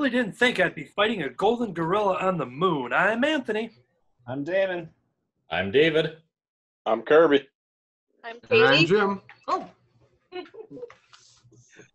I really didn't think I'd be fighting a golden gorilla on the moon. I'm Anthony. I'm Damon. I'm David. I'm Kirby. I'm And I'm Jim. Oh,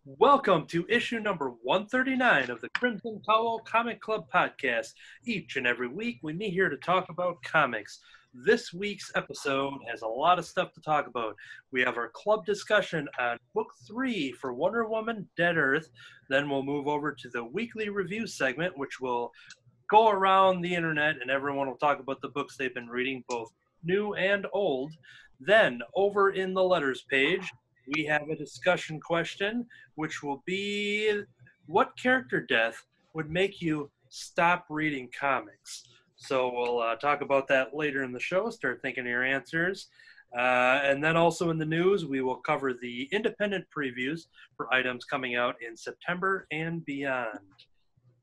Welcome to issue number 139 of the Crimson Cowl Comic Club podcast. Each and every week, we meet here to talk about comics. This week's episode has a lot of stuff to talk about. We have our club discussion on book three for Wonder Woman Dead Earth. Then we'll move over to the weekly review segment, which will go around the internet and everyone will talk about the books they've been reading, both new and old. Then, over in the letters page, we have a discussion question, which will be what character death would make you stop reading comics? So we'll uh, talk about that later in the show. Start thinking of your answers. Uh, and then also in the news, we will cover the independent previews for items coming out in September and beyond.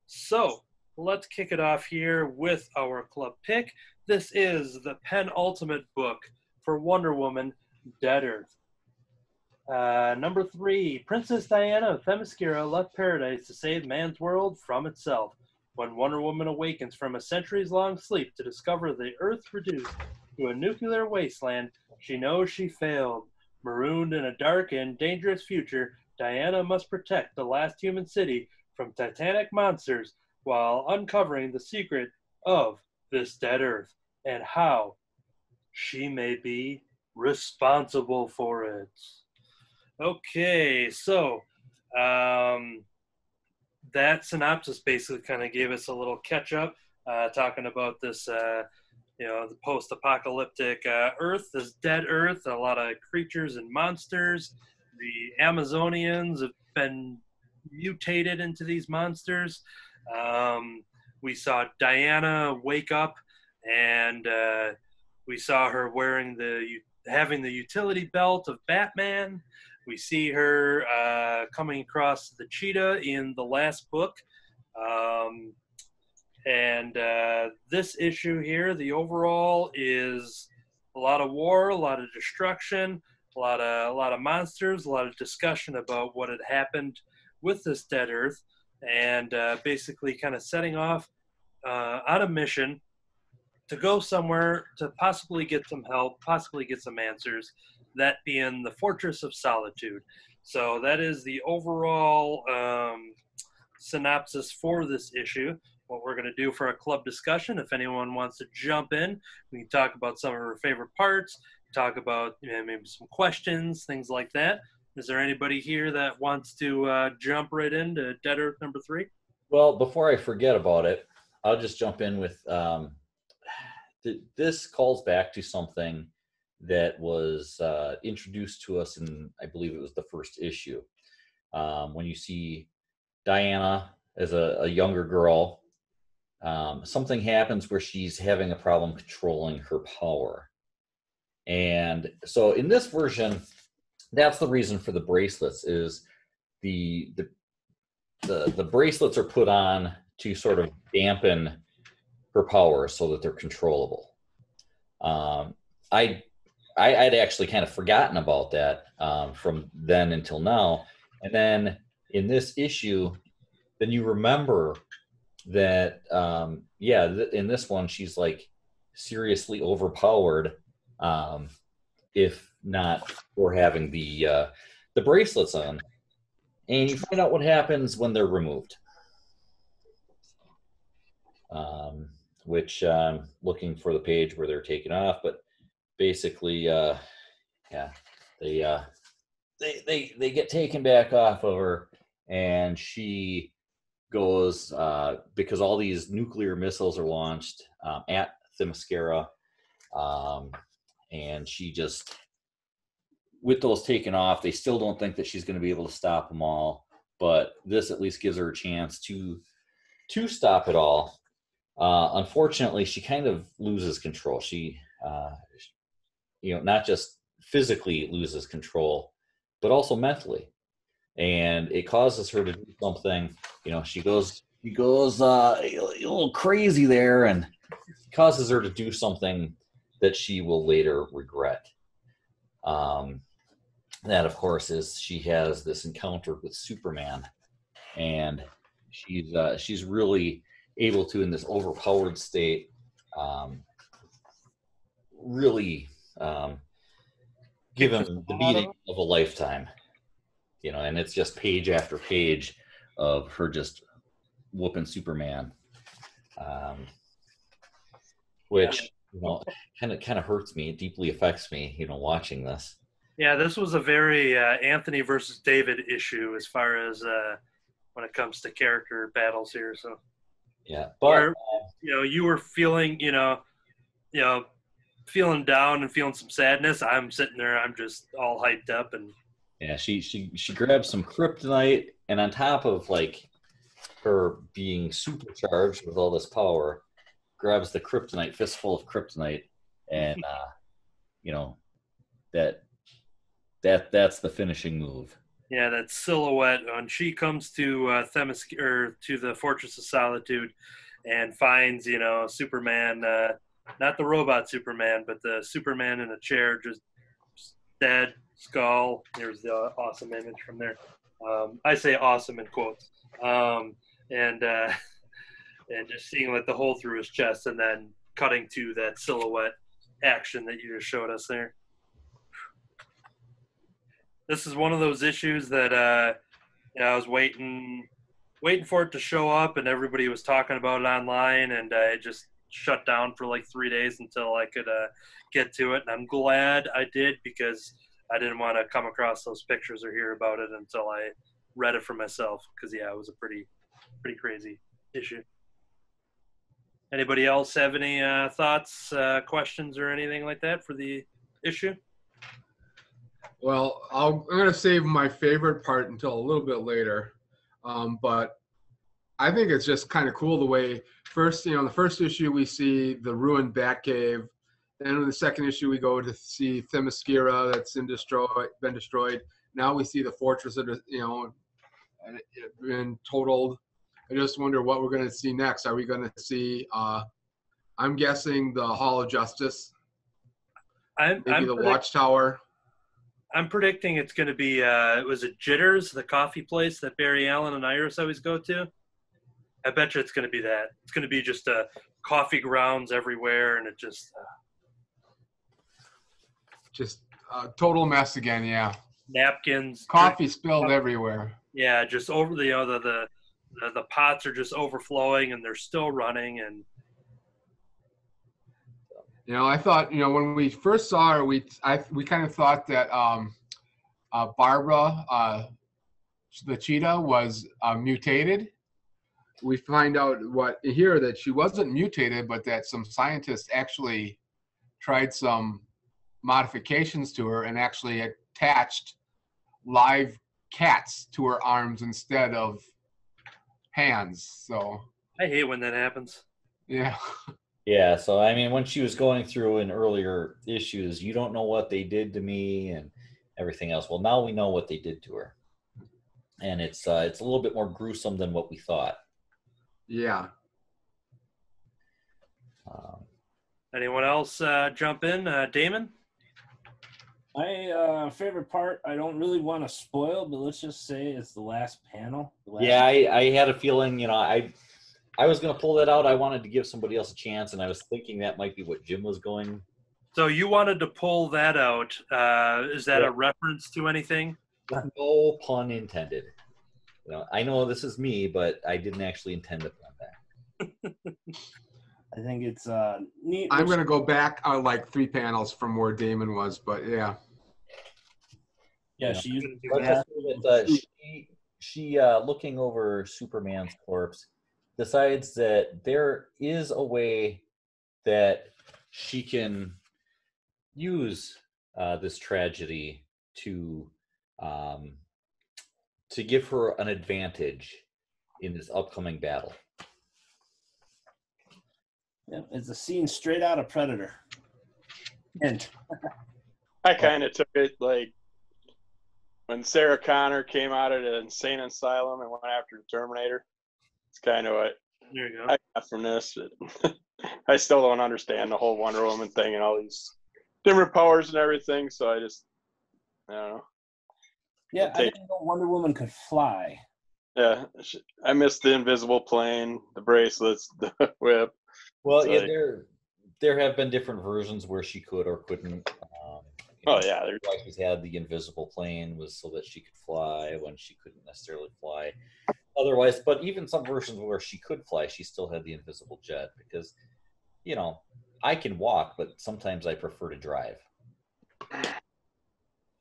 So let's kick it off here with our club pick. This is the penultimate book for Wonder Woman Dead Earth. Uh, number three, Princess Diana of Themyscira left paradise to save man's world from itself. When Wonder Woman awakens from a centuries long sleep to discover the Earth reduced to a nuclear wasteland, she knows she failed. Marooned in a dark and dangerous future, Diana must protect the last human city from titanic monsters while uncovering the secret of this dead Earth and how she may be responsible for it. Okay, so um, that synopsis basically kind of gave us a little catch up, uh, talking about this, uh, you know, the post apocalyptic uh, Earth, this dead Earth, a lot of creatures and monsters. The Amazonians have been mutated into these monsters. Um, we saw Diana wake up and uh, we saw her wearing the having the utility belt of Batman. We see her uh, coming across the cheetah in the last book. Um, and uh, this issue here, the overall is a lot of war, a lot of destruction, a lot of a lot of monsters, a lot of discussion about what had happened with this dead Earth, and uh, basically kind of setting off uh, on a mission to go somewhere to possibly get some help, possibly get some answers, that being the Fortress of Solitude. So that is the overall um, synopsis for this issue. What we're going to do for a club discussion. If anyone wants to jump in, we can talk about some of our favorite parts, talk about you know, maybe some questions, things like that. Is there anybody here that wants to uh, jump right into Dead Earth number three? Well, before I forget about it, I'll just jump in with um, th- this calls back to something that was uh, introduced to us in, I believe it was the first issue. Um, when you see Diana as a, a younger girl, um, something happens where she's having a problem controlling her power. And so in this version, that's the reason for the bracelets is the the the, the bracelets are put on to sort of dampen her power so that they're controllable. Um, I, I I'd actually kind of forgotten about that um, from then until now, and then in this issue, then you remember that um, yeah, th- in this one she's like seriously overpowered, um, if not for having the uh, the bracelets on and you find out what happens when they're removed. Um, which I'm looking for the page where they're taken off, but basically, uh, yeah, they uh, they they they get taken back off of her, and she goes uh, because all these nuclear missiles are launched um, at Themyscira, um, and she just with those taken off, they still don't think that she's going to be able to stop them all. But this at least gives her a chance to to stop it all. Uh, unfortunately, she kind of loses control. She, uh, you know, not just physically loses control, but also mentally, and it causes her to do something. You know, she goes she goes uh, a little crazy there, and causes her to do something that she will later regret. Um, that, of course, is she has this encounter with Superman, and she's uh, she's really able to in this overpowered state um, really um, give him the beating of a lifetime you know and it's just page after page of her just whooping superman um, which you know kind of kind of hurts me. It deeply affects me you know watching this. Yeah, this was a very uh, Anthony versus David issue as far as uh, when it comes to character battles here. So, yeah but Where- you know, you were feeling, you know, you know, feeling down and feeling some sadness. I'm sitting there, I'm just all hyped up, and Yeah, she she she grabs some kryptonite, and on top of like her being supercharged with all this power, grabs the kryptonite, fistful of kryptonite, and uh, you know that that that's the finishing move. yeah, that silhouette when she comes to uh, Themis or to the Fortress of Solitude and finds, you know, Superman, uh, not the robot Superman, but the Superman in a chair, just dead skull. There's the awesome image from there. Um, I say awesome in quotes. Um, and uh, and just seeing like the hole through his chest, and then cutting to that silhouette action that you just showed us there. This is one of those issues that uh, you know, I was waiting waiting for it to show up, and everybody was talking about it online, and I just shut down for like three days until I could uh, get to it. And I'm glad I did because I didn't want to come across those pictures or hear about it until I read it for myself. Because yeah, it was a pretty pretty crazy issue. Anybody else have any uh, thoughts, uh, questions, or anything like that for the issue? Well, I'll, I'm going to save my favorite part until a little bit later. Um, but I think it's just kind of cool the way first, you know, in the first issue we see the ruined Batcave. Then in the second issue we go to see Themyscira that's in destroyed, been destroyed. Now we see the fortress that you know, and it- it been totaled. I just wonder what we're going to see next. Are we going to see? Uh, I'm guessing the Hall of Justice, I'm, maybe I'm the predict- Watchtower. I'm predicting it's going to be uh, was it Jitters, the coffee place that Barry Allen and Iris always go to. I bet you it's going to be that. It's going to be just uh, coffee grounds everywhere, and it just uh, Just uh, total mess again. Yeah. napkins, Coffee spilled everywhere. Yeah, just over the you know, the, the the the pots are just overflowing, and they're still running, and You know, I thought, you know, when we first saw her, we I we kind of thought that um, uh, Barbara, uh, the cheetah, was uh, mutated. We find out what here that she wasn't mutated, but that some scientists actually tried some modifications to her and actually attached live cats to her arms instead of hands. So I hate when that happens. yeah. Yeah, so I mean, when she was going through in earlier issues, you don't know what they did to me and everything else. Well, now we know what they did to her, and it's uh, it's a little bit more gruesome than what we thought. Yeah. Um, Anyone else uh, jump in? Uh, Damon? My uh, favorite part, I don't really want to spoil, but let's just say it's the last panel. The last yeah, I, I had a feeling, you know, I I was gonna pull that out. I wanted to give somebody else a chance, and I was thinking that might be what Jim was going. So you wanted to pull that out. Uh, is that Yeah. a reference to anything? No pun intended. You know, I know this is me, but I didn't actually intend to pun that. I think it's uh, neat. I'm gonna go back uh, like three panels from where Damon was, but yeah. Yeah, she used Let's that, uh, she, she uh, looking over Superman's corpse, decides that there is a way that she can use uh, this tragedy to um, to give her an advantage in this upcoming battle. Yeah, it's a scene straight out of Predator. And I kind of took it like when Sarah Connor came out of the insane asylum and went after the Terminator. It's kind of what There you go. I got from this. But I still don't understand the whole Wonder Woman thing and all these different powers and everything. So I just, I don't know. Yeah, I Take- didn't know Wonder Woman could fly. Yeah, sh- I missed the invisible plane, the bracelets, the whip. Well, It's yeah, like- there there have been different versions where she could or couldn't. Um, Oh know, yeah, there's always had the invisible plane was so that she could fly when she couldn't necessarily fly otherwise but even some versions where she could fly she still had the invisible jet because you know i can walk but sometimes i prefer to drive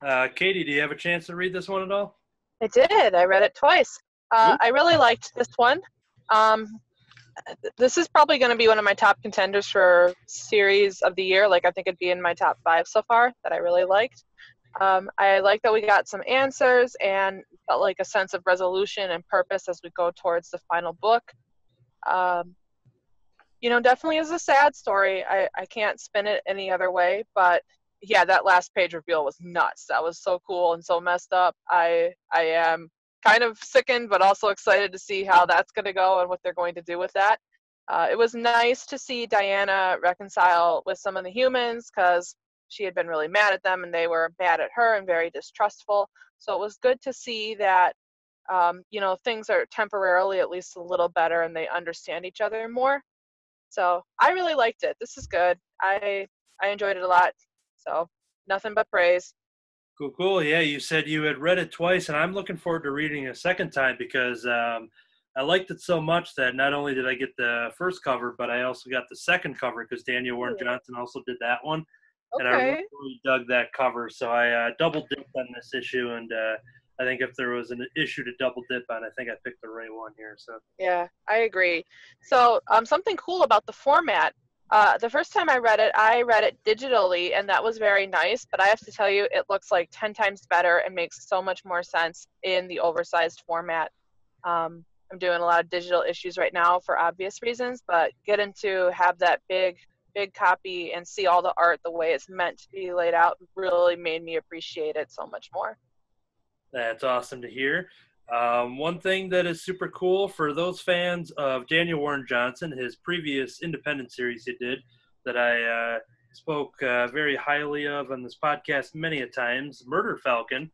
Uh, Katie, do you have a chance to read this one at all? I did. I read it twice. Uh, I really liked this one. Um, this is probably going to be one of my top contenders for series of the year. Like I think it'd be in my top five so far that I really liked. Um, I like that we got some answers and felt like a sense of resolution and purpose as we go towards the final book. Um, you know, definitely is a sad story. I, I can't spin it any other way, but yeah, that last page reveal was nuts. That was so cool and so messed up. I I am kind of sickened, but also excited to see how that's going to go and what they're going to do with that. Uh, it was nice to see Diana reconcile with some of the humans because she had been really mad at them and they were mad at her and very distrustful. So it was good to see that um, you know things are temporarily at least a little better and they understand each other more. So I really liked it. This is good. I I enjoyed it a lot. So nothing but praise. Cool, cool. Yeah, you said you had read it twice, and I'm looking forward to reading it a second time because um, I liked it so much that not only did I get the first cover, but I also got the second cover because Daniel Warren Johnson also did that one, and I really dug that cover. So I uh, double dipped on this issue, and uh, I think if there was an issue to double dip on, I think I picked the right one here. So Yeah, I agree. So, um, something cool about the format. Uh, the first time I read it, I read it digitally, and that was very nice. But I have to tell you, it looks like 10 times better and makes so much more sense in the oversized format. Um, I'm doing a lot of digital issues right now for obvious reasons, but getting to have that big, big copy and see all the art the way it's meant to be laid out really made me appreciate it so much more. That's awesome to hear. Um, one thing that is super cool for those fans of Daniel Warren Johnson, his previous independent series he did, that I uh, spoke uh, very highly of on this podcast many a times, Murder Falcon.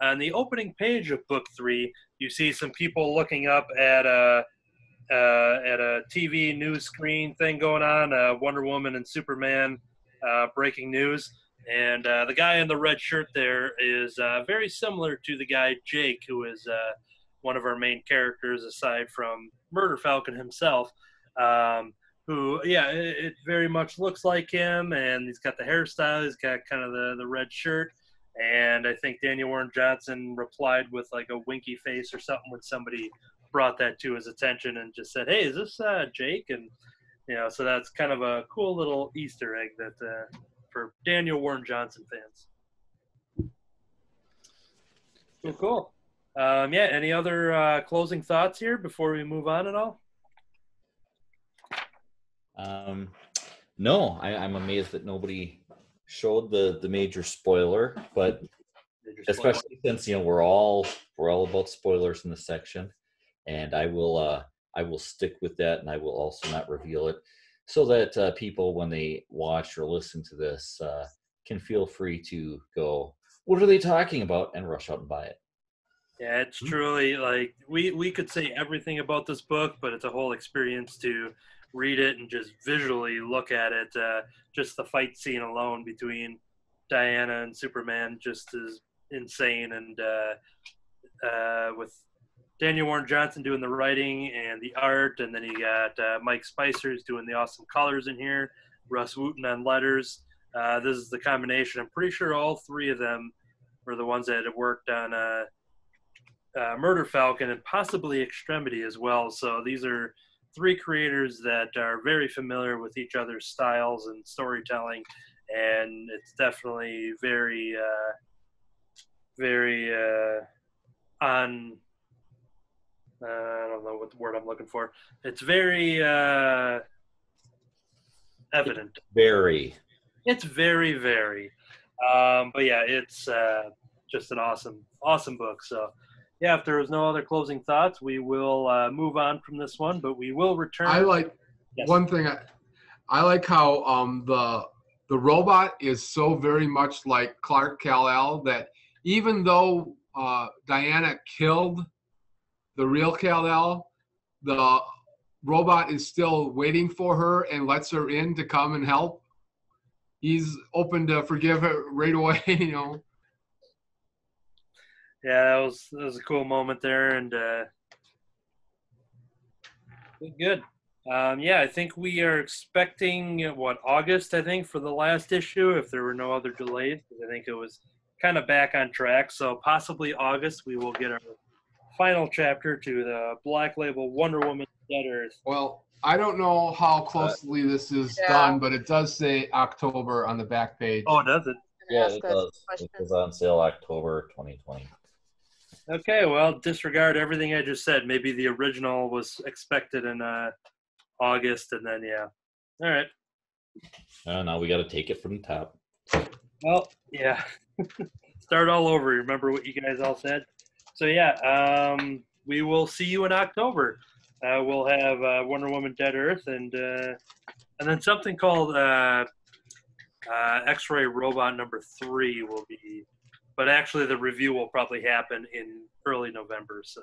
On the opening page of book three, you see some people looking up at a uh, at a TV news screen thing going on, uh, Wonder Woman and Superman uh, breaking news. And uh, the guy in the red shirt there is uh, very similar to the guy Jake, who is uh, one of our main characters, aside from Murder Falcon himself. Um, who, yeah, it, it very much looks like him, and he's got the hairstyle, he's got kind of the, the red shirt. And I think Daniel Warren Johnson replied with like a winky face or something when somebody brought that to his attention and just said, "Hey, is this uh, Jake?" And you know, so that's kind of a cool little Easter egg that uh, for Daniel Warren Johnson fans. Cool, cool. Um, yeah. Any other uh, closing thoughts here before we move on at all? um, no I, i'm amazed that nobody showed the the major spoiler but especially since you know we're all we're all about spoilers in this section and i will uh i will stick with that and i will also not reveal it so that uh, people when they watch or listen to this uh, can feel free to go what are they talking about and rush out and buy it Yeah, it's truly like we we could say everything about this book, but it's a whole experience to read it and just visually look at it. Uh, just the fight scene alone between Diana and Superman just is insane, and uh, uh, with Daniel Warren Johnson doing the writing and the art, and then you got uh, Mike Spicer's doing the awesome colors in here, Rus Wooton on letters. Uh, this is the combination. I'm pretty sure all three of them were the ones that had worked on. Uh, uh, Murder Falcon and possibly Extremity as well. So these are three creators that are very familiar with each other's styles and storytelling, and it's definitely very, uh, very uh, on. Uh, I don't know what the word I'm looking for. It's very uh, evident. very It's very, very. Um, but yeah, it's uh, just an awesome, awesome book. So, yeah, if there is no other closing thoughts, we will uh, move on from this one, but we will return. I like Yes. one thing. I, I like how um, the the robot is so very much like Clark Kal El that even though uh, Diana killed the real Kal-El, the robot is still waiting for her and lets her in to come and help. He's open to forgive her right away, you know. Yeah, that was that was a cool moment there, and uh, good. Um, yeah, I think we are expecting what August. I think for the last issue, if there were no other delays. I think it was kind of back on track. So possibly August, we will get our final chapter to the Black Label Wonder Woman Dead Earth. Well, I don't know how closely this is Yeah. done, but it does say October on the back page. Oh, does it? Yeah, it does. question. It was on sale October 2020. Okay, well, disregard everything I just said. Maybe the original was expected in uh, August, and then yeah. All right. Uh, now we got to take it from the top. Well, yeah. Start all over. Remember what you guys all said. So yeah, um, we will see you in October. Uh, we'll have uh, Wonder Woman: Dead Earth, and uh, and then something called uh, uh, X-Ray Robot number three will be. But actually, the review will probably happen in early November. So.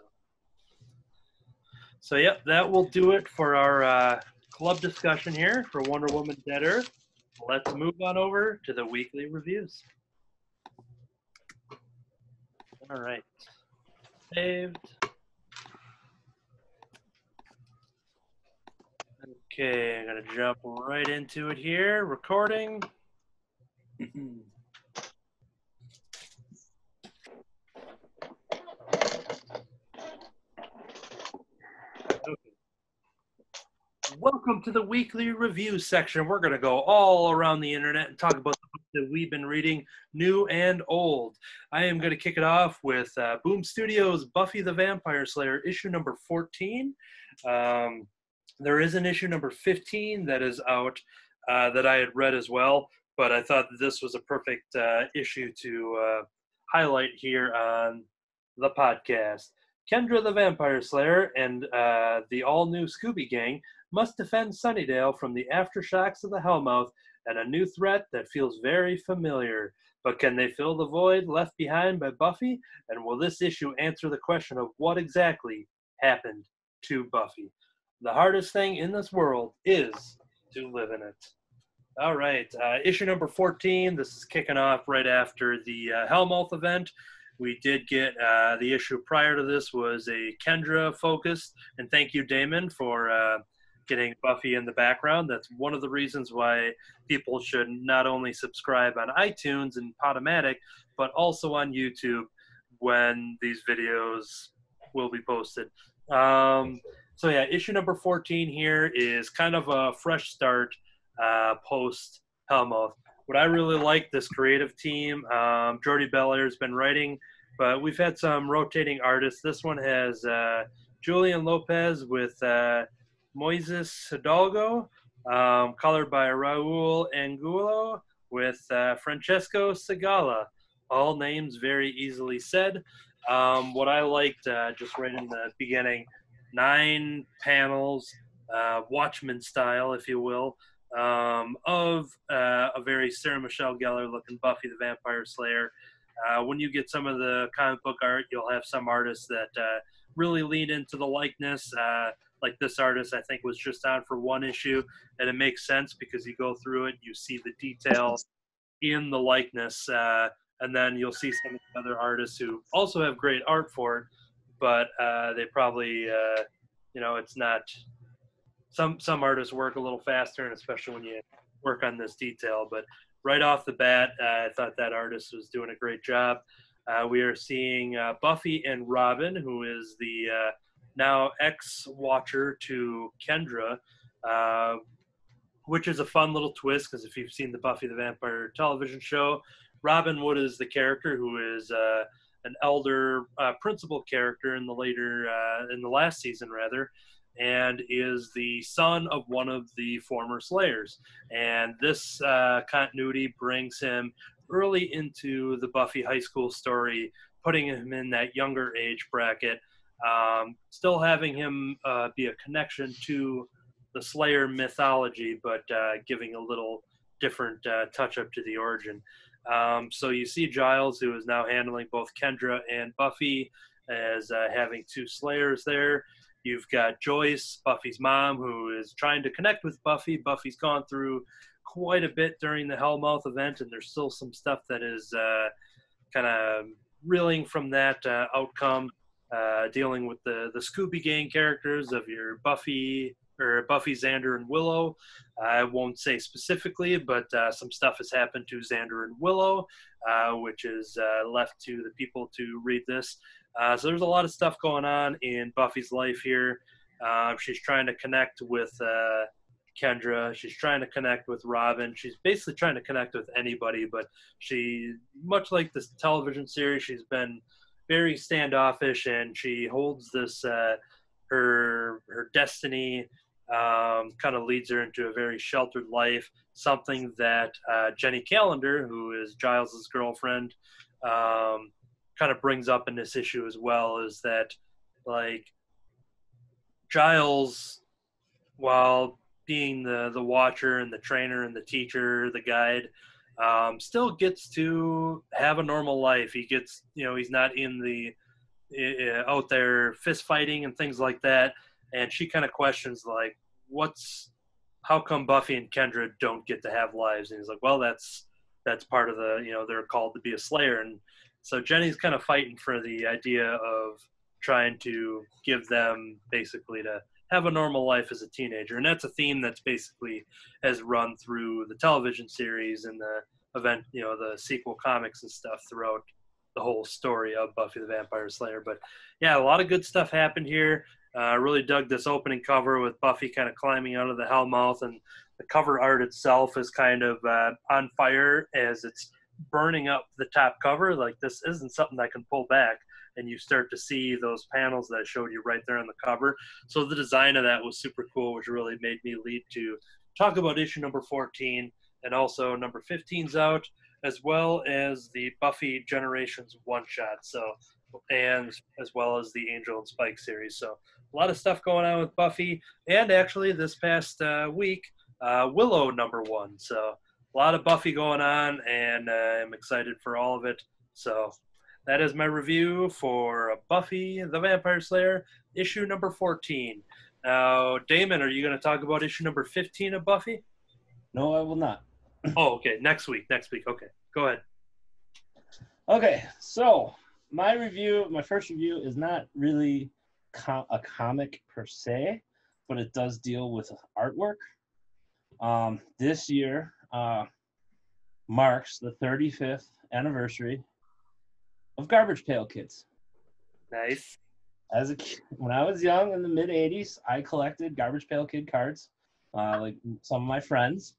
So yep, that will do it for our uh, club discussion here for Wonder Woman: Dead Earth. Let's move on over to the weekly reviews. All right. Saved. Okay, I'm to jump right into it here. Recording. Welcome to the weekly review section. We're going to go all around the internet and talk about that we've been reading, new and old. I am going to kick it off with uh, Boom Studios' Buffy the Vampire Slayer, issue number 14. Um, there is an issue number 15 that is out uh, that I had read as well, but I thought this was a perfect uh, issue to uh, highlight here on the podcast. Kendra the Vampire Slayer and uh, the all new Scooby Gang must defend Sunnydale from the aftershocks of the Hellmouth and a new threat that feels very familiar. But can they fill the void left behind by Buffy? And will this issue answer the question of what exactly happened to Buffy? The hardest thing in this world is to live in it. All right, uh, issue number 14. This is kicking off right after the uh, Hellmouth event. We did get uh, the issue prior to this was a Kendra focused, and thank you, Damon, for uh, getting Buffy in the background. That's one of the reasons why people should not only subscribe on iTunes and Podomatic, but also on YouTube when these videos will be posted. Um, so yeah, issue number 14 here is kind of a fresh start uh, post Hellmouth. What I really like this creative team, um, Jordie Bellaire has been writing, but we've had some rotating artists. This one has uh, Julian Lopez with uh, Moises Hidalgo, um, colored by Raul Angulo with uh, Francesco Segala. All names very easily said. Um, what I liked, uh, just right in the beginning, nine panels, uh, style, if you will, um, of uh, a very Sarah Michelle Gellar looking Buffy the Vampire Slayer. Uh, when you get some of the comic book art, you'll have some artists that uh, really lean into the likeness. Like this artist, I think was just on for one issue, and it makes sense because you go through it, you see the detail in the likeness, uh, and then you'll see some of the other artists who also have great art for it, but uh, they probably, uh, you know, it's not. Some some artists work a little faster, and especially when you work on this detail. But right off the bat, uh, I thought that artist was doing a great job. Uh, we are seeing uh, Buffy and Robin, who is the now ex-watcher to Kendra, uh, which is a fun little twist because if you've seen the Buffy the Vampire television show, Robin Wood is the character who is uh, an elder uh, principal character in the later uh, in the last season rather, and is the son of one of the former Slayers. And this uh, continuity brings him early into the Buffy high school story, putting him in that younger age bracket. Um, still having him uh, be a connection to the Slayer mythology, but uh, giving a little different uh, touch up to the origin. Um, so you see Giles, who is now handling both Kendra and Buffy, as uh, having two Slayers there. You've got Joyce, Buffy's mom, who is trying to connect with Buffy. Buffy's gone through quite a bit during the Hellmouth event, and there's still some stuff that is uh, kind of reeling from that uh, outcome. Uh, dealing with the the Scooby Gang characters of your Buffy or Buffy, Xander, and Willow. I won't say specifically, but uh, some stuff has happened to Xander and Willow, uh, which is uh, left to the people to read this. Uh, so there's a lot of stuff going on in Buffy's life here. Uh, she's trying to connect with Kendra. She's trying to connect with Robin. She's basically trying to connect with anybody, but she, much like this television series, she's been very standoffish and she holds this uh, her her destiny um, kind of leads her into a very sheltered life. Something that uh, Jenny Calendar, who is Giles's girlfriend, um, kind of brings up in this issue as well is that like Giles, while being the the watcher and the trainer and the teacher, the guide, um, still gets to have a normal life. He gets, you know, he's not in the uh, out there fist fighting and things like that. And she kind of questions like, "What's how come Buffy and Kendra don't get to have lives?" And he's like, "Well, that's that's part of the you know they're called to be a Slayer." And so Jenny's kind of fighting for the idea of trying to give them basically to have a normal life as a teenager, and that's a theme that's basically has run through the television series and the event, you know, the sequel comics and stuff throughout the whole story of Buffy the Vampire Slayer. But yeah, a lot of good stuff happened here. I uh, really dug this opening cover with Buffy kind of climbing out of the Hellmouth, and the cover art itself is kind of uh, on fire as it's burning up the top cover. Like this isn't something I can pull back and you start to see those panels that I showed you right there on the cover. So the design of that was super cool, which really made me lead to talk about issue number 14 and also number 15's out, as well as the Buffy Generations one shot. So and as well as the Angel and Spike series. So a lot of stuff going on with Buffy, and actually this past uh, week, uh, Willow number one. So a lot of Buffy going on, and uh, I'm excited for all of it. So that is my review for Buffy the Vampire Slayer, issue number 14. Now, Damon, are you going to talk about issue number 15 of Buffy? No, I will not. oh, okay. Next week. Next week. Okay. Go ahead. Okay. So, my review, my first review is not really com- a comic per se, but it does deal with artwork. Um, this year uh, marks the 35th anniversary of Garbage Pail Kids. Nice. As a kid, when I was young in the mid '80s, I collected Garbage Pail Kid cards, uh, like some of my friends,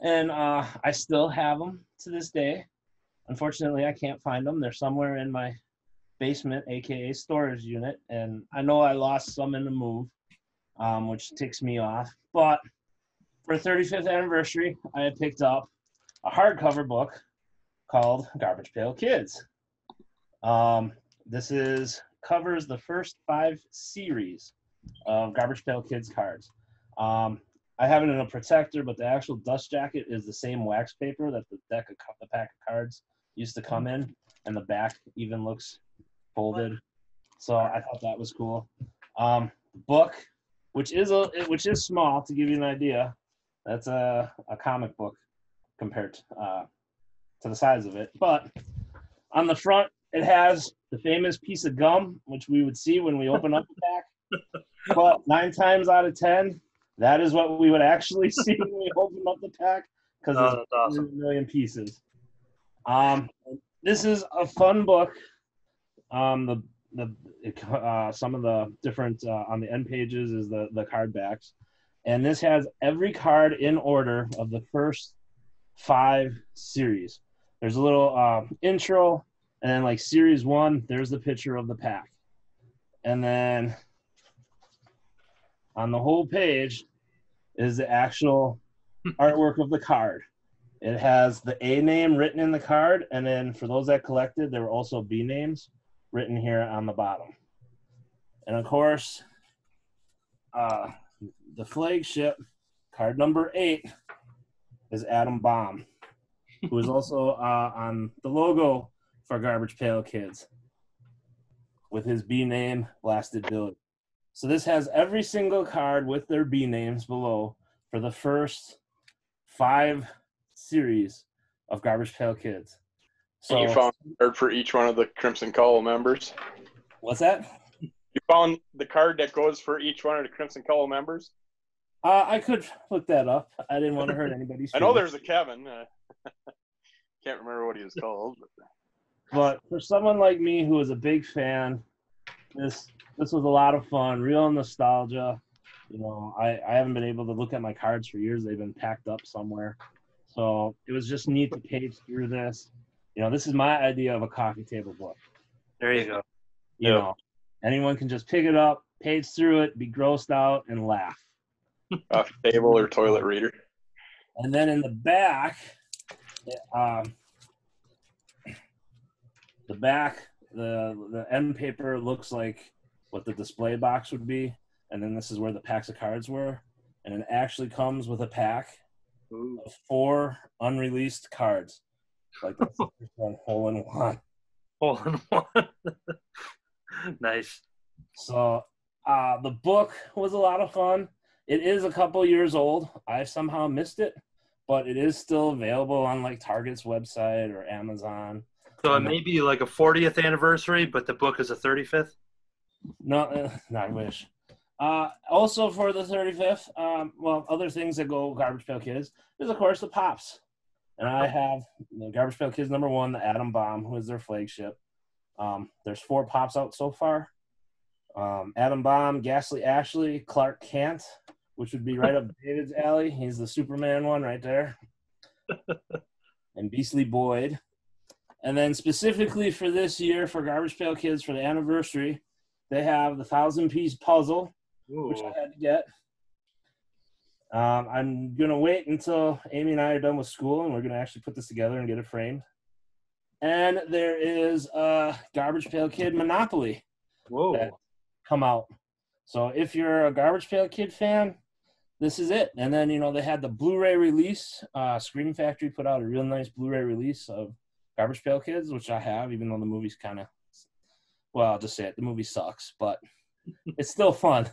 and uh, I still have them to this day. Unfortunately, I can't find them. They're somewhere in my basement, aka storage unit, and I know I lost some in the move, um, which ticks me off. But for 35th anniversary, I had picked up a hardcover book called Garbage Pail Kids. Um, this is covers the first five series of Garbage Pail Kids cards. Um, I have it in a protector, but the actual dust jacket is the same wax paper that the deck of the pack of cards used to come in, and the back even looks folded. So I thought that was cool. Um, book, which is a which is small to give you an idea, that's a, a comic book compared to, uh, to the size of it. But on the front, it has the famous piece of gum, which we would see when we open up the pack. but nine times out of ten, that is what we would actually see when we open up the pack because Oh, it's that's awesome. a million pieces. Um, this is a fun book. Um, the the uh, some of the different uh, on the end pages is the the card backs, and this has every card in order of the first five series. There's a little uh, intro, and then like series one, there's the picture of the pack, and then on the whole page is the actual artwork of the card. It has the A name written in the card, and then for those that collected, there were also B names written here on the bottom. And of course, uh, the flagship card number eight is Adam Bomb, who is also uh, on the logo for Garbage Pail Kids. with his B name, Blasted Billy. So this has every single card with their B names below for the first five series of Garbage Pail Kids. So And you found a card for each one of the Crimson Cowl members. what's that? You found the card that goes for each one of the Crimson Cowl members. Uh, I could look that up. I didn't want to hurt anybody's. I know there's a Kevin. Uh, can't remember what he was called. But but for someone like me who is a big fan, this this was a lot of fun, real nostalgia. You know, I, I haven't been able to look at my cards for years. They've been packed up somewhere. So it was just neat to page through this. You know, this is my idea of a coffee table book. There you go. You Yeah. know, anyone can just pick it up, page through it, be grossed out, and laugh. off the table or toilet reader. And then in the back, um, the back, the the end paper looks like what the display box would be, and then this is where the packs of cards were, and it actually comes with a pack Ooh. of four unreleased cards, like one hole in one. Hole in one. nice. So uh, the book was a lot of fun. It is a couple years old. I somehow missed it, but it is still available on like Target's website or Amazon. So it may be like a 40th anniversary, but the book is a 35th. No, uh, I wish. Uh, also for the 35th, um, well, other things that go Garbage Pail Kids is of course the Pops, and I have the Garbage Pail Kids number one, the Adam Bomb, who is their flagship. Um, there's four Pops out so far. Um, Adam Bomb, Ghastly Ashley, Clark Kent, which would be right up David's alley. He's the Superman one right there, and Beastly Boyd. And then specifically for this year for Garbage Pail Kids for the anniversary, they have the thousand piece puzzle, which I had to get. Um, I'm gonna wait until Amy and I are done with school, and we're gonna actually put this together and get it framed. And there is a Garbage Pail Kid Monopoly Whoa. that come out. So if you're a Garbage Pail Kid fan, this is it. And then you know they had the Blu-ray release. Uh, Scream Factory put out a real nice Blu-ray release of Garbage Pail Kids, which I have, even though the movie's kind of well, I'll just say it. The movie sucks, but it's still fun.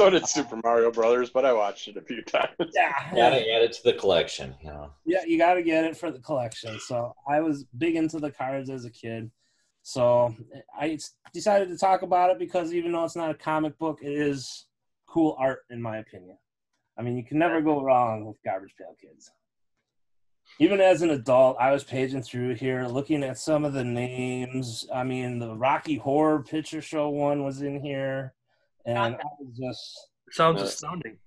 So did Super Mario Brothers, but I watched it a few times. Yeah, Gotta add it to the collection. You know. yeah, you got to get it for the collection. So I was big into the cards as a kid. So I decided to talk about it because even though it's not a comic book, it is cool art in my opinion. I mean, you can never go wrong with Garbage Pail Kids. Even as an adult, I was paging through here, looking at some of the names. I mean, the Rocky Horror Picture Show one was in here, and I was just Sounds Uh, astounding.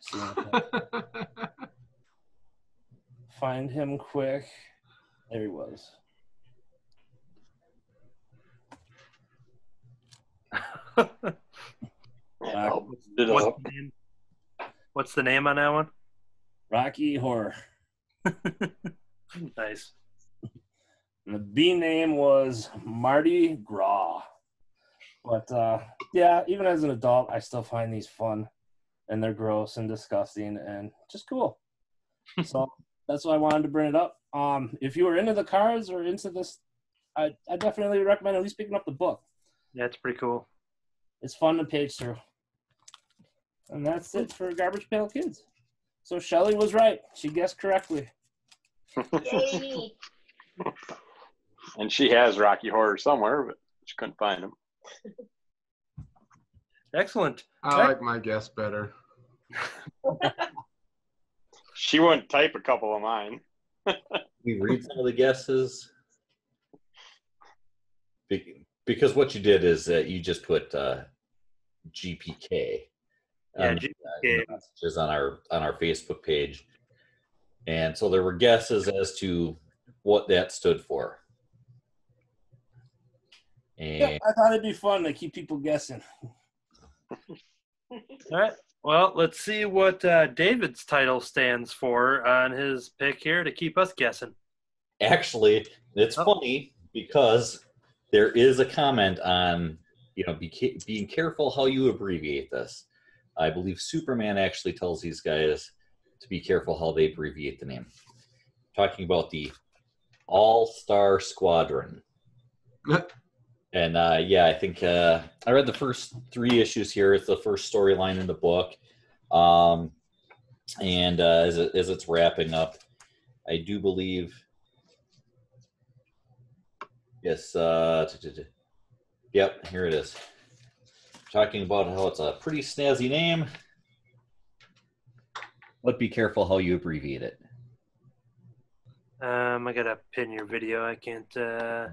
seeing if I could find him quick. There he was. Yeah, did a What's the name? What's the name on that one? Rocky Horror. Nice. And the B name was Marty Gras. But uh, yeah, even as an adult, I still find these fun, and they're gross and disgusting and just cool. so that's why I wanted to bring it up. Um, if you were into the cars or into this, I, I definitely recommend at least picking up the book. Yeah, it's pretty cool. It's fun to page through. And that's it for Garbage Pail Kids. So Shelly was right. She guessed correctly. Yay. and she has Rocky Horror somewhere, but she couldn't find him. Excellent. I like my guess better. She wouldn't type a couple of mine. we read some of the guesses because what you did is that you just put uh, GPK Yeah, um, GPK. messages on our on our Facebook page, and so there were guesses as to what that stood for. And Yeah, I thought it'd be fun to keep people guessing. All right. Well, let's see what uh, David's title stands for on his pick here to keep us guessing. actually, it's Oh. funny because there is a comment on you know be, ca- being careful how you abbreviate this. I believe Superman actually tells these guys to be careful how they abbreviate the name. Talking about the All Star Squadron. And uh, yeah, I think uh, I read the first three issues here. It's the first storyline in the book, um, and uh, as, it, as it's wrapping up, I do believe. Yes. Uh, t- t- t- yep. Here it is. Talking about how it's a pretty snazzy name, but be careful how you abbreviate it. Um, I gotta pin your video. I can't. Uh,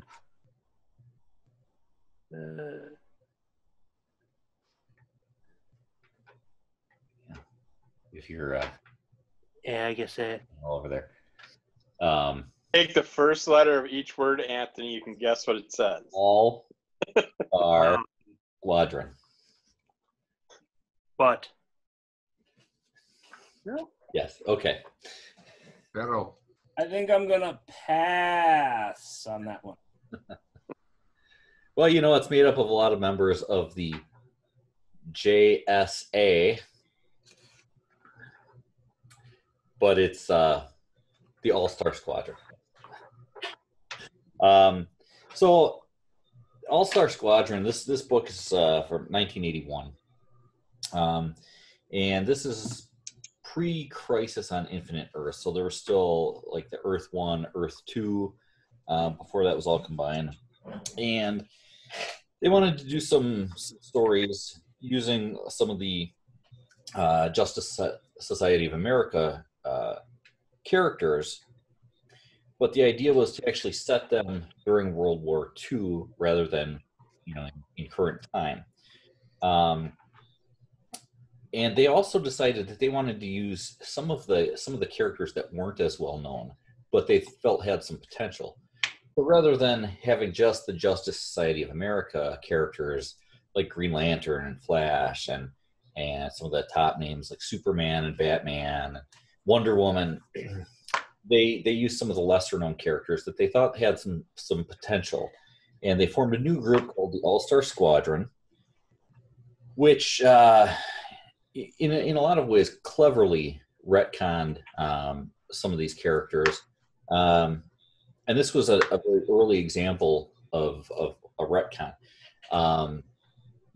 uh, If you're uh, yeah, I guess it all over there. Um, Take the first letter of each word, Anthony. You can guess what it says. all are Um, squadron. But No. Yes. Okay. That'll. I think I'm gonna pass on that one. Well, you know, it's made up of a lot of members of the JSA, but it's uh, the All Star Squadron. Um, so, All Star Squadron. This this book is uh, from 1981, um, and this is pre-Crisis on Infinite Earth. So there was still like the Earth One, Earth Two. Uh, before that was all combined, and they wanted to do some, some stories using some of the uh, Justice Society of America uh, characters, but the idea was to actually set them during World War II rather than, you know, in, in current time. Um, and they also decided that they wanted to use some of the some of the characters that weren't as well known, but they felt had some potential. But rather than having just the Justice Society of America characters like Green Lantern and Flash and and some of the top names like Superman and Batman, Wonder Woman, they they used some of the lesser known characters that they thought had some some potential, and they formed a new group called the All Star Squadron, which uh, in a, in a lot of ways cleverly retconned um, some of these characters. Um, and this was a, a very early example of, of a retcon. Um,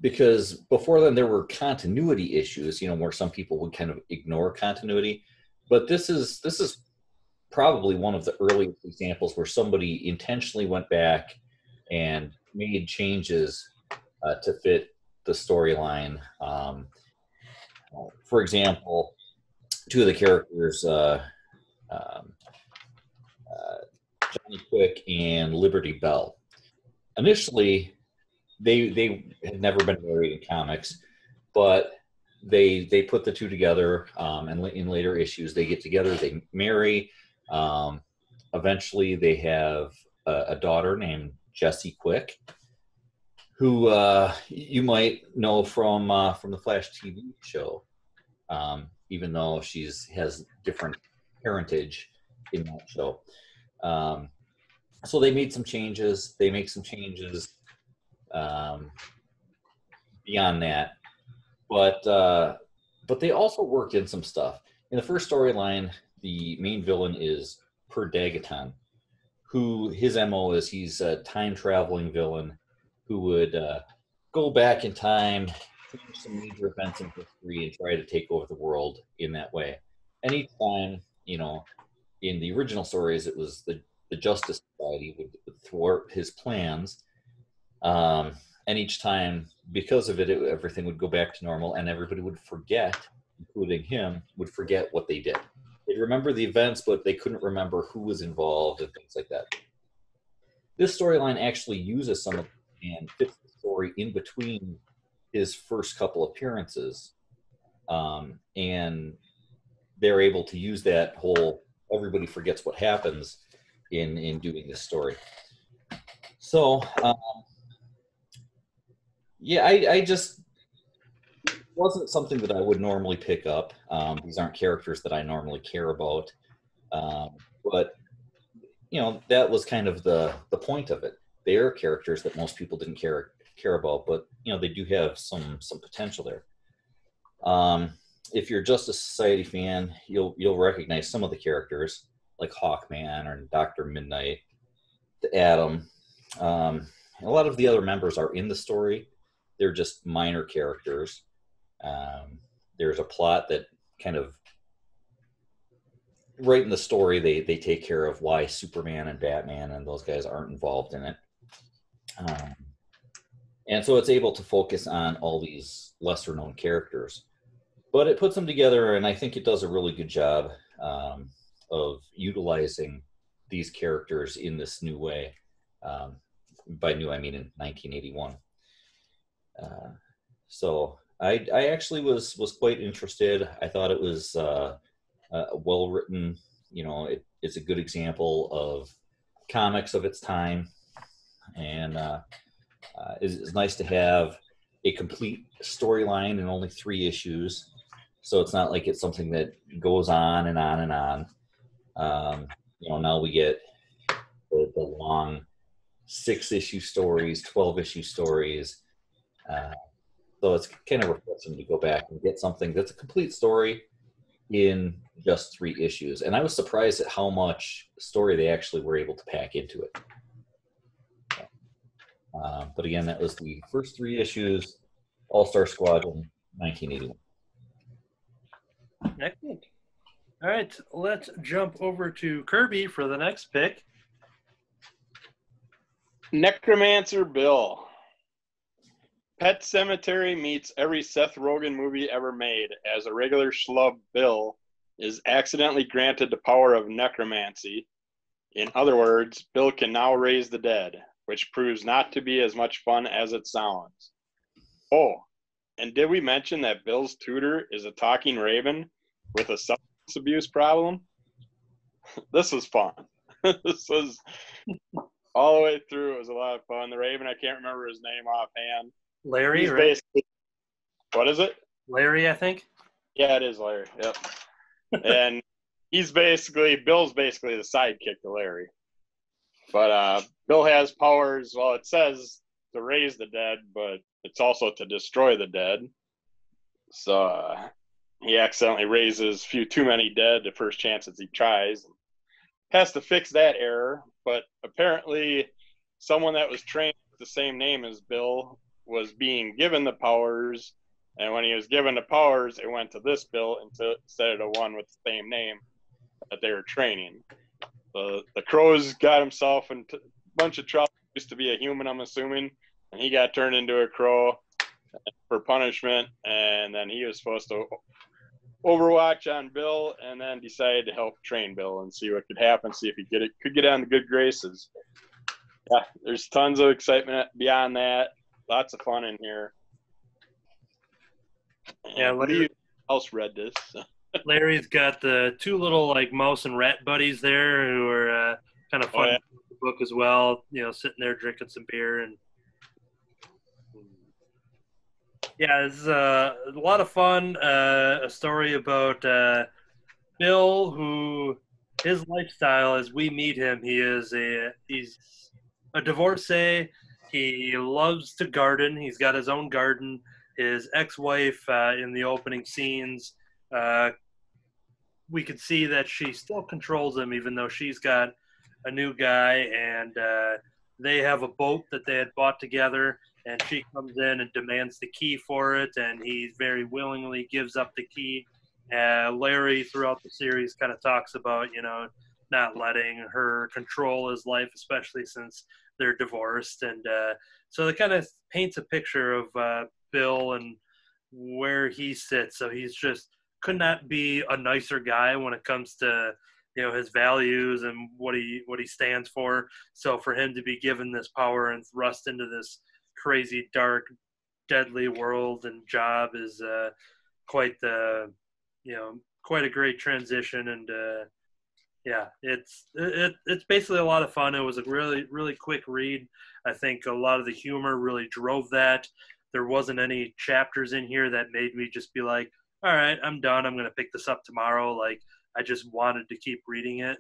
because before then there were continuity issues, you know, where some people would kind of ignore continuity. But this is this is probably one of the earliest examples where somebody intentionally went back and made changes uh, to fit the storyline. Um, for example, two of the characters, uh, um, uh, Johnny Quick and Liberty Bell. Initially, they they had never been married in comics, but they they put the two together, um, and in later issues they get together, they marry. Um, eventually, they have a, a daughter named Jessie Quick, who uh, you might know from uh, from the Flash TV show, um, even though she's has different parentage in that show. Um, so they made some changes. They make some changes um, beyond that, but uh, but they also worked in some stuff. In the first storyline, the main villain is Per Degaton, who his mo is he's a time traveling villain who would uh, go back in time, change some major events in history, and try to take over the world in that way. And each time, you know, in the original stories, it was the the Justice Society would, would thwart his plans. Um, and each time, because of it, it, everything would go back to normal, and everybody would forget, including him, would forget what they did. They'd remember the events, but they couldn't remember who was involved and things like that. This storyline actually uses some of and fits the story in between his first couple appearances, um, and they're able to use that whole everybody forgets what happens in in doing this story. So, um, yeah, I, I just wasn't something that I would normally pick up. Um, these aren't characters that I normally care about, um, but you know that was kind of the the point of it. They are characters that most people didn't care care about, but you know they do have some some potential there. Um, if you're Justice Society fan, you'll you'll recognize some of the characters like Hawkman or Doctor Midnight, the Atom. Um, a lot of the other members are in the story. They're just minor characters. Um, there's a plot that kind of right in the story they they take care of why Superman and Batman and those guys aren't involved in it. Um, and so it's able to focus on all these lesser known characters. But it puts them together and i think it does a really good job um, of utilizing these characters in this new way. Um, by new i mean in 1981 uh, so I, I actually was was quite interested. I thought it was uh, uh, well written you know it, it's a good example of comics of its time. And uh, nice to have a complete storyline in only three issues. So it's not like it's something that goes on and on and on. Um, you know, now we get the, the long six issue stories, 12 issue stories. Uh, so it's kind of refreshing to go back and get something that's a complete story in just three issues. And I was surprised at how much story they actually were able to pack into it. Uh, but again, that was the first three issues, All Star Squadron, 1981. Excellent. All right, let's jump over to Kirby for the next pick. Necromancer Bill. Pet Sematary meets every Seth Rogen movie ever made as a regular schlub Bill is accidentally granted the power of necromancy. In other words, Bill can now raise the dead, which proves not to be as much fun as it sounds. Oh, and did we mention that Bill's tutor is a talking raven with a substance abuse problem? this was fun. this was all the way through. It was a lot of fun. The raven, I can't remember his name offhand. Larry, He's right? basically, what is it? Larry, I think. Yeah, it is Larry. Yep. and he's basically Bill's basically the sidekick to Larry. But uh, Bill has powers. Well, it says to raise the dead, but it's also to destroy the dead. So uh, he accidentally raises few too many dead the first chance that he tries. Has to fix that error, but apparently, someone that was trained with the same name as Bill was being given the powers, and when he was given the powers, it went to this Bill instead of the one with the same name that they were training. The the crows got himself into a bunch of trouble. Used to be a human, I'm assuming, and he got turned into a crow for punishment. And then he was supposed to overwatch on Bill, and then decided to help train Bill and see what could happen, see if he get it could get on the good graces. Yeah, there's tons of excitement beyond that. Lots of fun in here. Yeah, what do you else read this? Larry's got the two little like mouse and rat buddies there who are uh, kind of Oh, fun yeah. the book as well. You know, sitting there drinking some beer and yeah, it's uh, a lot of fun. Uh, a story about uh, Bill, who his lifestyle as we meet him, he is a he's a divorcee. He loves to garden. He's got his own garden. His ex-wife uh, in the opening scenes uh, we could see that she still controls him, even though she's got a new guy, and uh, they have a boat that they had bought together. And she comes in and demands the key for it, and he very willingly gives up the key. Uh, Larry, throughout the series, kind of talks about you know not letting her control his life, especially since they're divorced, and uh, so it kind of paints a picture of uh, Bill and where he sits. So he's just could not be a nicer guy when it comes to you know his values and what he what he stands for. So for him to be given this power and thrust into this crazy dark deadly world and job is uh, quite the you know quite a great transition. And uh, yeah it's it, it's basically a lot of fun. It was a really really quick read. I think a lot of the humor really drove that. There wasn't any chapters in here that made me just be like all right i'm done i'm going to pick this up tomorrow like i just wanted to keep reading it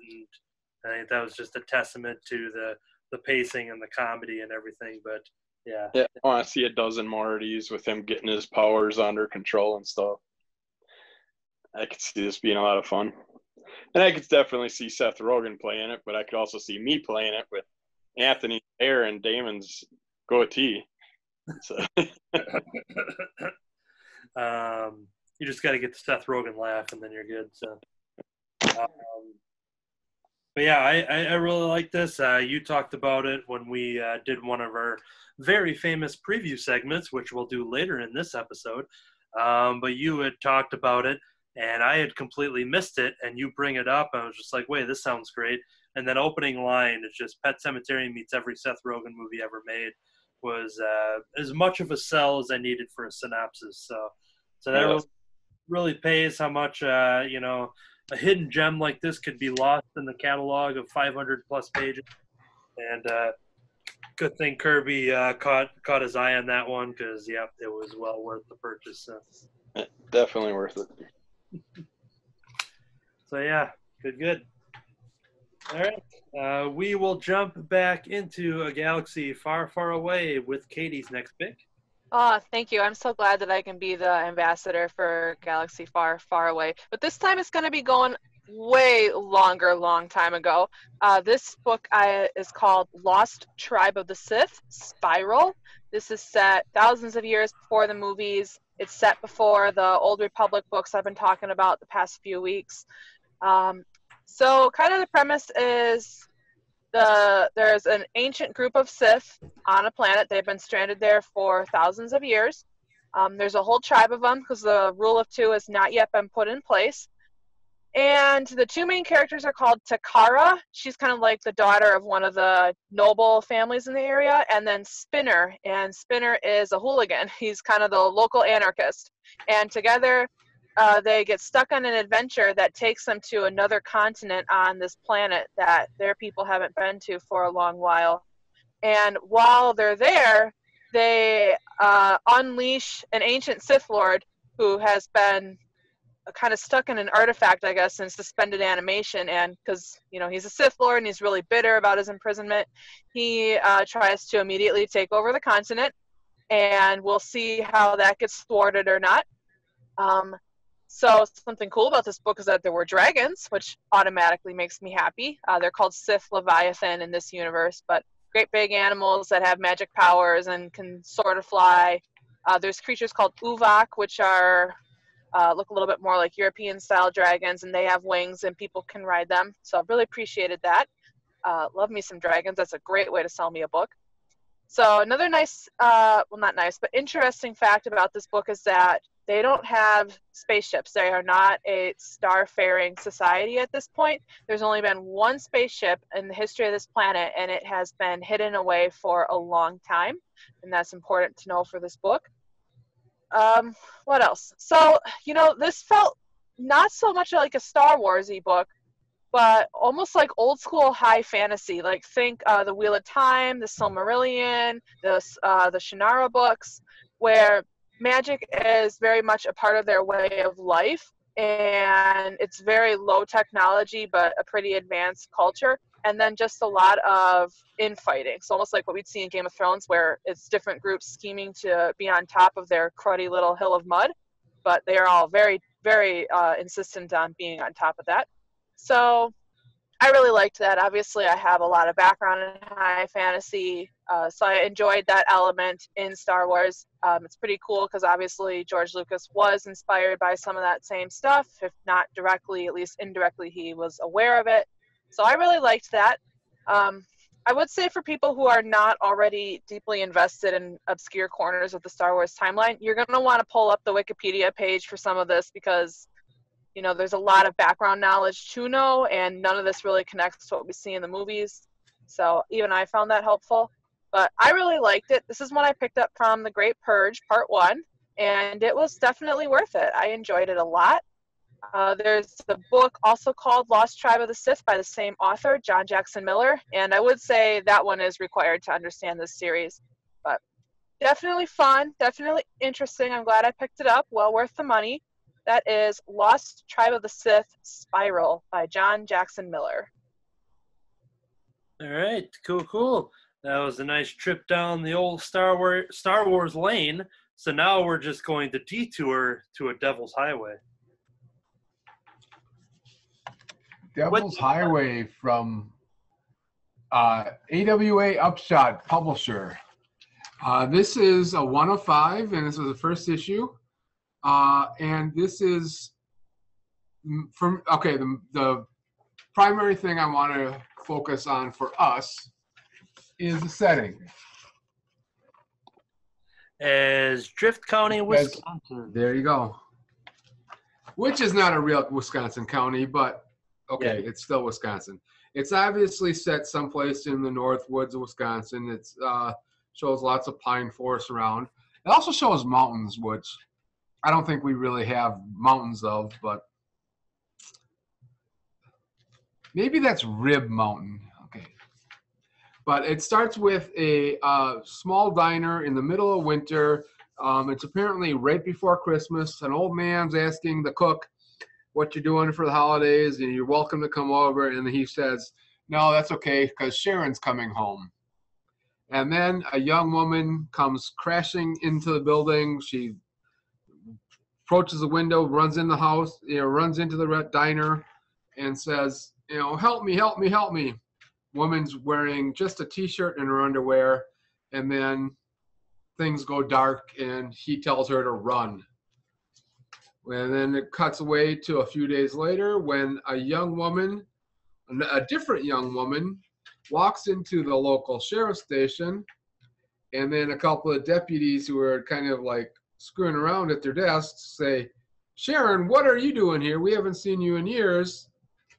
and i think that was just a testament to the the pacing and the comedy and everything but yeah Yeah, I want to see a dozen more of these with him getting his powers under control and stuff. I could see this being a lot of fun. And I could definitely see Seth Rogen playing it, but I could also see me playing it with Anthony Air and Damon's goatee. So, um, you just got to get the Seth Rogen laugh, and then you're good. So, um, but yeah, I, I, I really like this. Uh, you talked about it when we uh, did one of our very famous preview segments, which we'll do later in this episode. Um, but you had talked about it, and I had completely missed it. And you bring it up, and I was just like, "Wait, this sounds great!" And then opening line is just Pet Sematary meets every Seth Rogen movie ever made. Was uh, as much of a sell as I needed for a synopsis. So, so that Yeah. Really, pays how much uh, you know a hidden gem like this could be lost in the catalog of 500 plus pages. And uh, good thing Kirby uh, caught caught his eye on that one because yeah, it was well worth the purchase. So, definitely worth it. so yeah, good, good. All right, uh, we will jump back into a galaxy far, far away with Katie's next pick. Oh, thank you. I'm so glad that I can be the ambassador for Galaxy Far, Far Away. But this time it's going to be going way longer, long time ago. Uh, this book I, is called Lost Tribe of the Sith Spiral. This is set thousands of years before the movies. It's set before the Old Republic books I've been talking about the past few weeks. Um, so, kind of the premise is the there's an ancient group of Sith on a planet. They've been stranded there for thousands of years. Um, there's a whole tribe of them because the rule of two has not yet been put in place. And the two main characters are called Takara. She's kind of like the daughter of one of the noble families in the area. And then Spinner. And Spinner is a hooligan. He's kind of the local anarchist. And together, uh, they get stuck on an adventure that takes them to another continent on this planet that their people haven't been to for a long while. And while they're there, they uh, unleash an ancient Sith Lord who has been kind of stuck in an artifact, I guess, in suspended animation. And because, you know, he's a Sith Lord and he's really bitter about his imprisonment, he uh, tries to immediately take over the continent. And we'll see how that gets thwarted or not. Um, so something cool about this book is that there were dragons, which automatically makes me happy. Uh, they're called Sith Leviathan in this universe, but great big animals that have magic powers and can sort of fly. Uh, there's creatures called Uvak, which are uh, look a little bit more like European style dragons, and they have wings and people can ride them. So I've really appreciated that. Uh, love me some dragons. That's a great way to sell me a book. So another nice, uh, well not nice, but interesting fact about this book is that they don't have spaceships. They are not a starfaring society at this point. There's only been one spaceship in the history of this planet, and it has been hidden away for a long time. And that's important to know for this book. Um, what else? So, you know, this felt not so much like a Star Warsy book, but almost like old school high fantasy. Like think uh, the Wheel of Time, the Silmarillion, the uh, the Shannara books, where magic is very much a part of their way of life, and it's very low technology but a pretty advanced culture. And then just a lot of infighting. So almost like what we'd see in Game of Thrones, where it's different groups scheming to be on top of their cruddy little hill of mud, but they are all very, very uh, insistent on being on top of that. So I really liked that. Obviously, I have a lot of background in high fantasy, uh, so I enjoyed that element in Star Wars. Um, it's pretty cool because obviously George Lucas was inspired by some of that same stuff, if not directly, at least indirectly, he was aware of it. So I really liked that. Um, I would say for people who are not already deeply invested in obscure corners of the Star Wars timeline, you're going to want to pull up the Wikipedia page for some of this because you know there's a lot of background knowledge to know and none of this really connects to what we see in the movies. So even i found that helpful. But i really liked it. This is one i picked up from the great purge part one and it was definitely worth it. I enjoyed it a lot. Uh, there's a book also called lost tribe of the sith by the same author john jackson miller and i would say that one is required to understand this series. But definitely fun definitely interesting. I'm glad i picked it up. Well worth the money that is Lost Tribe of the Sith Spiral by John Jackson Miller. All right, cool, cool. That was a nice trip down the old Star Wars Star Wars lane. So now we're just going to detour to a Devil's Highway. Devil's Highway from uh, AWA Upshot Publisher. Uh, this is a 105, and this was the first issue. Uh, and this is mm, from okay. The, the primary thing I want to focus on for us is the setting. As Drift County, Wisconsin. There you go. Which is not a real Wisconsin county, but okay, it's still Wisconsin. It's obviously set someplace in the north woods of Wisconsin. It uh, shows lots of pine forests around. It also shows mountains, which I don't think we really have mountains of, but maybe that's Rib Mountain. Okay. But it starts with a uh, small diner in the middle of winter. Um, it's apparently right before Christmas. An old man's asking the cook what you're doing for the holidays, and you're welcome to come over. And he says, No, that's okay, because Sharon's coming home. And then a young woman comes crashing into the building. She approaches the window, runs in the house, you know, runs into the diner, and says, "You know, help me, help me, help me." Woman's wearing just a t-shirt and her underwear, and then things go dark, and he tells her to run. And then it cuts away to a few days later when a young woman, a different young woman, walks into the local sheriff's station, and then a couple of deputies who are kind of like screwing around at their desks say, Sharon, what are you doing here? We haven't seen you in years.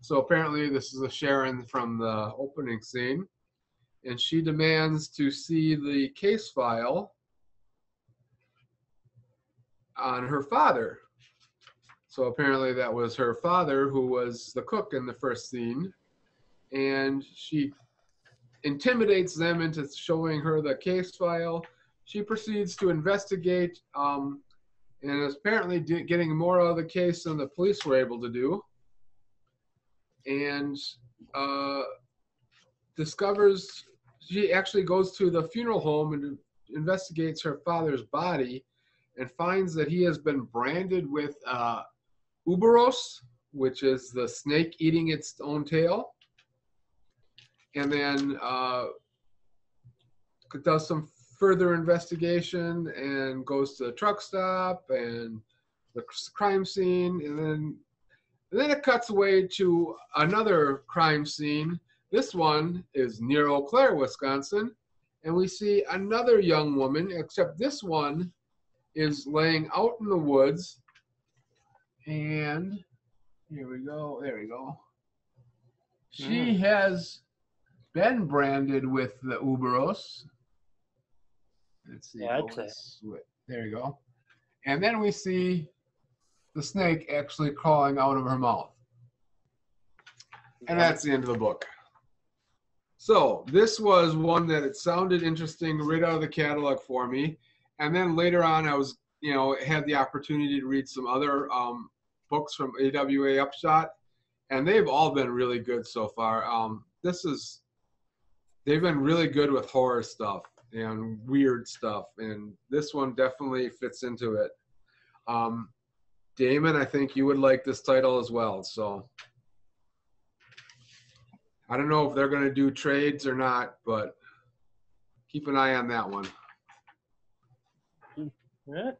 So apparently, this is a Sharon from the opening scene. And she demands to see the case file on her father. So apparently, that was her father who was the cook in the first scene. And she intimidates them into showing her the case file. She proceeds to investigate um, and is apparently getting more of the case than the police were able to do. And uh, discovers she actually goes to the funeral home and investigates her father's body and finds that he has been branded with uh, Uberos, which is the snake eating its own tail and then uh, does some further investigation and goes to the truck stop and the crime scene, and then and then it cuts away to another crime scene. This one is near Eau Claire, Wisconsin, and we see another young woman, except this one is laying out in the woods, and here we go. There we go. She hmm. has been branded with the Uberos. Let's see. Yeah, I'd say. it's swi- There you go. And then we see the snake actually crawling out of her mouth. And that's the end of the book. So this was one that it sounded interesting right out of the catalog for me. And then later on, I was, you know, had the opportunity to read some other um, books from AWA Upshot, and they've all been really good so far. Um, this is, they've been really good with horror stuff and weird stuff, and this one definitely fits into it. Um, Damon, I think you would like this title as well. So I don't know if they're going to do trades or not, but keep an eye on that one. Yeah.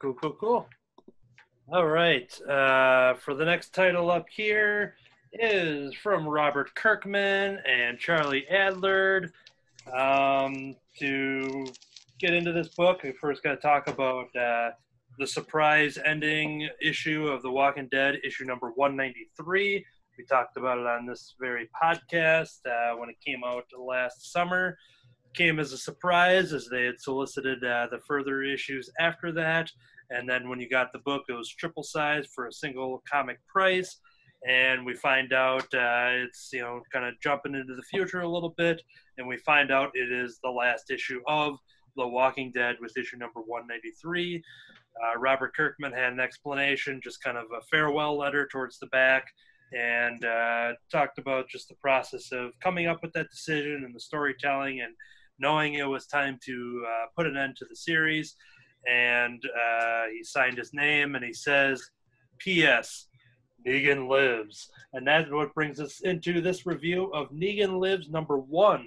Cool, cool, cool. All right. Uh, for the next title up here is from Robert Kirkman and Charlie Adlard. Um, to get into this book, we first got to talk about uh, the surprise ending issue of The Walking Dead, issue number 193. We talked about it on this very podcast uh, when it came out last summer came as a surprise as they had solicited uh, the further issues after that. And then when you got the book, it was triple size for a single comic price. And we find out uh, it's, you know, kind of jumping into the future a little bit. And we find out it is the last issue of The Walking Dead with issue number 193. Uh, Robert Kirkman had an explanation, just kind of a farewell letter towards the back and uh, talked about just the process of coming up with that decision and the storytelling and knowing it was time to uh, put an end to the series. And uh, he signed his name and he says, P.S. Negan lives. And that's what brings us into this review of Negan Lives number one,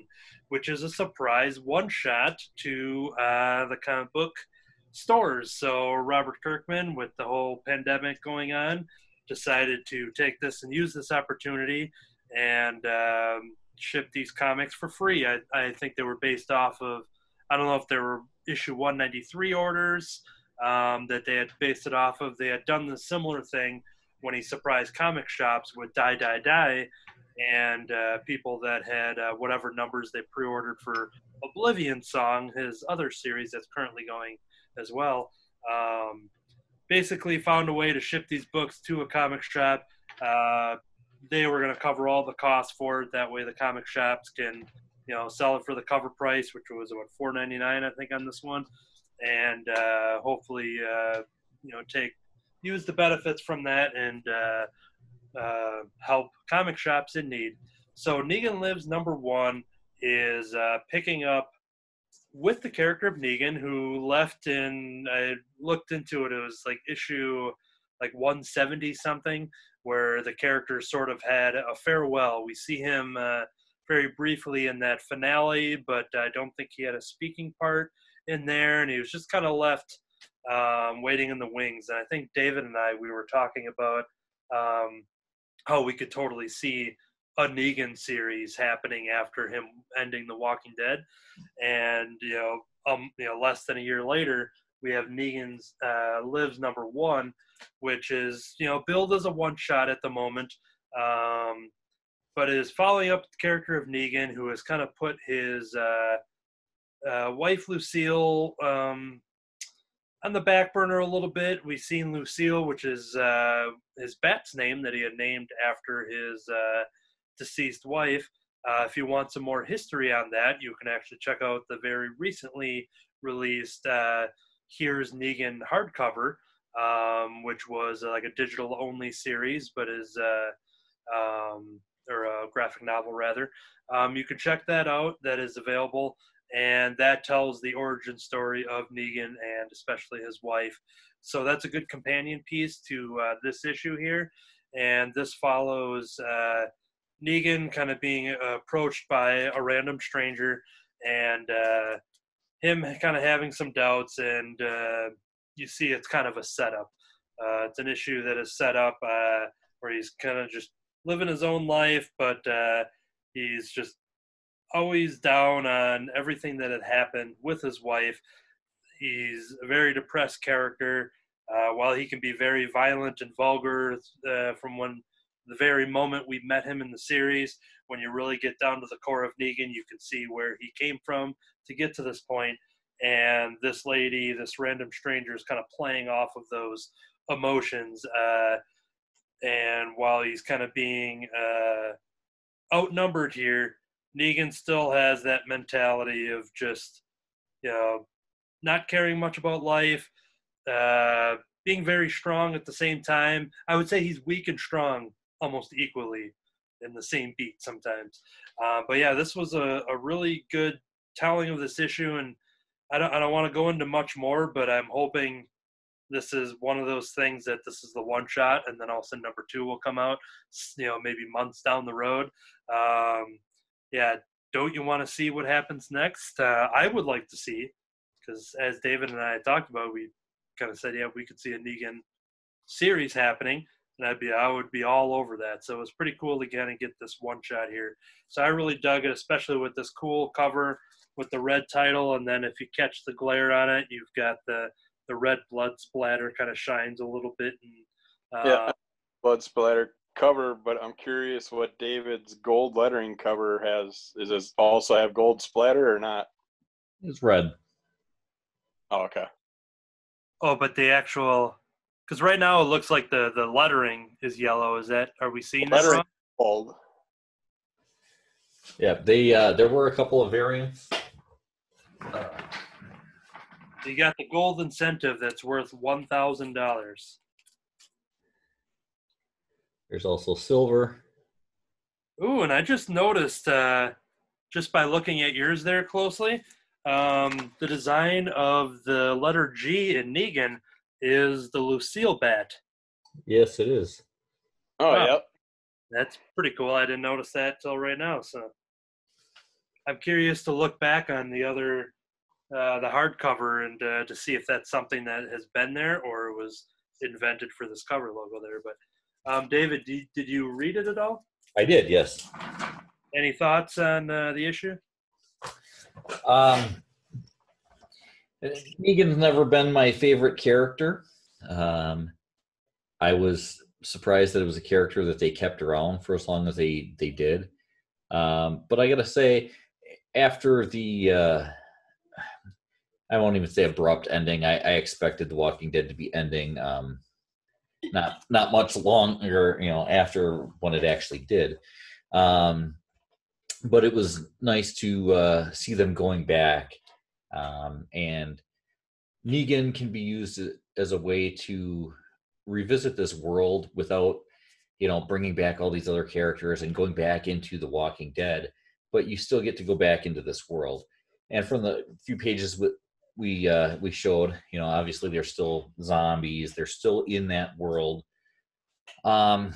which is a surprise one shot to uh, the comic book stores. So Robert Kirkman, with the whole pandemic going on, decided to take this and use this opportunity and um, ship these comics for free. I, I think they were based off of, I don't know if they were issue 193 orders um, that they had based it off of. They had done the similar thing when he surprised comic shops with Die Die Die and uh, people that had uh, whatever numbers they pre-ordered for Oblivion Song, his other series that's currently going as well. Um, basically, found a way to ship these books to a comic shop. Uh, they were going to cover all the costs for it. That way, the comic shops can, you know, sell it for the cover price, which was what four ninety nine, I think, on this one, and uh, hopefully, uh, you know, take use the benefits from that and uh, help comic shops in need. So Negan Lives number one is uh, picking up with the character of Negan, who left in. I looked into it. It was like issue like 170 something, where the character sort of had a farewell. We see him uh, very briefly in that finale, but I don't think he had a speaking part in there, and he was just kind of left um, waiting in the wings. And I think David and I we were talking about um, how we could totally see a Negan series happening after him ending The Walking Dead, and you know, um, you know, less than a year later, we have Negan's uh, Lives number one, which is you know billed as a one shot at the moment, um, but is following up the character of Negan, who has kind of put his uh, uh, wife Lucille um, on the back burner a little bit. We've seen Lucille, which is uh, his bat's name that he had named after his uh, deceased wife. Uh, if you want some more history on that, you can actually check out the very recently released uh, Here's Negan hardcover, um, which was uh, like a digital only series, but is uh, um, or a graphic novel rather. Um, you can check that out. That is available and that tells the origin story of Negan and especially his wife. So that's a good companion piece to uh, this issue here, and this follows uh, Negan kind of being approached by a random stranger, and uh, him kind of having some doubts, and uh, you see it's kind of a setup. Uh, it's an issue that is set up uh, where he's kind of just living his own life, but he's just always down on everything that had happened with his wife. He's a very depressed character. Uh, while he can be very violent and vulgar uh, from when the very moment we met him in the series, when you really get down to the core of Negan, you can see where he came from to get to this point. And this lady, this random stranger, is kind of playing off of those emotions. Uh, and while he's kind of being uh, outnumbered here, Negan still has that mentality of just, you know, not caring much about life, uh, being very strong at the same time. I would say he's weak and strong almost equally in the same beat sometimes. Uh, but yeah, this was a, a really good telling of this issue, and I don't I don't want to go into much more, but I'm hoping this is one of those things that this is the one shot, and then also number two will come out, you know, maybe months down the road. Um, yeah, don't you want to see what happens next? Uh, I would like to see, because as David and I talked about, we kind of said, yeah, we could see a Negan series happening, and I'd be, I would be all over that. So it was pretty cool to kind of get this one shot here. So I really dug it, especially with this cool cover with the red title, and then if you catch the glare on it, you've got the the red blood splatter kind of shines a little bit. And, uh, yeah, blood splatter cover, but I'm curious what David's gold lettering cover has. Is it also have gold splatter or not? It's red. Oh, okay. Oh, but the actual because right now it looks like the the lettering is yellow. Is that are we seeing that Lettering wrong? gold. Yeah, they uh, there were a couple of variants. Uh, You got the gold incentive that's worth one thousand dollars. There's also silver. Ooh, and I just noticed, uh, just by looking at yours there closely, um, the design of the letter G in Negan is the Lucille bat. Yes, it is. Oh, Wow. yep. That's pretty cool. I didn't notice that till right now. So I'm curious to look back on the other, uh, the hardcover, and uh, to see if that's something that has been there or was invented for this cover logo there. But um, David, did, did you read it at all? I did, yes. Any thoughts on uh, the issue? Um, Negan's never been my favorite character. Um, I was surprised that it was a character that they kept around for as long as they they did. Um, but I gotta say, after the uh, I won't even say abrupt ending. I, I expected The Walking Dead to be ending um, not not much longer, you know, after when it actually did. Um, but it was nice to uh, see them going back, um, and Negan can be used as a way to revisit this world without, you know, bringing back all these other characters and going back into The Walking Dead. But you still get to go back into this world. And from the few pages we uh, we showed, you know, obviously they're still zombies. They're still in that world. Um,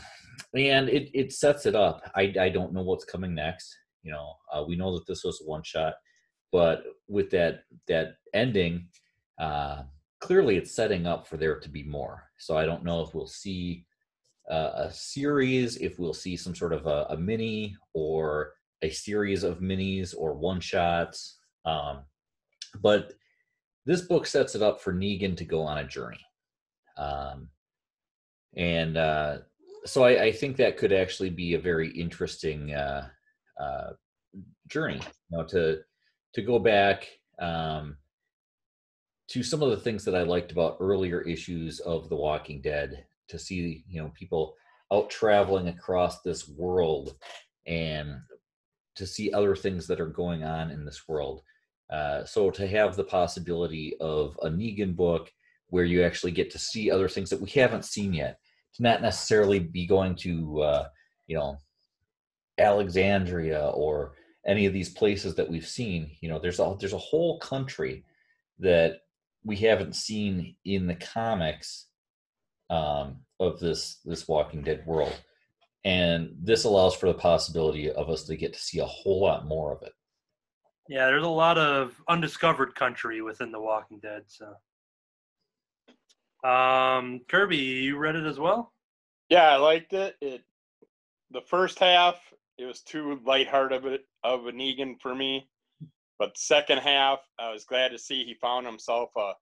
and it it sets it up. I I don't know what's coming next. You know, uh, we know that this was a one shot, but with that that ending, uh, clearly it's setting up for there to be more. So I don't know if we'll see uh, a series, if we'll see some sort of a, a mini or a series of minis or one shots. Um, but this book sets it up for Negan to go on a journey. Um, and uh, so I, I, think that could actually be a very interesting uh, uh, journey, you know, to to go back um, to some of the things that I liked about earlier issues of The Walking Dead. To see, you know, people out traveling across this world and to see other things that are going on in this world. Uh, so to have the possibility of a Negan book where you actually get to see other things that we haven't seen yet, to not necessarily be going to, uh, you know, Alexandria or any of these places that we've seen. You know, there's a there's a whole country that we haven't seen in the comics um, of this this Walking Dead world, and this allows for the possibility of us to get to see a whole lot more of it. Yeah, there's a lot of undiscovered country within the Walking Dead. So, um, Kirby, you read it as well? Yeah, I liked it. It the first half it was too lighthearted of a, of for me. But second half, I was glad to see he found himself a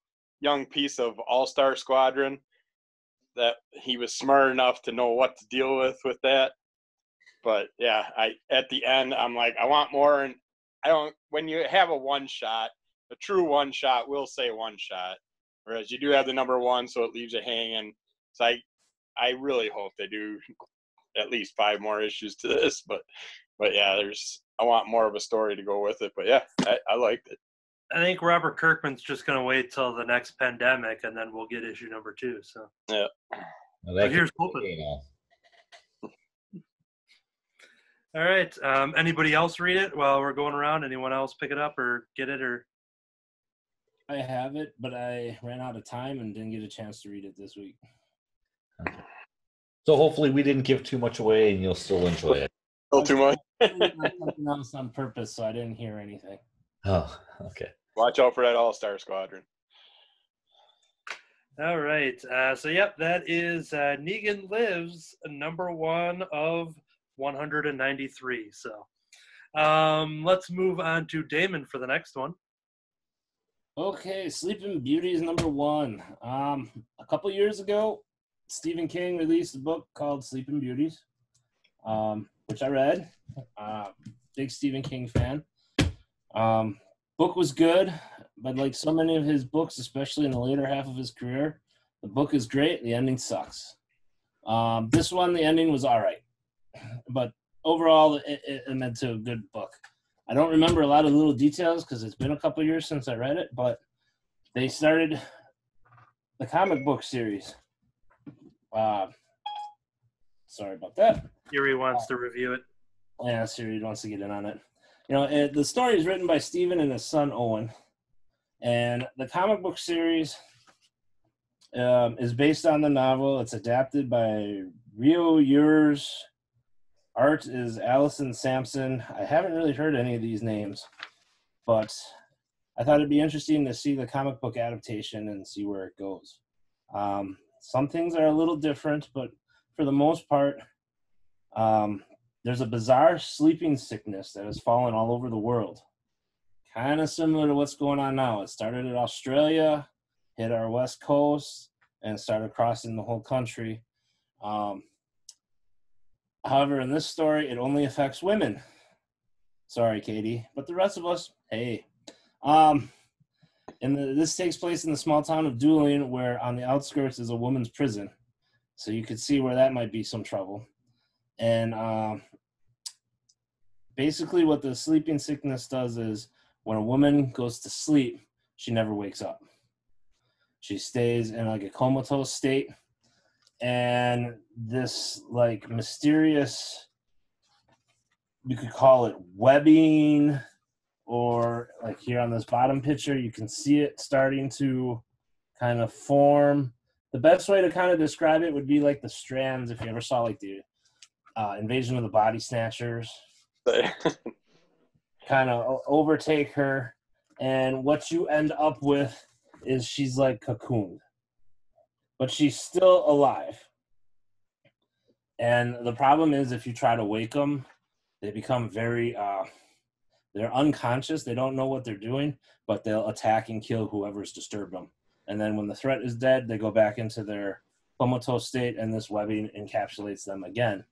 young piece of All Star Squadron. That he was smart enough to know what to deal with with that. But yeah, I at the end, I'm like, I want more. And I don't. When you have a one shot, a true one shot will say one shot, whereas you do have the number one, so it leaves you hanging. So I, I really hope they do at least five more issues to this. But but yeah, there's I want more of a story to go with it. But yeah, I, I liked it. I think Robert Kirkman's just going to wait till the next pandemic, and then we'll get issue number two. So yeah, well, so here's hoping. All right. Um, anybody else read it while we're going around? Anyone else pick it up or get it or? I have it, but I ran out of time and didn't get a chance to read it this week. Okay. So hopefully we didn't give too much away, and you'll still enjoy it. Still too much. something else on purpose, so I didn't hear anything. Oh, okay. Watch out for that All Star Squadron. All right. Uh, so, yep, that is uh, Negan Lives, number one of 193. So, um, let's move on to Damon for the next one. Okay, Sleeping Beauty is number one. Um, a couple years ago, Stephen King released a book called Sleeping Beauties, um, which I read. Uh, big Stephen King fan. Um, book was good, but like so many of his books, especially in the later half of his career, the book is great. The ending sucks. Um, this one, the ending was all right, but overall, it, it, it meant to a good book. I don't remember a lot of little details because it's been a couple years since I read it, but they started the comic book series uh, sorry about that. Yuri wants uh, to review it. Yeah, Siri wants to get in on it. You know, it, the story is written by Stephen and his son Owen, and the comic book series um, is based on the novel. It's adapted by Rio Youers art is Alison Sampson. I haven't really heard any of these names, but I thought it'd be interesting to see the comic book adaptation and see where it goes. Um, some things are a little different, but for the most part, um, there's a bizarre sleeping sickness that has fallen all over the world. Kind of similar to what's going on now. It started in Australia, hit our west coast, and started crossing the whole country. Um, however, in this story, it only affects women. Sorry, Katie, but the rest of us, hey. Um, and the, this takes place in the small town of Dooling, where on the outskirts is a woman's prison. So you could see where that might be some trouble. And um, basically, what the sleeping sickness does is when a woman goes to sleep, she never wakes up. She stays in like a comatose state. And this like mysterious, you could call it webbing, or like here on this bottom picture, you can see it starting to kind of form. The best way to kind of describe it would be like the strands, if you ever saw like the uh, Invasion of the Body Snatchers kind of overtake her, and what you end up with is she's like cocooned, but she's still alive. And the problem is, if you try to wake them, they become very, uh, they're unconscious. They don't know what they're doing, but they'll attack and kill whoever's disturbed them. And then when the threat is dead, they go back into their comatose state, and this webbing encapsulates them again.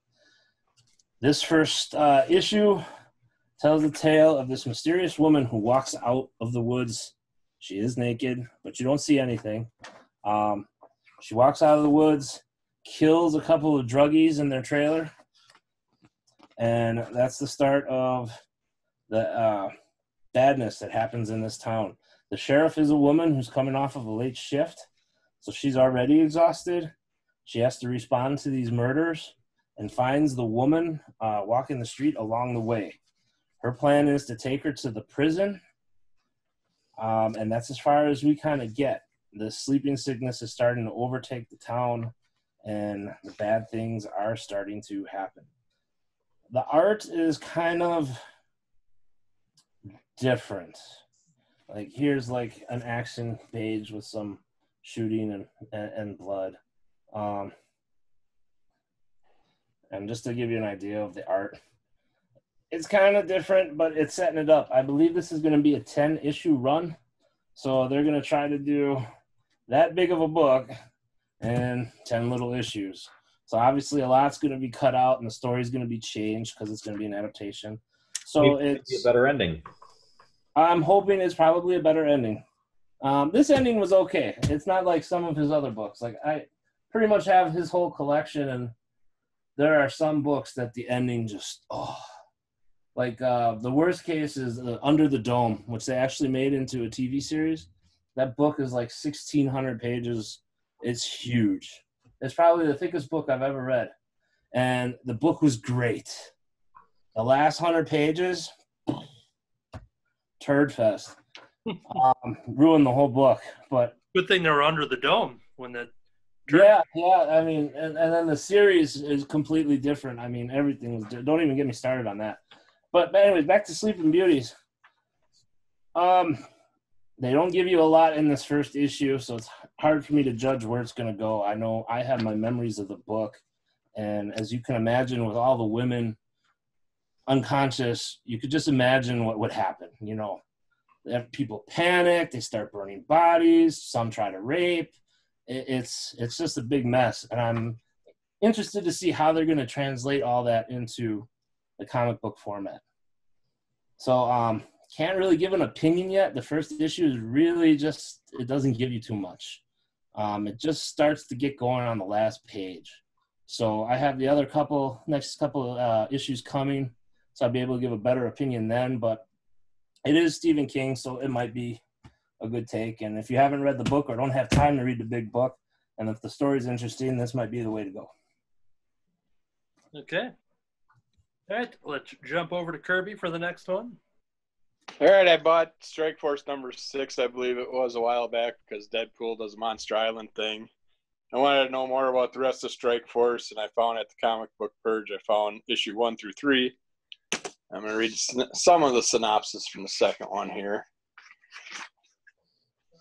This first uh, issue tells the tale of this mysterious woman who walks out of the woods. She is naked, but you don't see anything. Um, she walks out of the woods, kills a couple of druggies in their trailer, and that's the start of the uh, badness that happens in this town. The sheriff is a woman who's coming off of a late shift, so she's already exhausted. She has to respond to these murders and finds the woman uh, walking the street along the way. Her plan is to take her to the prison, um, and that's as far as we kind of get. The sleeping sickness is starting to overtake the town, and the bad things are starting to happen. The art is kind of different. Like here's like an action page with some shooting and and, and blood. Um, and just to give you an idea of the art, it's kind of different, but it's setting it up. I believe this is going to be a 10 issue run. So they're going to try to do that big of a book and 10 little issues. So obviously a lot's going to be cut out and the story's going to be changed because it's going to be an adaptation. So Maybe it's a better ending. I'm hoping it's probably a better ending. Um, this ending was okay. It's not like some of his other books. Like I pretty much have his whole collection, and there are some books that the ending just oh, like uh, the worst case is uh, Under the Dome, which they actually made into a TV series. That book is like 1,600 pages. It's huge. It's probably the thickest book I've ever read, and the book was great. The last hundred pages, turd fest. um, ruined the whole book. But Good thing they were under the dome when the yeah, yeah. I mean, and, and then the series is completely different. I mean, everything was. Don't even get me started on that. But anyways, back to Sleeping Beauties. Um, they don't give you a lot in this first issue, so it's hard for me to judge where it's going to go. I know I have my memories of the book, and as you can imagine, with all the women unconscious, you could just imagine what would happen. You know, people panic, they start burning bodies, some try to rape. It's it's just a big mess, and I'm interested to see how they're going to translate all that into the comic book format. So um, can't really give an opinion yet. The first issue is really just it doesn't give you too much. Um, it just starts to get going on the last page. So I have the other couple next couple of uh, issues coming, so I'll be able to give a better opinion then. But it is Stephen King, so it might be a good take. And if you haven't read the book or don't have time to read the big book, and if the story's interesting, this might be the way to go. Okay. All right, let's jump over to Kirby for the next one. All right, I bought Strikeforce number six, I believe it was a while back, because Deadpool does a Monster Island thing. I wanted to know more about the rest of Strikeforce, and I found at the comic book purge, I found issue one through three. I'm going to read some of the synopsis from the second one here.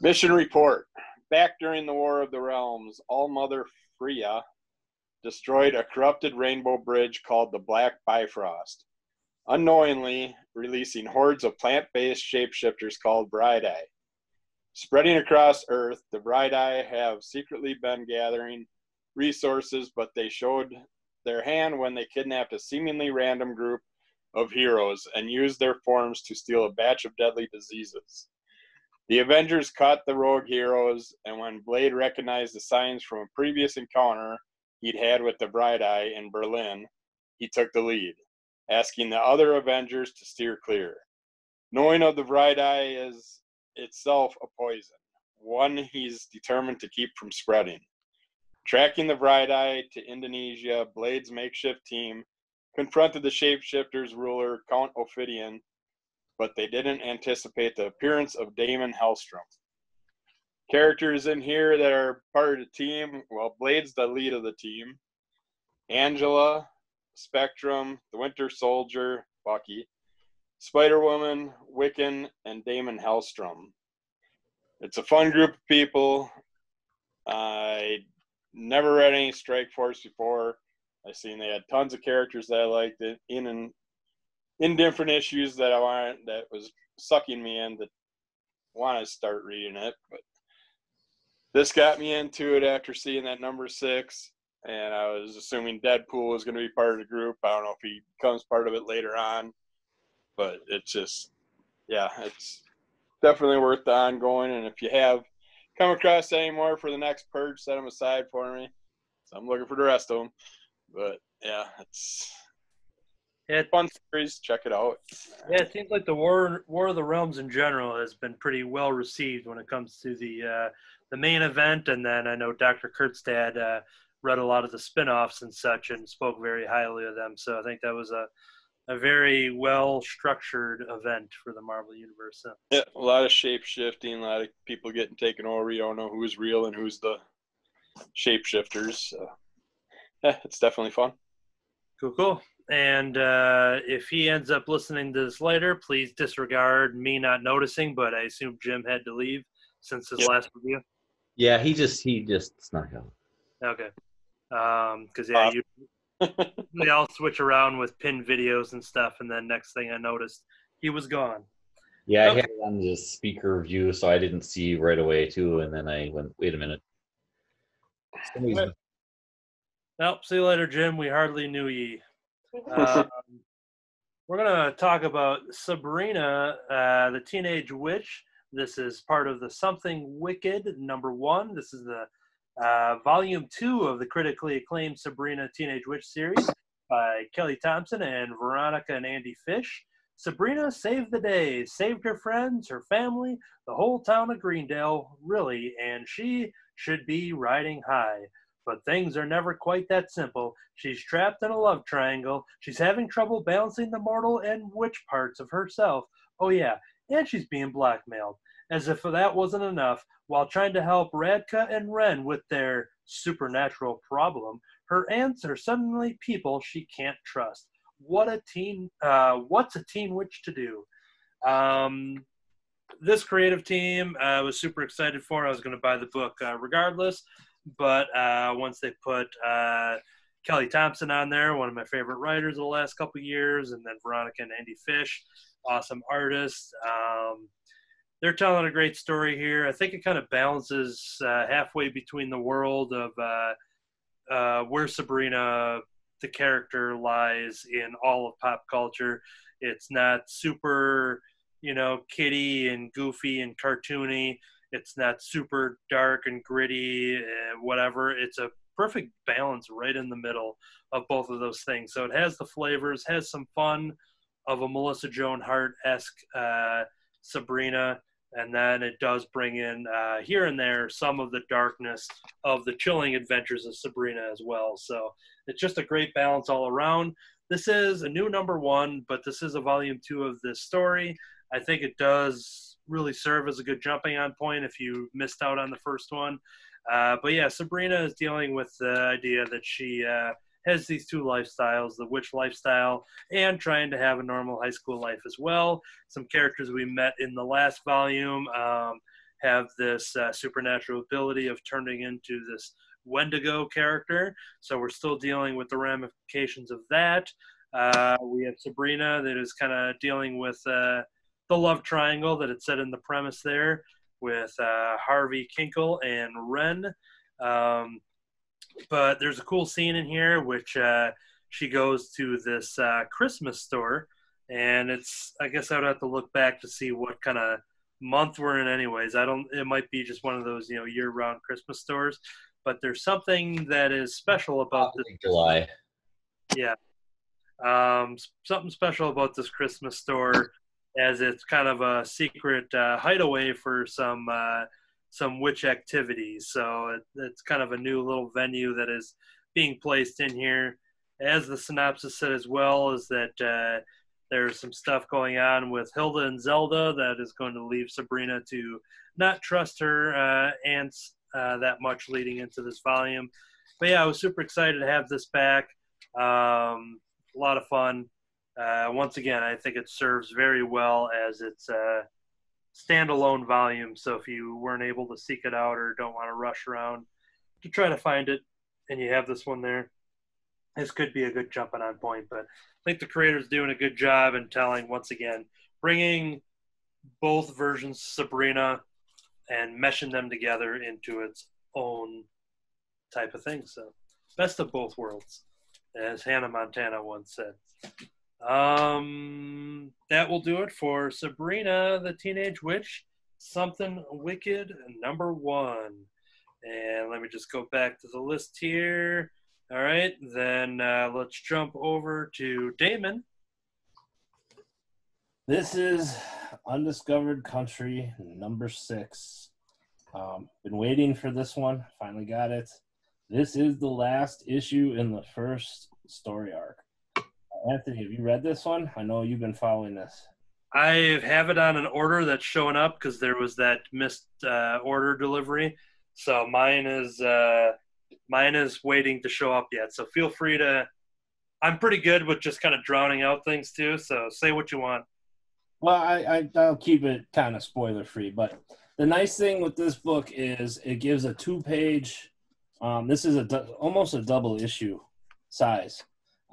Mission report. Back during the War of the Realms, All Mother Freya destroyed a corrupted rainbow bridge called the Black Bifrost, unknowingly releasing hordes of plant based shapeshifters called Bright Eye. Spreading across Earth, the Bright Eye have secretly been gathering resources, but they showed their hand when they kidnapped a seemingly random group of heroes and used their forms to steal a batch of deadly diseases. The Avengers caught the rogue heroes, and when Blade recognized the signs from a previous encounter he'd had with the Bright Eye in Berlin, he took the lead, asking the other Avengers to steer clear. Knowing of the Bright Eye is itself a poison, one he's determined to keep from spreading. Tracking the Bright Eye to Indonesia, Blade's makeshift team confronted the shapeshifters ruler, Count Ophidian, but they didn't anticipate the appearance of Daimon Hellstrom. Characters in here that are part of the team, well, Blade's the lead of the team. Angela, Spectrum, the Winter Soldier, Bucky, Spider Woman, Wiccan, and Daimon Hellstrom. It's a fun group of people. I never read any Strikeforce before. I seen they had tons of characters that I liked in and in different issues that I wanted that was sucking me in to want to start reading it. But this got me into it after seeing that number six, and I was assuming Deadpool was going to be part of the group. I don't know if he becomes part of it later on, but it's just, yeah, it's definitely worth the ongoing. And if you have come across any more for the next purge, set them aside for me. So I'm looking for the rest of them. But yeah, it's Yeah, it, fun series. Check it out. yeah, it seems like the War War of the Realms in general has been pretty well received when it comes to the uh, the main event, and then I know Dr. Kurtzstad uh, read a lot of the spin-offs and such and spoke very highly of them. So I think that was a a very well structured event for the Marvel Universe. So, Yeah, a lot of shape shifting, a lot of people getting taken over. You don't know who's real and who's the shapeshifters. So, yeah, it's definitely fun. Cool, cool. And uh, if he ends up listening to this later, please disregard me not noticing. But I assume Jim had to leave since his Yep. last review. Yeah, he just he just snuck out. Okay. Because yeah, Uh, you they all switch around with pin videos and stuff, and then next thing I noticed, he was gone. Yeah, I Okay. had it on the speaker view, so I didn't see right away too. And then I went, wait a minute. Somebody's- Nope. See you later, Jim. We hardly knew ye. Um, we're gonna talk about Sabrina, uh, the Teenage Witch. This is part of the Something Wicked number one. This is the uh, volume two of the critically acclaimed Sabrina Teenage Witch series by Kelly Thompson and Veronica and Andy Fish. Sabrina saved the day, saved her friends, her family, the whole town of Greendale, really, and she should be riding high. But things are never quite that simple. She's trapped in a love triangle. She's having trouble balancing the mortal and witch parts of herself. Oh, yeah, and she's being blackmailed. As if that wasn't enough, while trying to help Radka and Ren with their supernatural problem, her aunts are suddenly people she can't trust. What a teen! Uh, what's a teen witch to do? Um, this creative team I was super excited for. I was going to buy the book uh, regardless, but uh, once they put uh, Kelly Thompson on there, one of my favorite writers of the last couple years, and then Veronica and Andy Fish, awesome artists. Um, they're telling a great story here. I think it kind of balances uh, halfway between the world of uh, uh, where Sabrina, the character, lies in all of pop culture. It's not super, you know, kitty and goofy and cartoony. It's not super dark and gritty, uh, whatever. It's a perfect balance right in the middle of both of those things. So it has the flavors, has some fun of a Melissa Joan Hart esque uh, Sabrina, and then it does bring in uh, here and there some of the darkness of the chilling adventures of Sabrina as well. So it's just a great balance all around. This is a new number one, but this is a volume two of this story. I think it does really serve as a good jumping on point if you missed out on the first one. Uh, but yeah, Sabrina is dealing with the idea that she uh, has these two lifestyles the witch lifestyle and trying to have a normal high school life as well. Some characters we met in the last volume um, have this uh, supernatural ability of turning into this Wendigo character. So we're still dealing with the ramifications of that. Uh, we have Sabrina that is kind of dealing with uh, the love triangle that it said in the premise there with uh, Harvey Kinkle and Ren. Um, but there's a cool scene in here which uh, she goes to this uh, Christmas store, and it's I guess I would have to look back to see what kind of month we're in. Anyways, I don't. It might be just one of those you know year-round Christmas stores, but there's something that is special about this. July. Yeah. Um, something special about this Christmas store, as it's kind of a secret uh, hideaway for some uh, some witch activities. So it, it's kind of a new little venue that is being placed in here. As the synopsis said as well, is that uh, there's some stuff going on with Hilda and Zelda that is going to leave Sabrina to not trust her uh, aunts uh, that much leading into this volume. But yeah, I was super excited to have this back. Um, a lot of fun. Uh, once again, I think it serves very well as its uh, standalone volume. So if you weren't able to seek it out or don't want to rush around to try to find it, and you have this one there, this could be a good jumping on point. But I think the creator's doing a good job in telling, once again, bringing both versions Sabrina and meshing them together into its own type of thing. So, best of both worlds, as Hannah Montana once said. Um, that will do it for Sabrina the Teenage Witch. Something Wicked, number one. And let me just go back to the list here. All right, then uh, let's jump over to Damon. This is Undiscovered Country number six. Um, been waiting for this one. Finally got it. This is the last issue in the first story arc. Anthony, have you read this one? I know you've been following this. I have it on an order that's showing up because there was that missed uh, order delivery. So mine is uh, mine is waiting to show up yet. So feel free to. I'm pretty good with just kind of drowning out things too. So say what you want. Well, I, I I'll keep it kind of spoiler free, but the nice thing with this book is it gives a two page. Um, this is a almost a double issue size.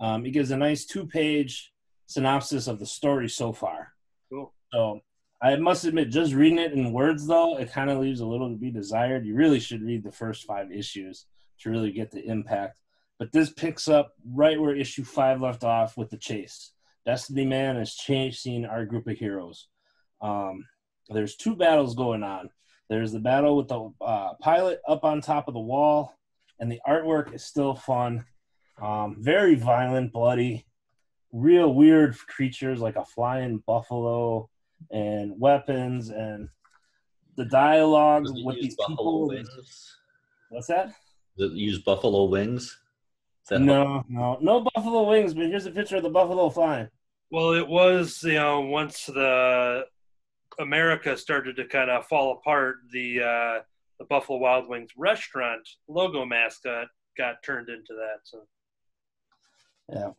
Um, it gives a nice two page synopsis of the story so far. Cool. So I must admit, just reading it in words though, it kind of leaves a little to be desired. You really should read the first five issues to really get the impact. But this picks up right where issue five left off with the chase. Destiny Man is chasing our group of heroes. Um, there's two battles going on. There's the battle with the uh, pilot up on top of the wall, and the artwork is still fun. Um, very violent, bloody, real weird creatures like a flying buffalo and weapons and the dialogue Does it with use these buffalo people. wings? What's that? Does it use buffalo wings? That No, no, no buffalo wings. But here's a picture of the buffalo flying. Well, it was you know once the America started to kind of fall apart, the uh, the Buffalo Wild Wings restaurant logo mascot got turned into that. So Yeah.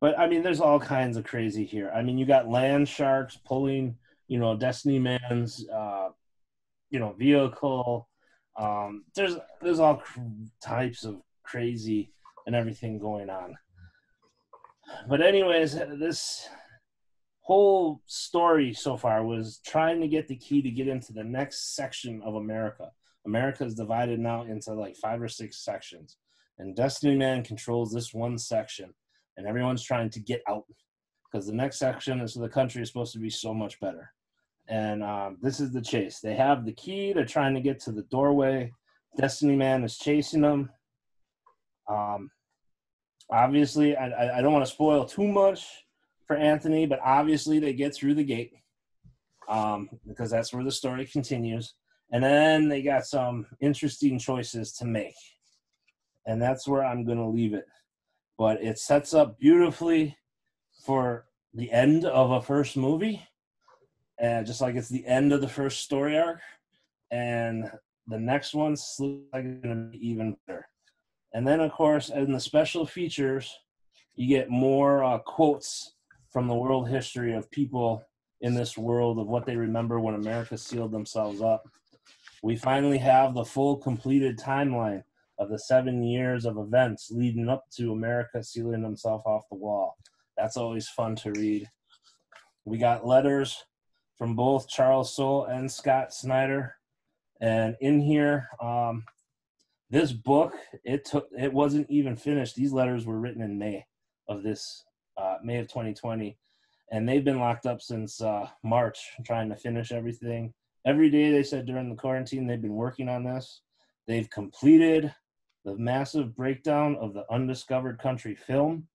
But I mean, there's all kinds of crazy here. I mean, you got land sharks pulling, you know, Destiny Man's, uh, you know, vehicle. Um, there's there's all cr- types of crazy and everything going on. But anyways, this whole story so far was trying to get the key to get into the next section of America. America is divided now into like five or six sections, and Destiny Man controls this one section and everyone's trying to get out because the next section is the country is supposed to be so much better. And um, this is the chase. They have the key. They're trying to get to the doorway. Destiny Man is chasing them. Um, obviously, I, I, don't want to spoil too much for Anthony, but obviously they get through the gate um, because that's where the story continues. And then they got some interesting choices to make. And that's where I'm going to leave it but it sets up beautifully for the end of a first movie and just like it's the end of the first story arc and the next one's like it's gonna be even better. And then, of course, in the special features, you get more uh, quotes from the world history of people in this world of what they remember when America sealed themselves up. We finally have the full completed timeline of the seven years of events leading up to America sealing himself off the wall. That's always fun to read. We got letters from both Charles Soule and Scott Snyder. And in here, um, this book, it took it wasn't even finished. These letters were written in May of this uh, May of 2020, and they've been locked up since uh, March trying to finish everything. Every day they said during the quarantine they've been working on this. They've completed the massive breakdown of the undiscovered country film.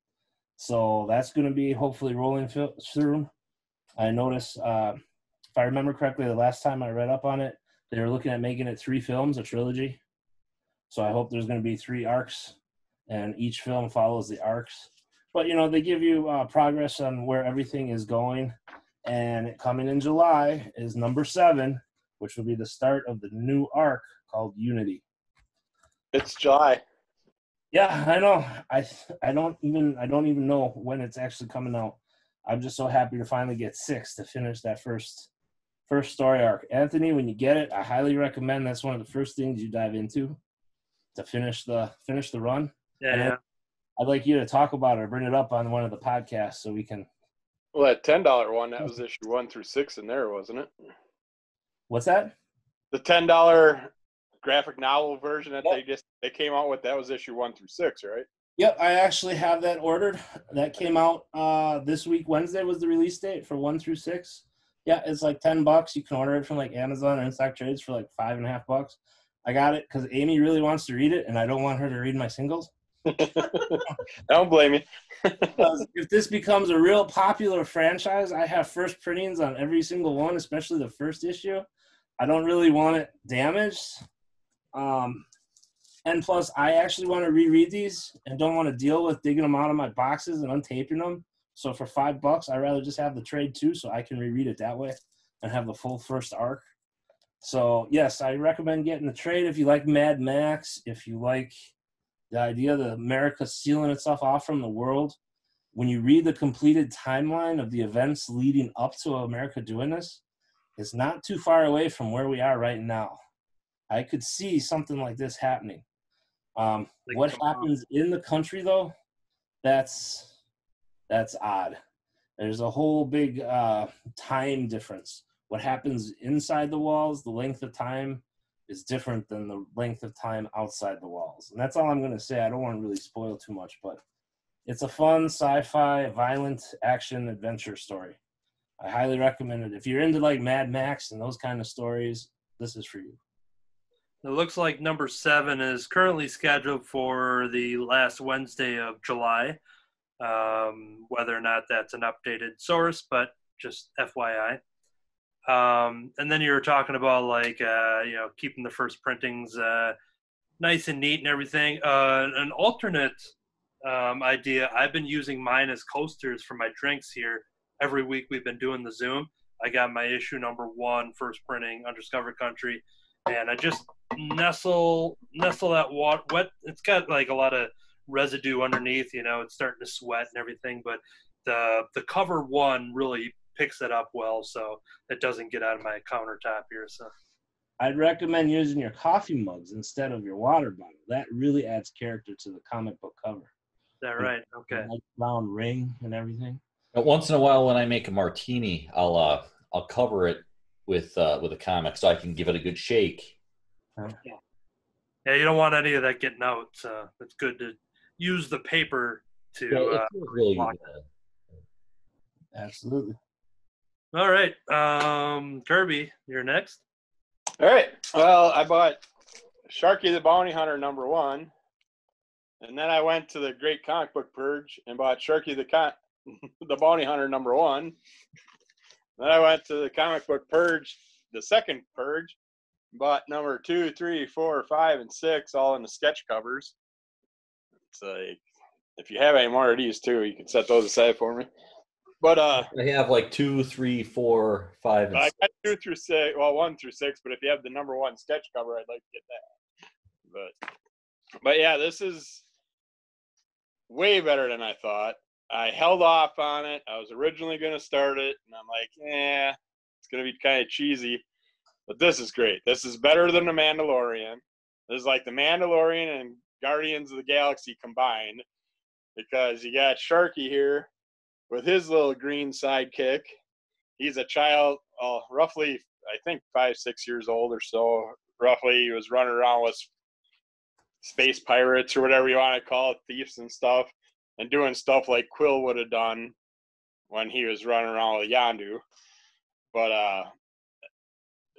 So that's going to be hopefully rolling fil- through. I noticed, uh, if I remember correctly, the last time I read up on it, they were looking at making it three films, a trilogy. So I hope there's going to be three arcs, and each film follows the arcs. But you know, they give you uh, progress on where everything is going, and coming in July is number seven, which will be the start of the new arc called Unity. It's July. Yeah, I know. I I don't even I don't even know when it's actually coming out. I'm just so happy to finally get six to finish that first first story arc. Anthony, when you get it, I highly recommend that's one of the first things you dive into to finish the finish the run. Yeah, yeah. I'd like you to talk about it or bring it up on one of the podcasts so we can Well, that ten dollar one that was issue one through six in there, wasn't it? What's that? The ten dollar graphic novel version that Yep. they just they came out with that was issue one through six, right? Yep, I actually have that ordered. That came out uh this week. Wednesday was the release date for one through six. Yeah, it's like ten bucks. You can order it from like Amazon or InStock Trades for like five and a half bucks. I got it because Amy really wants to read it, and I don't want her to read my singles. Don't blame me. If this becomes a real popular franchise, I have first printings on every single one, especially the first issue. I don't really want it damaged. Um, and plus, I actually want to reread these and don't want to deal with digging them out of my boxes and untaping them. So for five bucks, I'd rather just have the trade too, so I can reread it that way and have the full first arc. So yes, I recommend getting the trade if you like Mad Max, if you like the idea that America sealing itself off from the world. When you read the completed timeline of the events leading up to America doing this, it's not too far away from where we are right now. I could see something like this happening. Um, Like what happens in the country, though, that's that's odd. There's a whole big uh, time difference. What happens inside the walls, the length of time is different than the length of time outside the walls. And that's all I'm going to say. I don't want to really spoil too much, but it's a fun sci-fi, violent action adventure story. I highly recommend it. If you're into like Mad Max and those kind of stories, this is for you. It looks like number seven is currently scheduled for the last Wednesday of July. Um, whether or not that's an updated source, but just FYI. Um, and then you were talking about like uh, you know keeping the first printings uh, nice and neat and everything. Uh, an alternate um, idea. I've been using mine as coasters for my drinks here. Every week we've been doing the Zoom. I got my issue number one, first printing, Undiscovered Country, and I just nestle nestle that water wet. It's got like a lot of residue underneath. You know, it's starting to sweat and everything, but the the cover one really picks it up well, so it doesn't get out of my countertop here. So I'd recommend using your coffee mugs instead of your water bottle. That really adds character to the comic book cover. is that right? Okay. Like round ring and everything. But once in a while, when I make a martini, I'll uh, I'll cover it with uh, with a comic so I can give it a good shake. Yeah, you don't want any of that getting out. So it's good to use the paper to. Yeah, Uh, it really block good. Absolutely. all right, um, Kirby, you're next. All right. Well, I bought Sharkey the Bounty Hunter number one, and then I went to the Great Comic Book Purge and bought Sharkey the Con- the Bounty Hunter number one. Then I went to the Comic Book Purge, the second Purge, bought number two, three, four, five, and six, all in the sketch covers. It's like if you have any more of these too, you can set those aside for me. But uh, I have like two, three, four, five, and I six. got two through six. Well, one through six. But if you have the number one sketch cover, I'd like to get that. But but yeah, this is way better than I thought. I held off on it. I was originally going to start it, and I'm like, yeah, it's going to be kind of cheesy. But this is great. This is better than The Mandalorian. This is like The Mandalorian and Guardians of the Galaxy combined because you got Sharkey here with his little green sidekick. He's a child, uh, roughly, I think, five, six years old or so. Roughly, he was running around with space pirates or whatever you want to call it, thieves and stuff, and doing stuff like Quill would have done when he was running around with Yondu. But uh,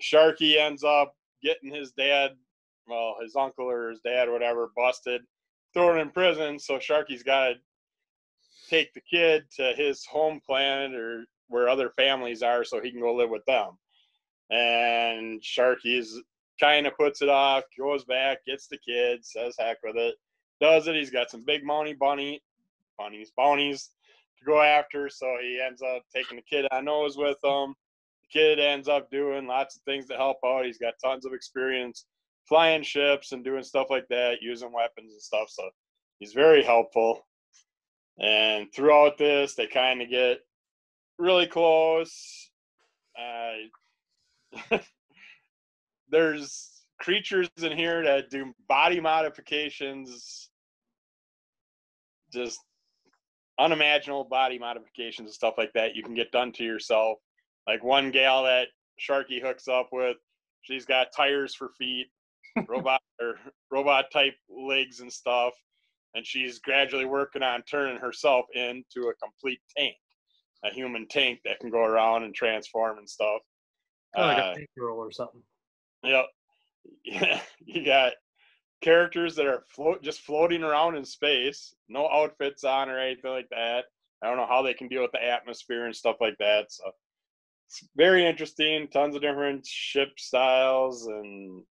Sharkey ends up getting his dad, well, his uncle or his dad, whatever, busted, thrown in prison. So Sharkey's got to take the kid to his home planet or where other families are so he can go live with them. And Sharkey's kind of puts it off, goes back, gets the kid, says heck with it, does it. He's got some big money bunny, bunnies, bounties to go after. So he ends up taking the kid on nose with him. The kid ends up doing lots of things to help out. He's got tons of experience flying ships and doing stuff like that, using weapons and stuff. So he's very helpful. And throughout this, they kind of get really close. Uh, there's creatures in here that do body modifications, just unimaginable body modifications and stuff like that you can get done to yourself. Like one gal that Sharkey hooks up with, she's got tires for feet, robot or robot type legs and stuff, and she's gradually working on turning herself into a complete tank, a human tank that can go around and transform and stuff. Oh, like Uh, a pink girl or something. Yep. Yeah, you got characters that are float just floating around in space, no outfits on or anything like that. I don't know how they can deal with the atmosphere and stuff like that. So it's very interesting. Tons of different ship styles, and,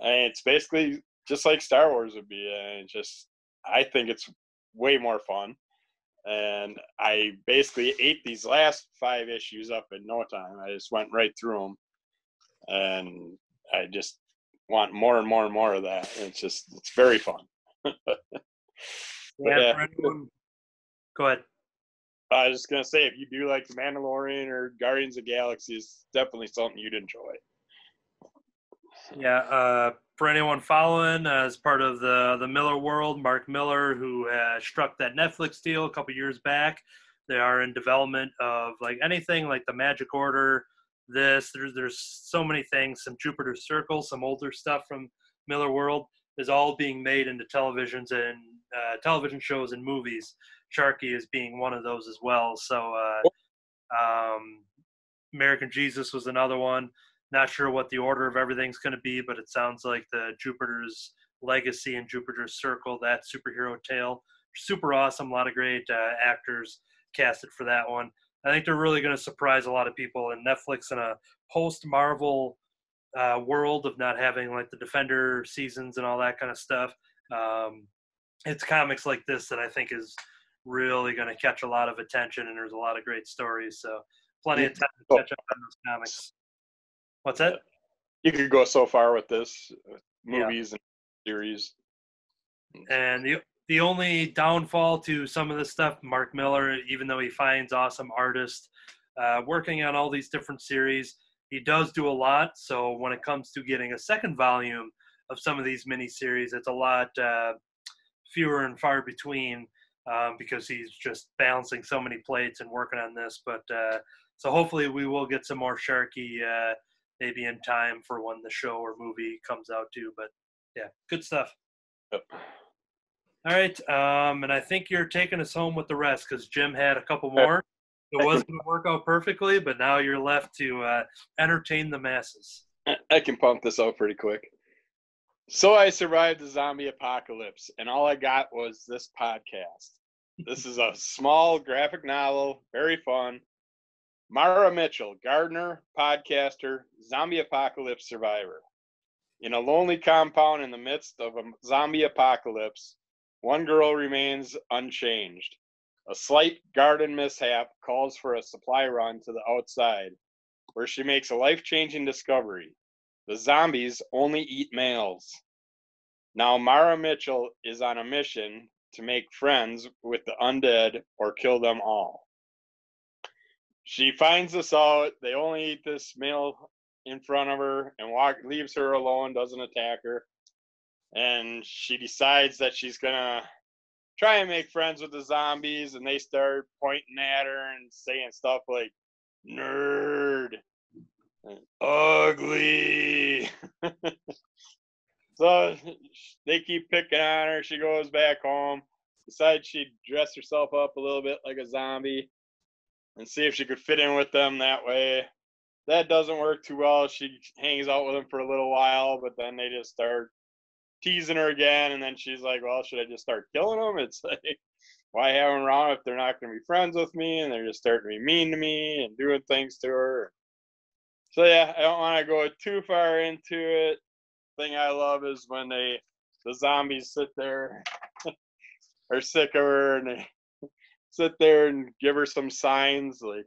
and it's basically just like Star Wars would be. And just, I think it's way more fun. And I basically ate these last five issues up in no time. I just went right through them and I just want more and more and more of that. It's just it's very fun. Yeah, yeah. for anyone- Go ahead. I was just gonna say if you do like the Mandalorian or Guardians of the Galaxy, it's definitely something you'd enjoy. Yeah, uh, for anyone following, uh, as part of the the Millarworld, Mark Millar, who uh, struck that Netflix deal a couple years back, they are in development of like anything like the Magic Order. This there's there's so many things. Some Jupiter Circle, some older stuff from Millarworld is all being made into televisions and uh, television shows and movies. Sharkey is being one of those as well. So, uh, um, American Jesus was another one. Not sure what the order of everything's going to be, but it sounds like the Jupiter's Legacy and Jupiter's Circle, that superhero tale, super awesome. A lot of great uh, actors casted for that one. I think they're really going to surprise a lot of people. And Netflix in a post Marvel uh, world of not having like the Defender seasons and all that kind of stuff. Um, it's comics like this that I think is really going to catch a lot of attention, and there's a lot of great stories. So plenty of time to catch up on those comics. What's that? You could go so far with this uh, Yeah. movies and series. And the the only downfall to some of this stuff, Mark Millar, even though he finds awesome artists uh, working on all these different series, he does do a lot. So when it comes to getting a second volume of some of these miniseries, it's a lot uh, fewer and far between um, because he's just balancing so many plates and working on this. But uh, so hopefully we will get some more Sharkey uh, maybe in time for when the show or movie comes out too. But yeah, good stuff. Yep. All right, um, and I think you're taking us home with the rest because Jim had a couple more. It was going to work out perfectly, but now you're left to uh, entertain the masses. I can pump this out pretty quick. So I survived the zombie apocalypse, and all I got was this podcast. This is a small graphic novel, very fun. Mara Mitchell, gardener, podcaster, zombie apocalypse survivor. In a lonely compound in the midst of a zombie apocalypse, one girl remains unchanged. A slight garden mishap calls for a supply run to the outside, where she makes a life changing discovery. The zombies only eat males. Now, Mara Mitchell is on a mission to make friends with the undead or kill them all. She finds this out. They only eat this male in front of her and walk, leaves her alone, doesn't attack her. And she decides that she's to try and make friends with the zombies, and they start pointing at her and saying stuff like, nerd, and ugly. So they keep picking on her. She goes back home, decides she'd dress herself up a little bit like a zombie and see if she could fit in with them that way. That doesn't work too well. She hangs out with them for a little while, but then they just start teasing her again. And then she's like, Well, should I just start killing them? It's like, why have them around if they're not going to be friends with me and they're just starting to be mean to me and doing things to her? So, yeah, I don't want to go too far into it thing I love is when they the zombies sit there are sick of her and they sit there and give her some signs like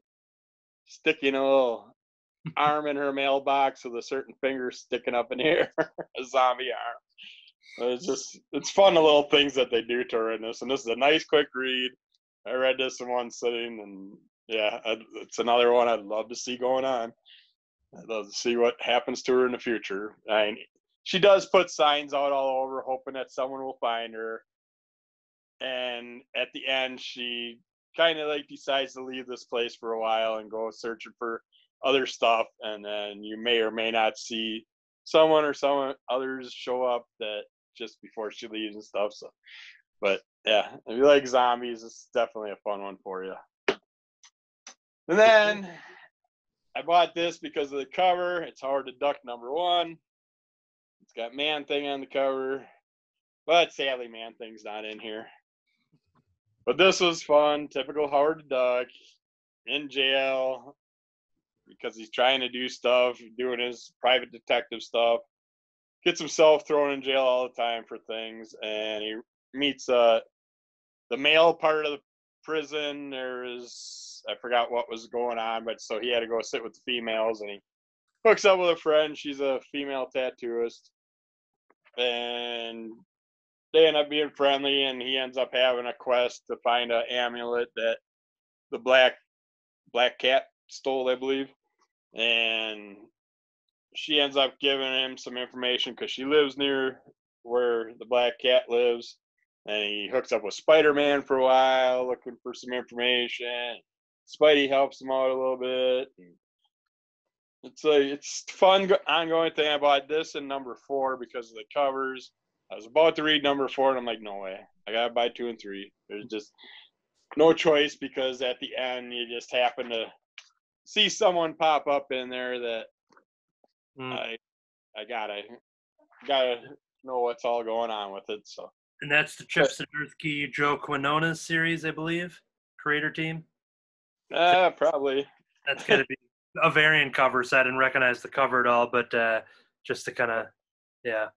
sticking a little arm in her mailbox with a certain finger sticking up in here, a zombie arm. It's just it's fun the little things that they do to her in this, and this is a nice quick read. I read this in one sitting, and yeah, it's another one I'd love to see going on. I'd love to see what happens to her in the future. I she does put signs out all over, hoping that someone will find her. And at the end, she kind of like decides to leave this place for a while and go searching for other stuff. And then you may or may not see someone or someone others show up that just before she leaves and stuff. So, but yeah, if you like zombies, it's definitely a fun one for you. And then I bought this because of the cover. It's Howard the Duck number one. It's got Man Thing on the cover, but sadly, Man Thing's not in here. But this was fun. Typical Howard the Duck in jail because he's trying to do stuff, doing his private detective stuff. Gets himself thrown in jail all the time for things, and he meets uh, the male part of the prison. There is I forgot what was going on, but so he had to go sit with the females, and he hooks up with a friend. She's a female tattooist, and they end up being friendly and he ends up having a quest to find an amulet that the black black cat stole i believe and she ends up giving him some information because she lives near where the black cat lives and he hooks up with spider-man for a while looking for some information spidey helps him out a little bit it's a it's fun ongoing thing. I bought this in number four because of the covers. I was about to read number four, and I'm like, no way. I gotta buy two and three. There's just no choice because at the end you just happen to see someone pop up in there that mm. I I gotta gotta know what's all going on with it. So and that's the Chip Zdarsky, Joe Quinones series, I believe, creator team. Uh, probably. That's gonna be a variant cover, so I didn't recognize the cover at all. But uh, just to kind of, yeah,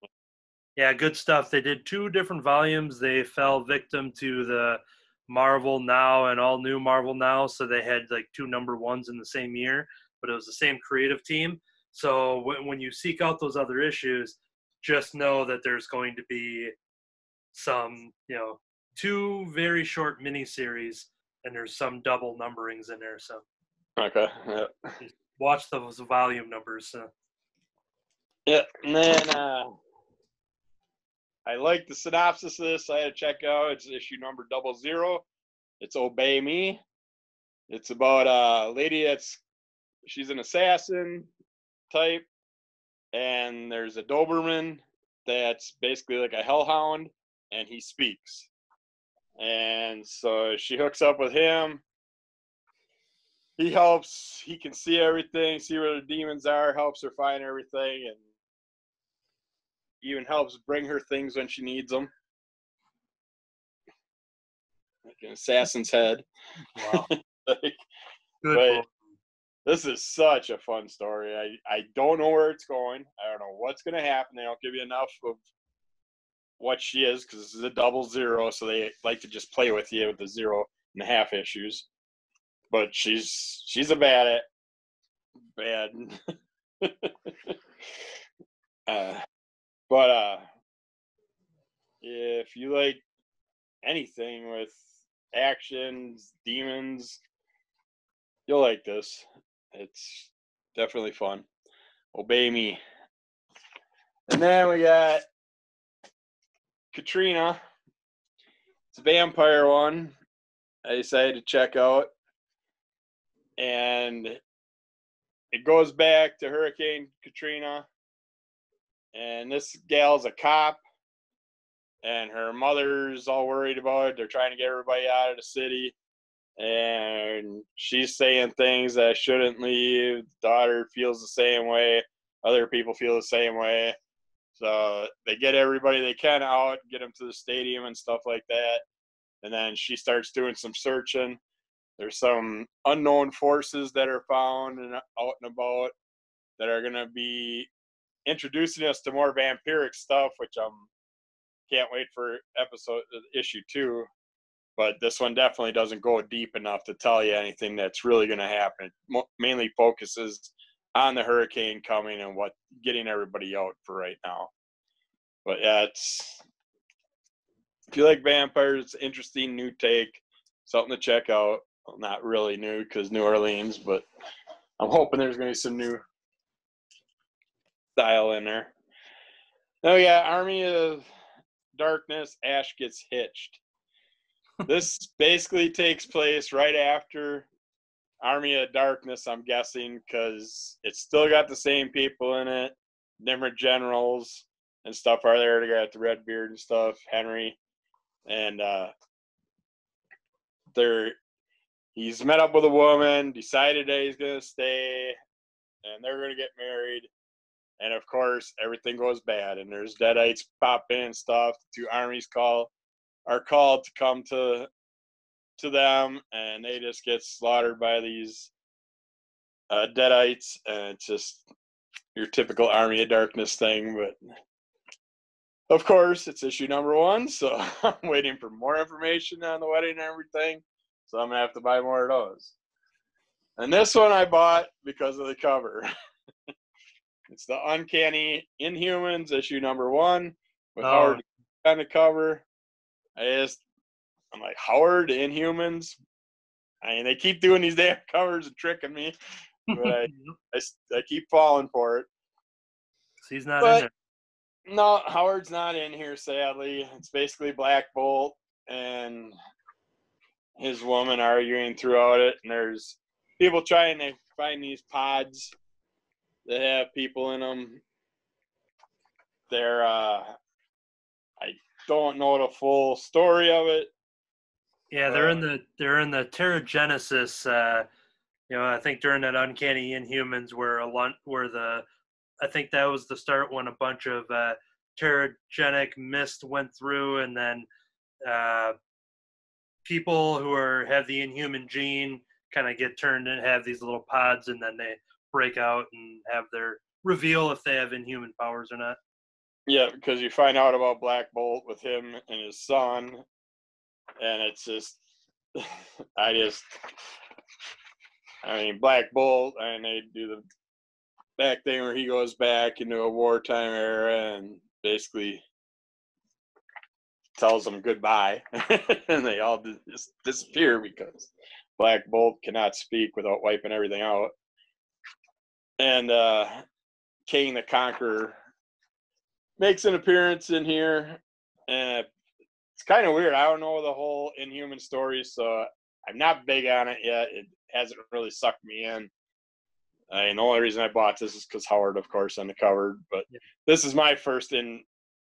yeah, good stuff. They did two different volumes. They fell victim to the Marvel Now and all new Marvel Now, so they had like two number ones in the same year, but it was the same creative team. So when, when you seek out those other issues, just know that there's going to be some, you know, two very short mini series, and there's some double numberings in there. So Okay. Yeah. Watch those volume numbers. Uh. Yeah, and then uh, I like the synopsis of this. I had to check out. It's issue number double zero. It's Obey Me. It's about a lady that's she's an assassin type, and there's a Doberman that's basically like a hellhound, and he speaks. And so she hooks up with him, he helps he can see everything see where the demons are helps her find everything and even helps bring her things when she needs them like an assassin's head. Wow. Like, Good this is such a fun story I, I don't know where it's going i don't know what's going to happen they don't give you enough of what she is because this is a double zero so they like to just play with you with the zero and a half issues. But she's she's a bad at bad. uh, but uh, if you like anything with actions, demons, you'll like this. It's definitely fun. Obey me. And then we got Katrina. It's a vampire one. I decided to check out. And it goes back to Hurricane Katrina. And this gal's a cop. And her mother's all worried about it. They're trying to get everybody out of the city. And she's saying things that shouldn't leave. Daughter feels the same way. Other people feel the same way. So they get everybody they can out, get them to the stadium and stuff like that. And then she starts doing some searching. There's some unknown forces that are found and out and about that are going to be introducing us to more vampiric stuff, which I'm can't wait for episode issue two. But this one definitely doesn't go deep enough to tell you anything that's really going to happen. It mainly focuses on the hurricane coming and what getting everybody out for right now. But yeah, it's if you like vampires, interesting new take, something to check out. Well, not really new because New Orleans, but I'm hoping there's going to be some new style in there. Oh yeah, Army of Darkness. Ash gets hitched. This basically takes place right after Army of Darkness, I'm guessing, because it's still got the same people in it, different generals and stuff are there. They got the red beard and stuff, Henry, and uh, they're he's met up with a woman, decided that he's gonna stay, and they're gonna get married. And of course, everything goes bad, and there's deadites popping and stuff. The two armies call are called to come to to them, and they just get slaughtered by these uh, deadites, and it's just your typical Army of Darkness thing. But of course, it's issue number one, so I'm waiting for more information on the wedding and everything. So I'm gonna have to buy more of those. And this one I bought because of the cover. it's the Uncanny Inhumans issue number one with Oh. Howard on the cover. I just I'm like Howard Inhumans. I mean, they keep doing these damn covers and tricking me, but I I keep falling for it. He's not But- in there. No, Howard's not in here, sadly. It's basically Black Bolt and his woman arguing throughout it, and there's people trying to find these pods that have people in them. They're, uh, I don't know the full story of it. Yeah, they're in Uh, the they're in the Terrigenesis. Uh, you know, I think during that Uncanny Inhumans, where a lot where the I think that was the start when a bunch of uh, Terragenic mist went through, and then uh, people who are have the Inhuman gene kind of get turned and have these little pods, and then they break out and have their reveal if they have Inhuman powers or not. Yeah, because you find out about Black Bolt with him and his son, and it's just, I just, I mean, Black Bolt, and they do the back thing where he goes back into a wartime era and basically tells them goodbye, and they all just disappear because Black Bolt cannot speak without wiping everything out. And uh, Kang the Conqueror makes an appearance in here, and it's kind of weird. I don't know the whole Inhuman story, so I'm not big on it yet. It hasn't really sucked me in. Mean, the only reason I bought this is because Howard, of course, on the cover. But Yeah. this is my first in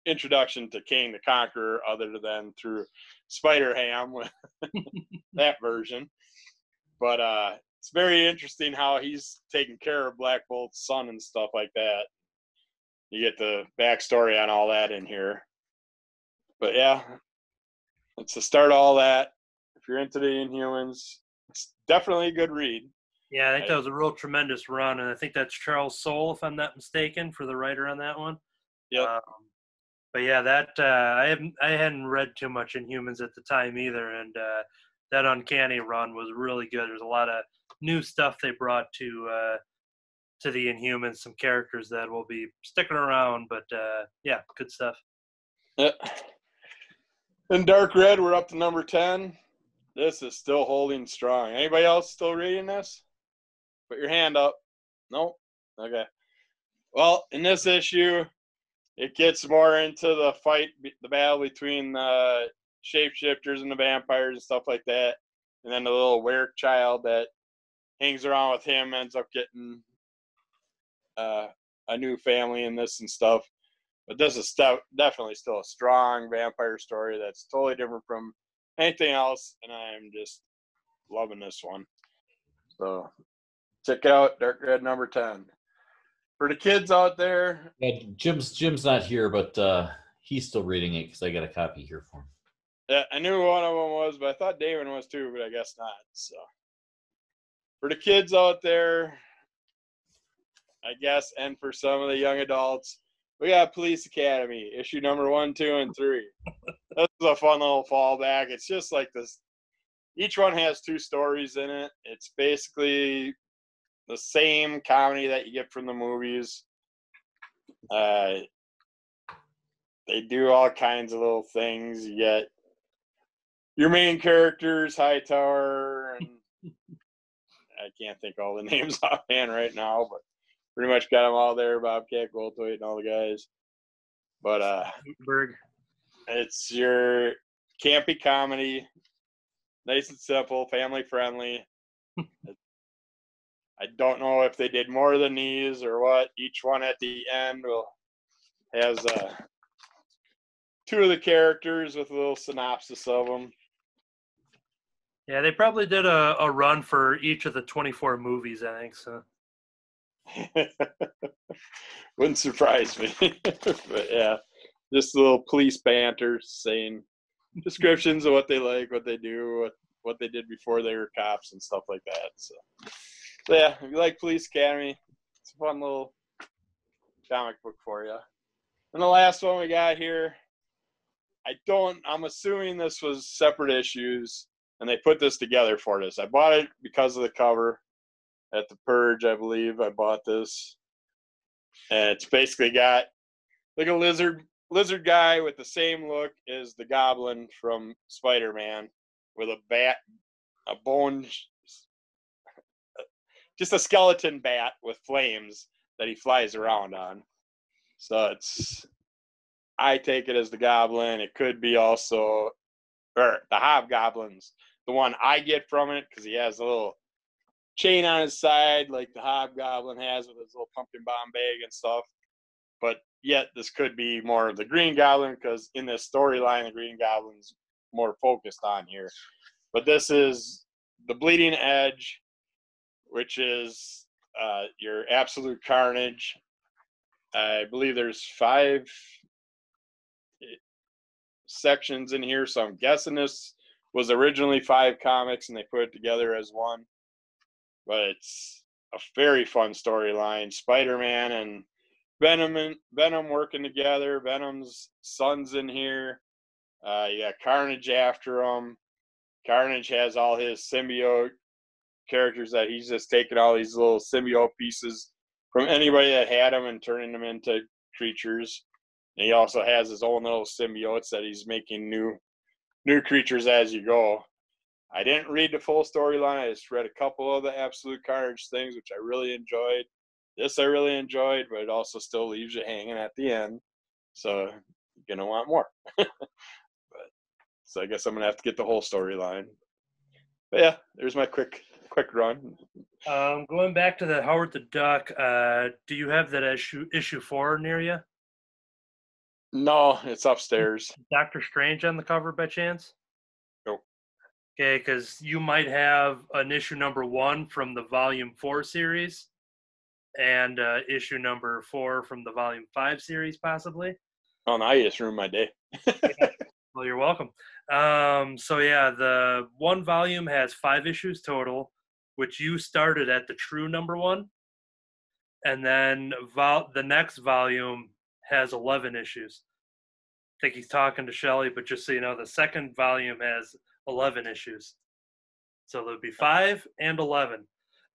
introduction to Kang the Conqueror, other than through Spider Ham with that version. But uh, it's very interesting how he's taking care of Black Bolt's son and stuff like that you get the backstory on all that in here. But yeah, it's the start of all that. If you're into the Inhumans, it's definitely a good read. Yeah, I think Right. that was a real tremendous run, and I think that's Charles Soule, if I'm not mistaken, for the writer on that one. Yeah. Um, but yeah, that uh, I haven't I hadn't read too much Inhumans at the time either, and uh, that Uncanny run was really good. There's a lot of new stuff they brought to uh, to the Inhumans, some characters that will be sticking around. But uh, yeah, good stuff. Yeah. In Dark Red, we're up to number 10. This is still holding strong. Anybody else still reading this? Put your hand up. Nope. Okay. Well, in this issue, it gets more into the fight, the battle between the shapeshifters and the vampires and stuff like that. And then the little were child that hangs around with him ends up getting uh, a new family in this and stuff. But this is st- definitely still a strong vampire story that's totally different from anything else, and I'm just loving this one. So check out, Dark Red number ten. For the kids out there, Yeah, Jim's Jim's not here, but uh, he's still reading it because I got a copy here for him. yeah, I knew one of them was, but I thought David was too, but I guess not. So for the kids out there, I guess, and for some of the young adults, we got Police Academy, issue number one, two, and three. this is a fun little fallback. It's just like this. Each one has two stories in it. It's basically the same comedy that you get from the movies. Uh, they do all kinds of little things. You get your main characters, Hightower, and I can't think all the names offhand right now, but pretty much got them all there. Bobcat Goldthwait and all the guys. But uh, Berg. it's your campy comedy, nice and simple, family friendly. I don't know if they did more than these or what. Each one at the end will has uh, two of the characters with a little synopsis of them. Yeah, they probably did a, a run for each of the 24 movies, I think. So Wouldn't surprise me. but yeah, just a little police banter saying descriptions of what they like, what they do, what, what they did before they were cops and stuff like that. So, so yeah, if you like Police Academy, it's a fun little comic book for you. And the last one we got here, I don't, I'm assuming this was separate issues and they put this together for us. I bought it because of the cover at the Purge, I believe. I bought this, and it's basically got like a lizard lizard guy with the same look as the Goblin from Spider Man, with a bat, a bone, just a skeleton bat with flames that he flies around on. So it's, I take it as the Goblin. It could be also, or the Hobgoblins. The one I get from it because he has a little chain on his side like the hobgoblin has with his little pumpkin bomb bag and stuff. But yet this could be more of the green goblin because in this storyline the green goblin's more focused on here. But this is the bleeding edge which is uh, your absolute carnage. I believe there's five eh, sections in here so i'm guessing this was originally five comics and they put it together as one but it's a very fun storyline. Spider-Man and Venom and Venom working together. Venom's son's in here. Uh, you got Carnage after him. Carnage has all his symbiote characters that he's just taking all these little symbiote pieces from anybody that had them and turning them into creatures. And he also has his own little symbiotes that he's making new new creatures as you go. I didn't read the full storyline. I just read a couple of the Absolute Carnage things, which I really enjoyed. This I really enjoyed, but it also still leaves you hanging at the end. So you're gonna want more. but so I guess I'm gonna have to get the whole storyline. But yeah, there's my quick quick run. um, going back to the Howard the Duck, uh, do you have that issue issue four near you? No, it's upstairs. Doctor Strange on the cover by chance? Okay, because you might have an issue number one from the volume four series and uh, issue number four from the volume five series, possibly. Oh, now you just ruined my day. Well, you're welcome. Um, so yeah, the one volume has five issues total, which you started at the true number one, and then vol- the next volume has eleven issues. I think he's talking to shelly but just so you know, the second volume has eleven issues. So there'll be five and eleven.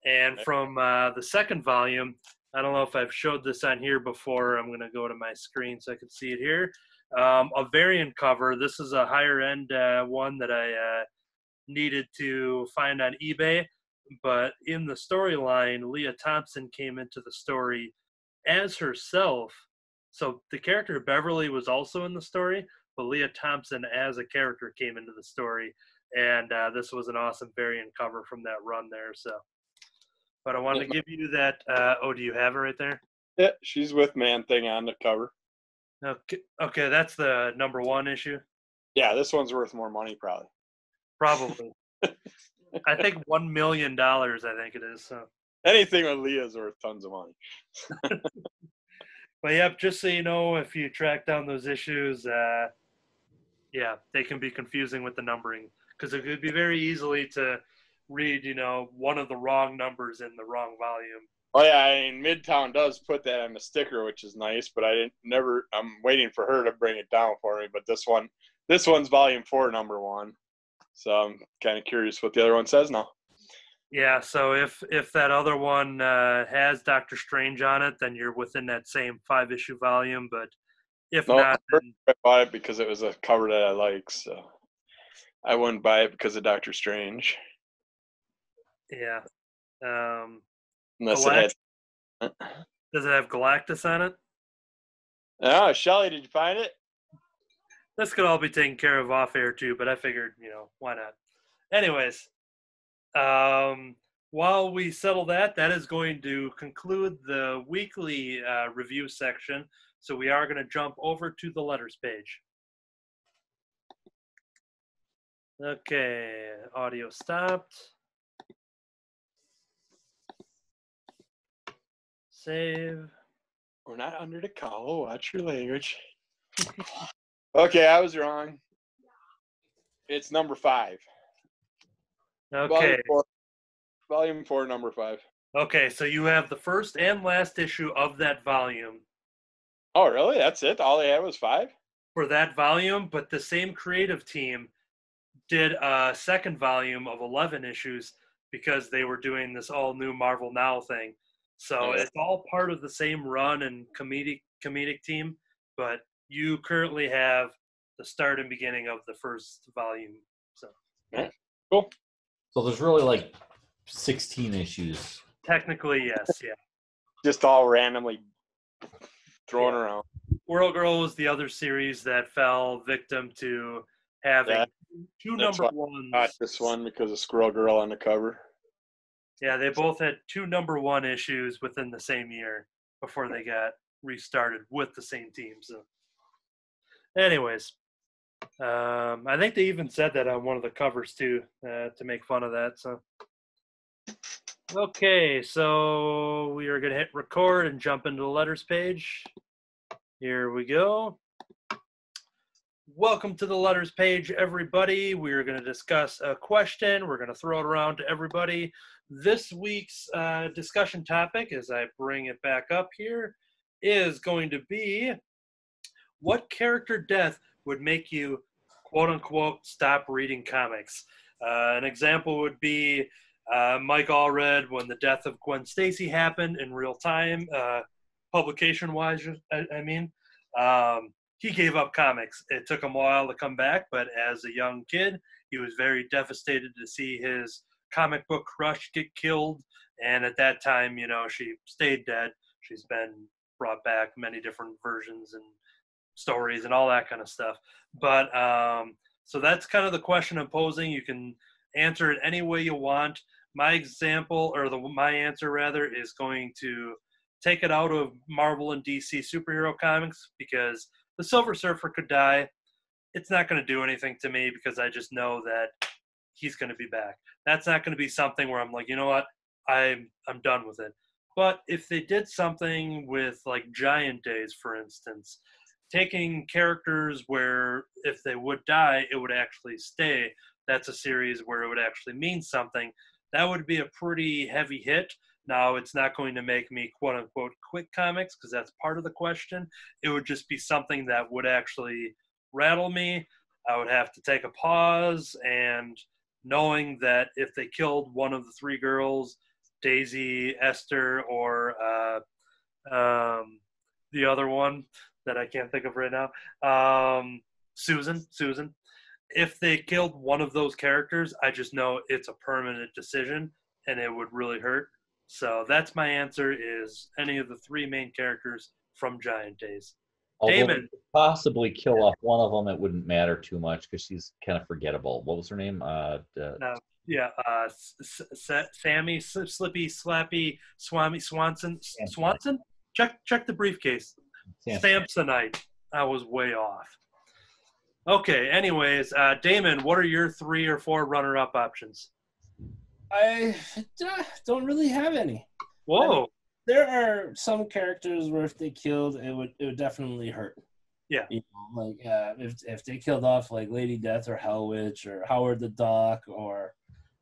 And from uh, the second volume, I don't know if I've showed this on here before. I'm going to go to my screen so I can see it here. Um, a variant cover. This is a higher end uh, one that I uh, needed to find on eBay. But in the storyline, Lea Thompson came into the story as herself. So the character Beverly was also in the story, but Lea Thompson as a character came into the story. And uh, this was an awesome variant cover from that run there. So, but I wanted to give you that. Uh, oh, do you have it right there? Yeah, she's with Man Thing on the cover. Okay, okay, that's the number one issue. Yeah, this one's worth more money probably. Probably. I think one million dollars. I think it is. So, Anything with Lea's worth tons of money. but yep. Just so you know, if you track down those issues, uh, yeah, they can be confusing with the numbering because it could be very easily to read, you know, one of the wrong numbers in the wrong volume. Oh yeah, I mean Midtown does put that on the sticker, which is nice, but I didn't never I'm waiting for her to bring it down for me. But this one this one's volume four, number one. So I'm kinda curious what the other one says now. Yeah, so if if that other one uh, has Doctor Strange on it, then you're within that same five issue volume. But if No, not, then, I bought it because it was a cover that I like, so I wouldn't buy it because of Doctor Strange. yeah. Um, Unless it had does it have Galactus on it? Oh, Shelly, did you find it? This could all be taken care of off air too, but I figured, you know, why not? Anyways, um, while we settle that, that is going to conclude the weekly uh, review section. So we are going to jump over to the letters page. Okay, audio stopped. Save. We're not under the collar. Watch your language. okay, I was wrong. It's number five. Okay. Volume four, volume four number five. Okay, so you have the first and last issue of that volume Oh, really? That's it? All they had was five? for that volume, but the same creative team did a second volume of 11 issues because they were doing this all new Marvel Now thing. So Yeah. it's all part of the same run and comedic comedic team, but you currently have the start and beginning of the first volume. So cool. So there's really like 16 issues. technically, yes, yeah. Just all randomly thrown Yeah. around. Squirrel Girl was the other series that fell victim to having Yeah, two number ones. Not this one because of Squirrel Girl on the cover. Yeah, they both had two number one issues within the same year before they got restarted with the same team. So, anyways, um, I think they even said that on one of the covers too uh, to make fun of that. So, okay, so we are gonna hit record and jump into the letters page. Here we go. Welcome to the letters page, everybody. We are going to discuss a question. We're going to throw it around to everybody. This week's uh, discussion topic, as I bring it back up here, is going to be what character death would make you, quote unquote, stop reading comics? Uh, an example would be uh, Mike Allred when the death of Gwen Stacy happened in real time, uh, publication wise, I, I mean. Um, he gave up comics. It took him a while to come back, but as a young kid, he was very devastated to see his comic book crush get killed. And at that time, you know, she stayed dead. She's been brought back many different versions and stories and all that kind of stuff. But um, so that's kind of the question I'm posing. You can answer it any way you want. My example, or the my answer rather, is going to take it out of Marvel and DC superhero comics because the Silver Surfer could die. It's not going to do anything to me because I just know that he's going to be back. That's not going to be something where I'm like, you know what, I'm I'm done with it. But if they did something with like Giant Days, for instance, taking characters where if they would die, it would actually stay. That's a series where it would actually mean something. That would be a pretty heavy hit. Now, it's not going to make me quote unquote quit comics because that's part of the question. It would just be something that would actually rattle me. I would have to take a pause and knowing that if they killed one of the three girls, Daisy, Esther, or uh, um, the other one that I can't think of right now, um, Susan, Susan. If they killed one of those characters, I just know it's a permanent decision and it would really hurt. So that's my answer is any of the three main characters from Giant Days. Although Damon. could possibly kill off one of them, it wouldn't matter too much because she's kind of forgettable. What was her name? Uh, uh, No. Yeah, uh, S- S- Sammy, Slippy, Slappy, Swami, Swanson, Samsonite. Swanson. Check check the briefcase. Sam- Samsonite. I was way off. Okay. Anyways, uh, Damon, what are your three or four runner-up options? I don't really have any. Whoa. There are some characters where if they killed, it would it would definitely hurt. Yeah. You know, like uh, if if they killed off like Lady Death or Hell Witch or Howard the Duck or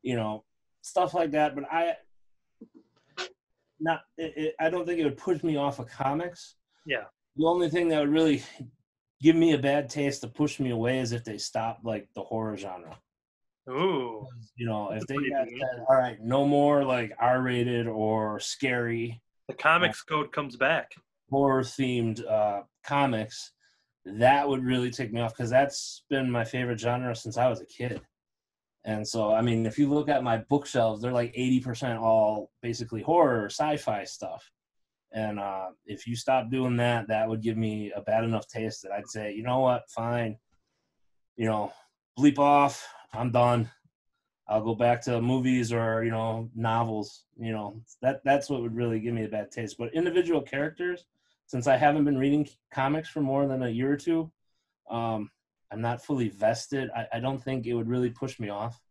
you know stuff like that, but I not it, it, I don't think it would push me off of comics. Yeah. The only thing that would really give me a bad taste to push me away is if they stopped like the horror genre. Ooh. You know, if they got all right, no more like R rated or scary The comics code comes back. horror themed uh, comics, that would really take me off because that's been my favorite genre since I was a kid. And so, I mean, if you look at my bookshelves, they're like 80% all basically horror or sci fi stuff. And uh, if you stop doing that, that would give me a bad enough taste that I'd say, you know what, fine. You know, bleep off, I'm done. I'll go back to movies or, you know, novels. You know, that that's what would really give me a bad taste. But individual characters, since I haven't been reading comics for more than a year or two, um, I'm not fully vested. I, I don't think it would really push me off.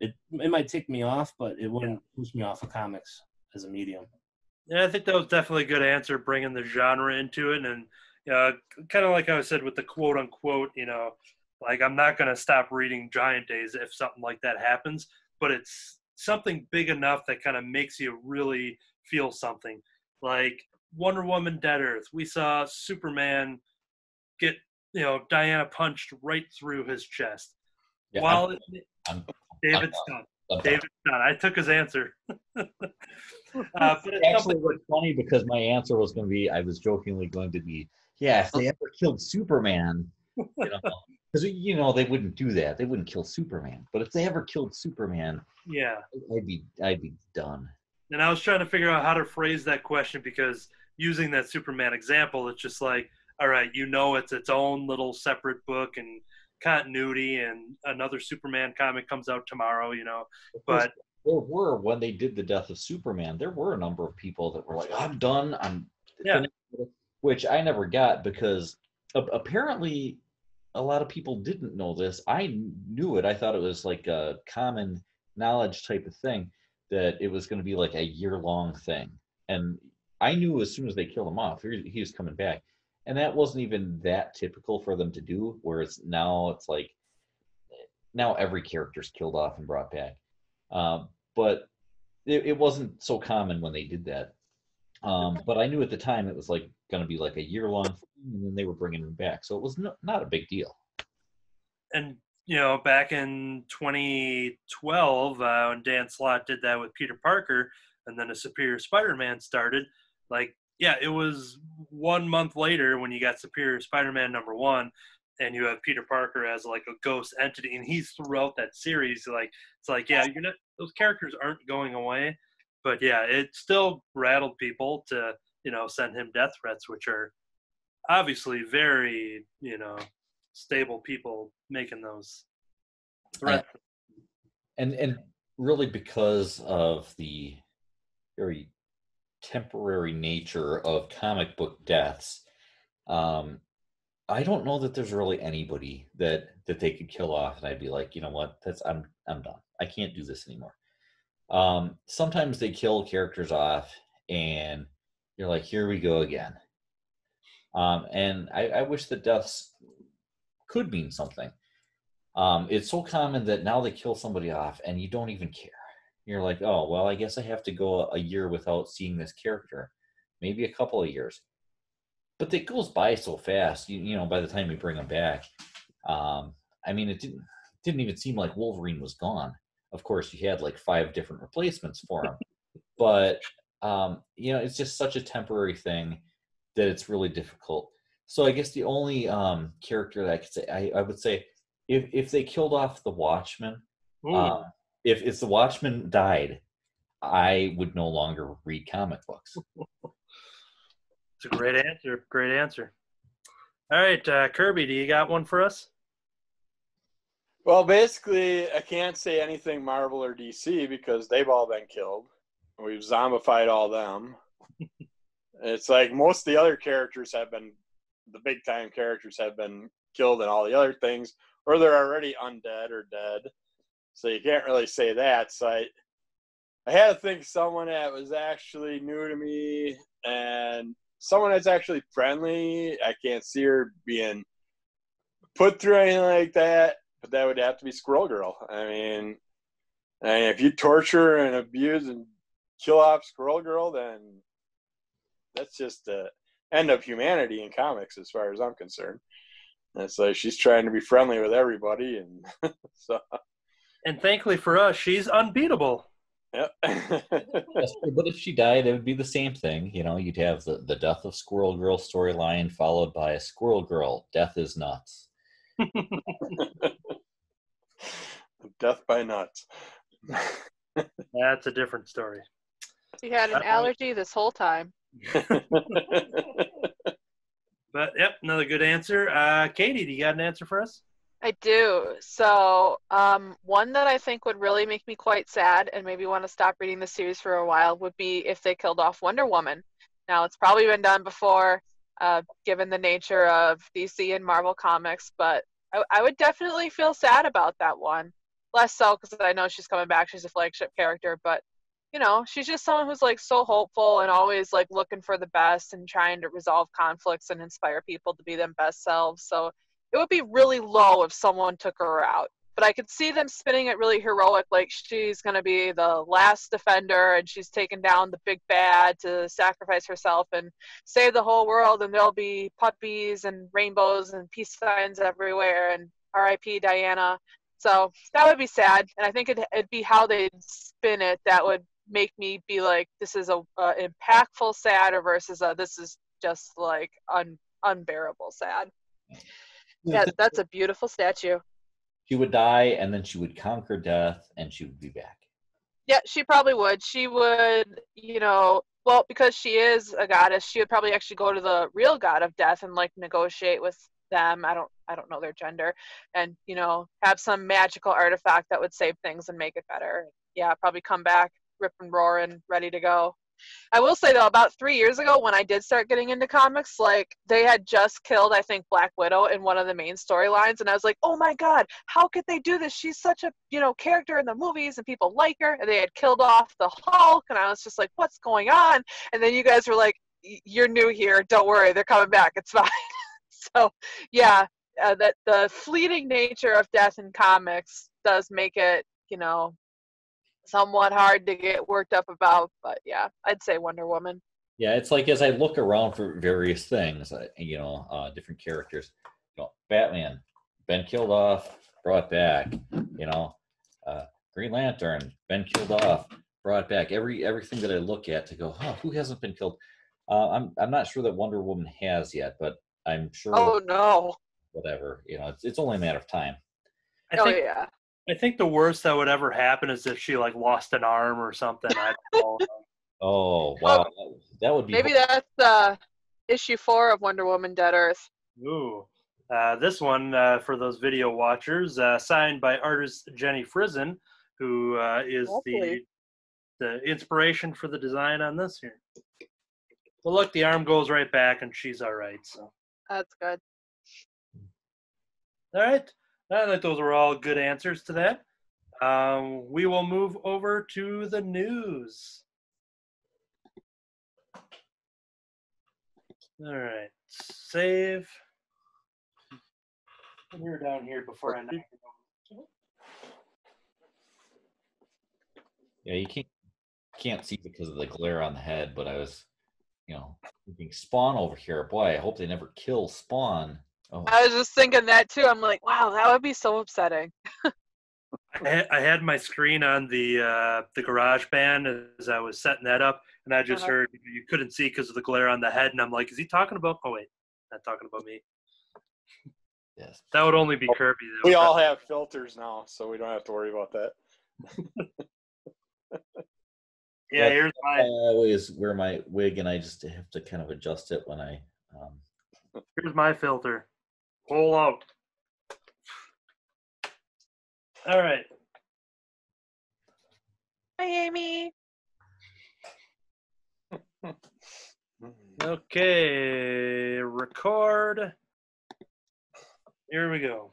It it might tick me off, but it wouldn't push me off of comics as a medium. Yeah, I think that was definitely a good answer, bringing the genre into it, and uh, kind of like I said with the quote unquote, you know, like I'm not going to stop reading Giant Days if something like that happens, but it's something big enough that kind of makes you really feel something. Like Wonder Woman, Dead Earth, we saw Superman get, you know, Diana punched right through his chest. Yeah, While I'm- it, I'm- David's I'm I'm done. I took his answer. uh, but it's Actually, it was funny because my answer was going to be, I was jokingly going to be, yeah, if they ever killed Superman, you know, because you know they wouldn't do that. They wouldn't kill Superman. But if they ever killed Superman, yeah. I'd be, I'd be done. And I was trying to figure out how to phrase that question because using that Superman example, it's just like, all right, you know, it's its own little separate book and continuity, and another Superman comic comes out tomorrow, you know. But there were when they did the death of Superman, there were a number of people that were like, "I'm done. I'm," Yeah. finished with it," which I never got because apparently a lot of people didn't know this. I knew it. I thought it was like a common knowledge type of thing that it was going to be like a year long thing, and I knew as soon as they killed him off, he was coming back, and that wasn't even that typical for them to do. Whereas now it's like now every character's killed off and brought back. Um, but it, it wasn't so common when they did that. Um, but I knew at the time it was like going to be like a year long thing, and then they were bringing him back, so it was no, not a big deal. and you know, back in 2012, uh, when Dan Slott did that with Peter Parker, and then a Superior Spider-Man started, like, yeah, it was one month later when you got Superior Spider-Man number one, and you have Peter Parker as like a ghost entity, and he's throughout that series. Like, it's like, yeah, you're not; those characters aren't going away, but yeah, it still rattled people to you know send him death threats, which are obviously very you know stable people making those threats. And and really because of the very temporary nature of comic book deaths, um, I don't know that there's really anybody that that they could kill off, and I'd be like, you know what, that's I'm I'm done. I can't do this anymore. Um, sometimes they kill characters off, and you're like, here we go again. Um, and I, I wish that deaths could mean something. Um, it's so common that now they kill somebody off, and you don't even care. You're like, oh well, I guess I have to go a year without seeing this character, maybe a couple of years but it goes by so fast. You, you know, by the time you bring them back, um, I mean, it didn't didn't even seem like Wolverine was gone. Of course, you had like five different replacements for him, but um, you know, it's just such a temporary thing that it's really difficult. So I guess the only um, character that I could say, I, I would say, if if they killed off the Watchman, um, if if the Watchman died, I would no longer read comic books. it's a great answer. Great answer. All right, uh, Kirby, do you got one for us? Well, basically, I can't say anything Marvel or DC because they've all been killed. We've zombified all them. it's like most of the other characters have been, the big time characters have been killed, and all the other things, or they're already undead or dead. So you can't really say that. So I, I had to think someone that was actually new to me and someone that's actually friendly. I can't see her being put through anything like that, but that would have to be Squirrel Girl. I mean, and if you torture and abuse and kill off Squirrel Girl, then that's just the end of humanity in comics, as far as I'm concerned. And like she's trying to be friendly with everybody, and so And thankfully for us, she's unbeatable. Yep. Yes, but if she died, it would be the same thing. You know, you'd have the, the death of Squirrel Girl storyline followed by a Squirrel Girl. Death is nuts. Death by nuts. That's a different story. She had an Uh-oh. allergy this whole time. But yep, another good answer. Uh, Katie, do you got an answer for us? I do. So, um, one that I think would really make me quite sad and maybe want to stop reading the series for a while would be if they killed off Wonder Woman. Now, it's probably been done before, uh, given the nature of DC and Marvel comics, but I, I would definitely feel sad about that one. Less so because I know she's coming back. She's a flagship character, but you know, she's just someone who's like so hopeful and always like looking for the best and trying to resolve conflicts and inspire people to be their best selves. So it would be really low if someone took her out. But I could see them spinning it really heroic, like she's going to be the last defender and she's taken down the big bad to sacrifice herself and save the whole world, and there'll be puppies and rainbows and peace signs everywhere, and RIP Diana. So that would be sad, and I think it'd, it'd be how they'd spin it that would make me be like, this is a, a impactful sad, or versus a this is just like un, unbearable sad. Yeah, that's a beautiful statue. She would die and then she would conquer death and she would be back. Yeah, she probably would. She would, you know, well, because she is a goddess, she would probably actually go to the real god of death and like negotiate with them. I don't I don't know their gender and, you know, have some magical artifact that would save things and make it better. Yeah, probably come back rip and roaring, ready to go. I will say though, about three years ago when I did start getting into comics, like they had just killed, I think, Black Widow in one of the main storylines, and I was like, oh my god, how could they do this? She's such a you know character in the movies, and people like her. And they had killed off the Hulk, and I was just like, what's going on? And then you guys were like, you're new here, don't worry, they're coming back, it's fine. so yeah, uh, that the fleeting nature of death in comics does make it, you know, somewhat hard to get worked up about. But yeah, I'd say Wonder Woman. Yeah, it's like as I look around for various things, you know, uh, different characters. You know, Batman, been killed off, brought back. You know, uh, Green Lantern, been killed off, brought back. Every everything that I look at to go, huh, who hasn't been killed? Uh, I'm I'm not sure that Wonder Woman has yet, but I'm sure. Oh no. Whatever, you know, it's it's only a matter of time. I oh think yeah. I think the worst that would ever happen is if she like lost an arm or something. I don't know. Oh wow, that, that would be Maybe that's uh, issue four of Wonder Woman Dead Earth. Ooh. Uh, this one, uh, for those video watchers, uh, signed by artist Jenny Frison, who uh, is the the inspiration for the design on this here. Well, look, the arm goes right back, and she's all right. So, That's good. all right, I think those were all good answers to that. Um, we will move over to the news. All right, save. We are down here before I. Yeah, you can't can't see because of the glare on the head, but I was, you know, thinking Spawn over here. Boy, I hope they never kill Spawn. Oh, I was just thinking that too. I'm like, wow, that would be so upsetting. I had, I had my screen on the uh, the garage band as I was setting that up, and I just Uh-huh. heard you couldn't see because of the glare on the head, and I'm like, is he talking about? Oh wait, not talking about me. Yes. That would only be Kirby. that We would- all have filters now, so we don't have to worry about that. Yeah, here's my. I always wear my wig, and I just have to kind of adjust it when I. Um, here's my filter. Pull out. All right. Hi, Amy. Okay, record. Here we go.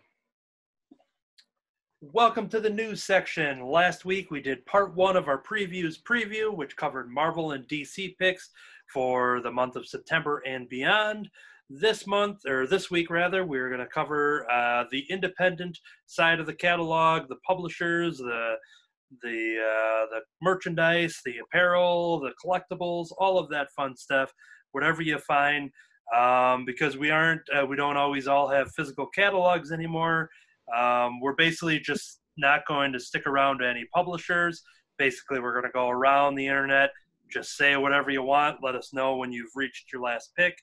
Welcome to the news section. Last week we did part one of our previews preview, which covered Marvel and DC picks for the month of September and beyond. This month, or this week rather, we're going to cover uh, the independent side of the catalog, the publishers, the the uh, the merchandise, the apparel, the collectibles, all of that fun stuff whatever you find um, because we aren't uh, we don't always all have physical catalogs anymore. Um, we're basically just not going to stick around to any publishers. Basically we're going to go around the internet just say whatever you want let us know when you've reached your last pick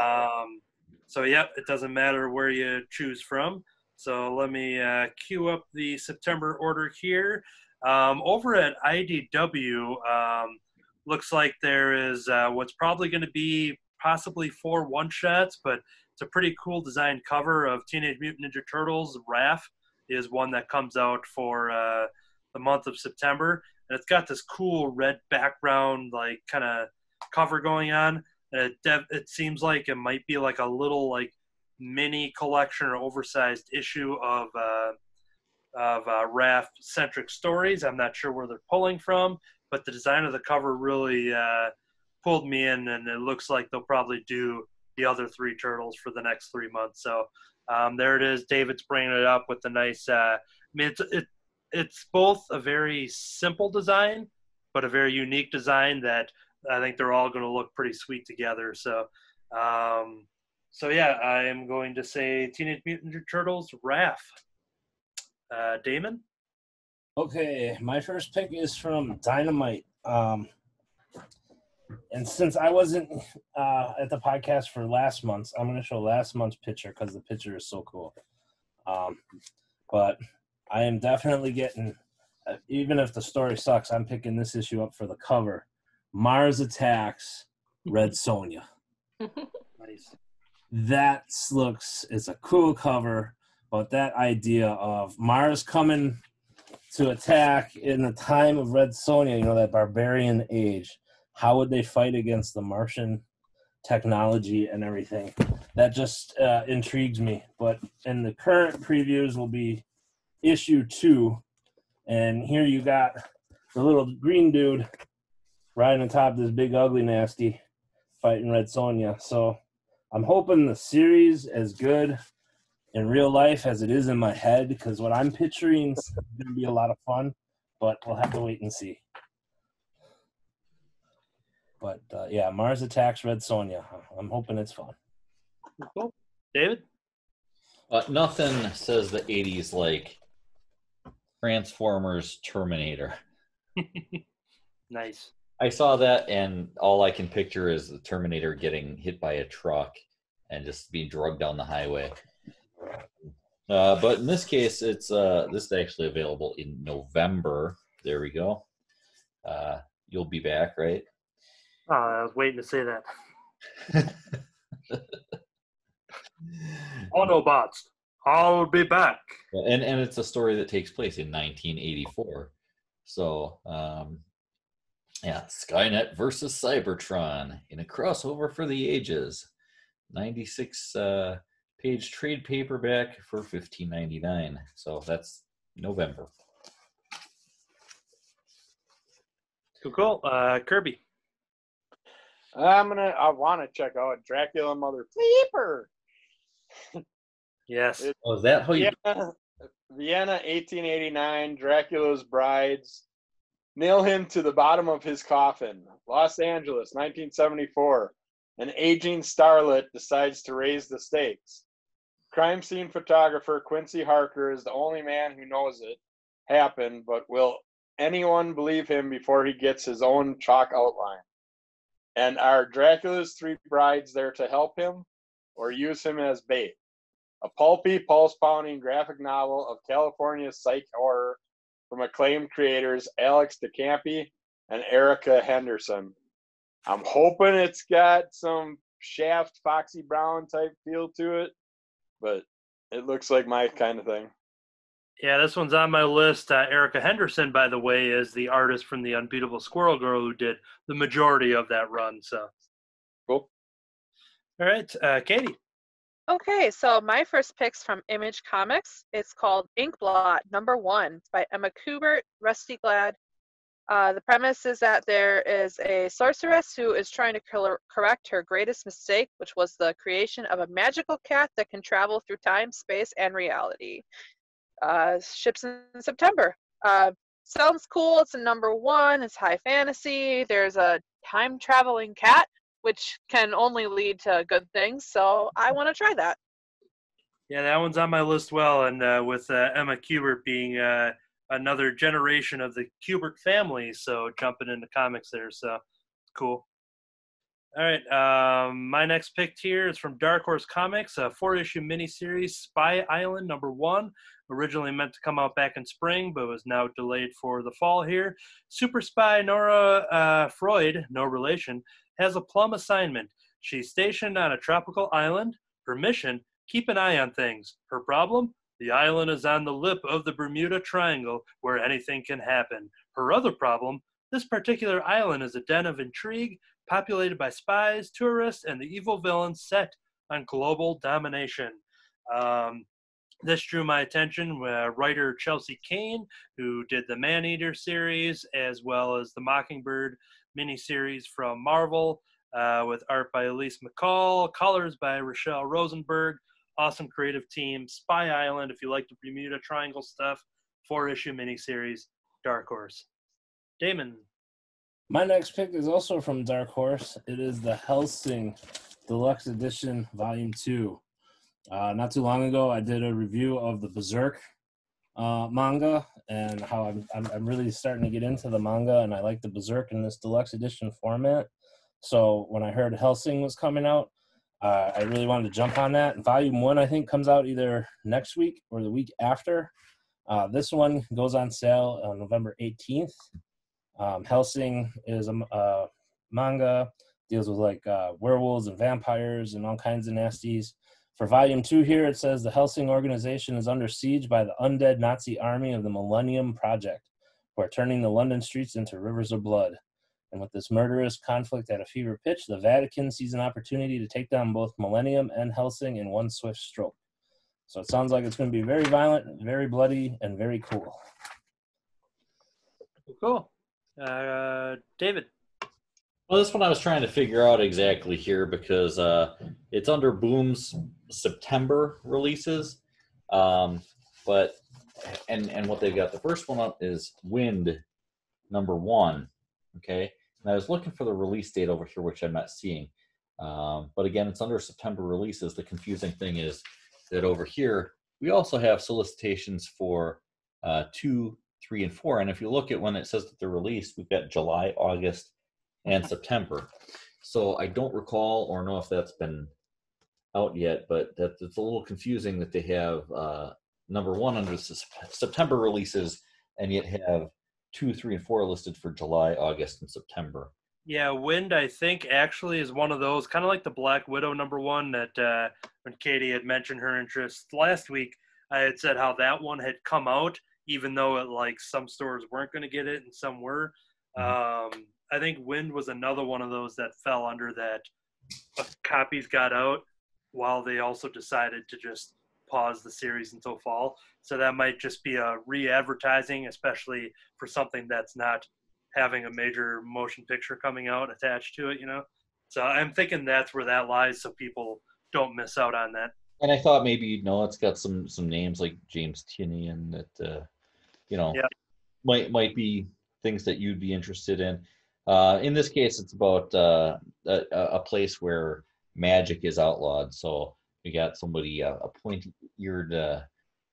um, so yep it doesn't matter where you choose from so let me uh, queue up the september order here um, over at idw um, looks like there is uh, what's probably going to be possibly four one shots, but it's a pretty cool design cover of Teenage Mutant Ninja Turtles. Raph is one that comes out for uh, the month of September, and it's got this cool red background, like kind of cover going on. It, it seems like it might be like a little like mini collection or oversized issue of uh, of uh, centric stories. I'm not sure where they're pulling from but the design of the cover really uh, pulled me in, and it looks like they'll probably do the other three turtles for the next three months. So um, there it is. David's bringing it up with the nice. Uh, I mean, it's it, it's both a very simple design, but a very unique design that I think they're all going to look pretty sweet together. So. Um, so yeah, I am going to say Teenage Mutant Ninja Turtles, Raph. Uh, Damon. Okay, my first pick is from Dynamite. Um, and since I wasn't uh, at the podcast for last month's, I'm going to show last month's picture because the picture is so cool. Um, but I am definitely getting, uh, even if the story sucks, I'm picking this issue up for the cover. Mars Attacks, Red Sonja. Nice. That looks is a cool cover, but that idea of Mars coming to attack in the time of Red Sonja, you know, that barbarian age, how would they fight against the Martian technology and everything? That just uh, intrigues me. But in the current previews will be issue two, and here you got the little green dude riding on top of this big ugly nasty fighting Red Sonja. So I'm hoping the series is good in real life as it is in my head because what I'm picturing is going to be a lot of fun, but we'll have to wait and see. But uh, yeah, Mars attacks Red Sonja. I'm hoping it's fun. Cool. David. uh, nothing says the '80s like Transformers, Terminator. Nice. I saw that, and all I can picture is the Terminator getting hit by a truck and just being drugged down the highway. Uh, but in this case, it's uh, this is actually available in November. There we go. Uh, you'll be back, right? Oh, I was waiting to say that. Autobots, I'll be back. and and it's a story that takes place in 1984. So, um, yeah, Skynet versus Cybertron in a crossover for the ages. 96 uh, page trade paperback for 15.99. So that's November. Cool, cool. Uh, Kirby. I'm gonna. I want to check out Dracula Mother Bleeper. Yes. It- Oh, is that how you? Vienna, Vienna, 1889. Dracula's brides nail him to the bottom of his coffin. Los Angeles, 1974. An aging starlet decides to raise the stakes. Crime scene photographer Quincy Harker is the only man who knows it. happened, but will anyone believe him before he gets his own chalk outline? And are Dracula's three brides there to help him or use him as bait? A pulpy, pulse pounding graphic novel of California's psych horror from acclaimed creators Alex de Campi and Erica Henderson. I'm hoping it's got some Shaft, Foxy Brown type feel to it, but it looks like my kind of thing. Yeah, this one's on my list. Uh, Erica Henderson, by the way, is the artist from the Unbeatable Squirrel Girl who did the majority of that run. So, Cool. all right, uh, Katie. Okay, so my first pick's from Image Comics. It's called Inkblot Number One by Emma Kubert, Rusty Gladd. Uh, the premise is that there is a sorceress who is trying to cor- correct her greatest mistake, which was the creation of a magical cat that can travel through time, space, and reality. Uh, ships in September. Uh, sounds cool. It's a number one. It's high fantasy. There's a time traveling cat, which can only lead to good things. So I want to try that. Yeah, that one's on my list. Well, and uh, with uh, Emma Kubert being uh, another generation of the Kubert family, so jumping into comics there, so cool. All right, um, my next pick here is from Dark Horse Comics, a four-issue miniseries, Spy Island number one. Originally meant to come out back in spring, but was now delayed for the fall here. Super spy Nora uh, Freud, no relation, has a plum assignment. She's stationed on a tropical island. Her mission: keep an eye on things. Her problem: the island is on the lip of the Bermuda Triangle, where anything can happen. Her other problem: this particular island is a den of intrigue, populated by spies, tourists, and the evil villains set on global domination. Um, this drew my attention. Uh, writer Chelsea Cain, who did the Maneater series as well as the Mockingbird miniseries from Marvel, uh, with art by Elise McCall, colors by Rochelle Rosenberg. Awesome creative team. Spy Island, if you like the Bermuda Triangle stuff, four issue miniseries, Dark Horse. Damon. My next pick is also from Dark Horse. It is the Hellsing Deluxe Edition, Volume 2. Uh, not too long ago, I did a review of the Berserk uh, manga and how I'm, I'm, I'm really starting to get into the manga and I like the Berserk in this deluxe edition format. So when I heard Hellsing was coming out, uh, I really wanted to jump on that. Volume 1, I think, comes out either next week or the week after. Uh, this one goes on sale on November 18th. Um, Hellsing is a, a manga, deals with like uh, werewolves and vampires and all kinds of nasties. For volume two here, it says the Hellsing organization is under siege by the undead Nazi army of the Millennium Project, who are turning the London streets into rivers of blood. And with this murderous conflict at a fever pitch, the Vatican sees an opportunity to take down both Millennium and Hellsing in one swift stroke. So it sounds like it's going to be very violent, very bloody, and very cool. Cool. Uh, David. Well, this one I was trying to figure out exactly here because uh, it's under Boom's September releases, um, but and and what they've got the first one up is Wynd number one. Okay, and I was looking for the release date over here, which I'm not seeing. Um, but again, it's under September releases. The confusing thing is that over here we also have solicitations for uh, two, three, and four. And if you look at when it says that they're released, we've got July, August, and September. So I don't recall or know if that's been out yet, but that it's a little confusing that they have uh, number one under September releases and yet have two, three, and four listed for July, August, and September. Yeah, Wynd, I think, actually is one of those, kind of like the Black Widow number one that uh, when Katie had mentioned her interest last week, I had said how that one had come out, even though it, like some stores weren't going to get it and some were. Um, I think Wynd was another one of those that fell under that uh, copies got out while they also decided to just pause the series until fall. So that might just be a re-advertising, especially for something that's not having a major motion picture coming out attached to it, you know. So I'm thinking that's where that lies, so people don't miss out on that. And I thought maybe you know it's got some some names like James Tynion that uh, you know Yeah. might might be things that you'd be interested in. Uh, in this case, it's about uh, a, a place where magic is outlawed. So we got somebody uh, a pointy-eared uh,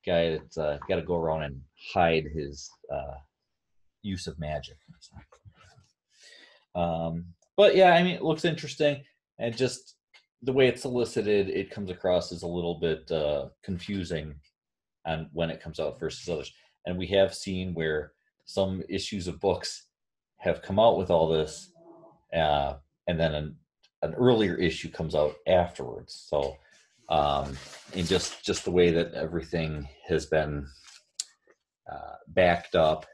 guy that's uh, got to go around and hide his uh, use of magic. Um, but yeah, I mean, it looks interesting, and just the way it's solicited, it comes across as a little bit confusing on when it comes out versus others. And we have seen where some issues of books have come out with all this, uh, and then an, an earlier issue comes out afterwards. So, um, and just just the way that everything has been uh, backed up,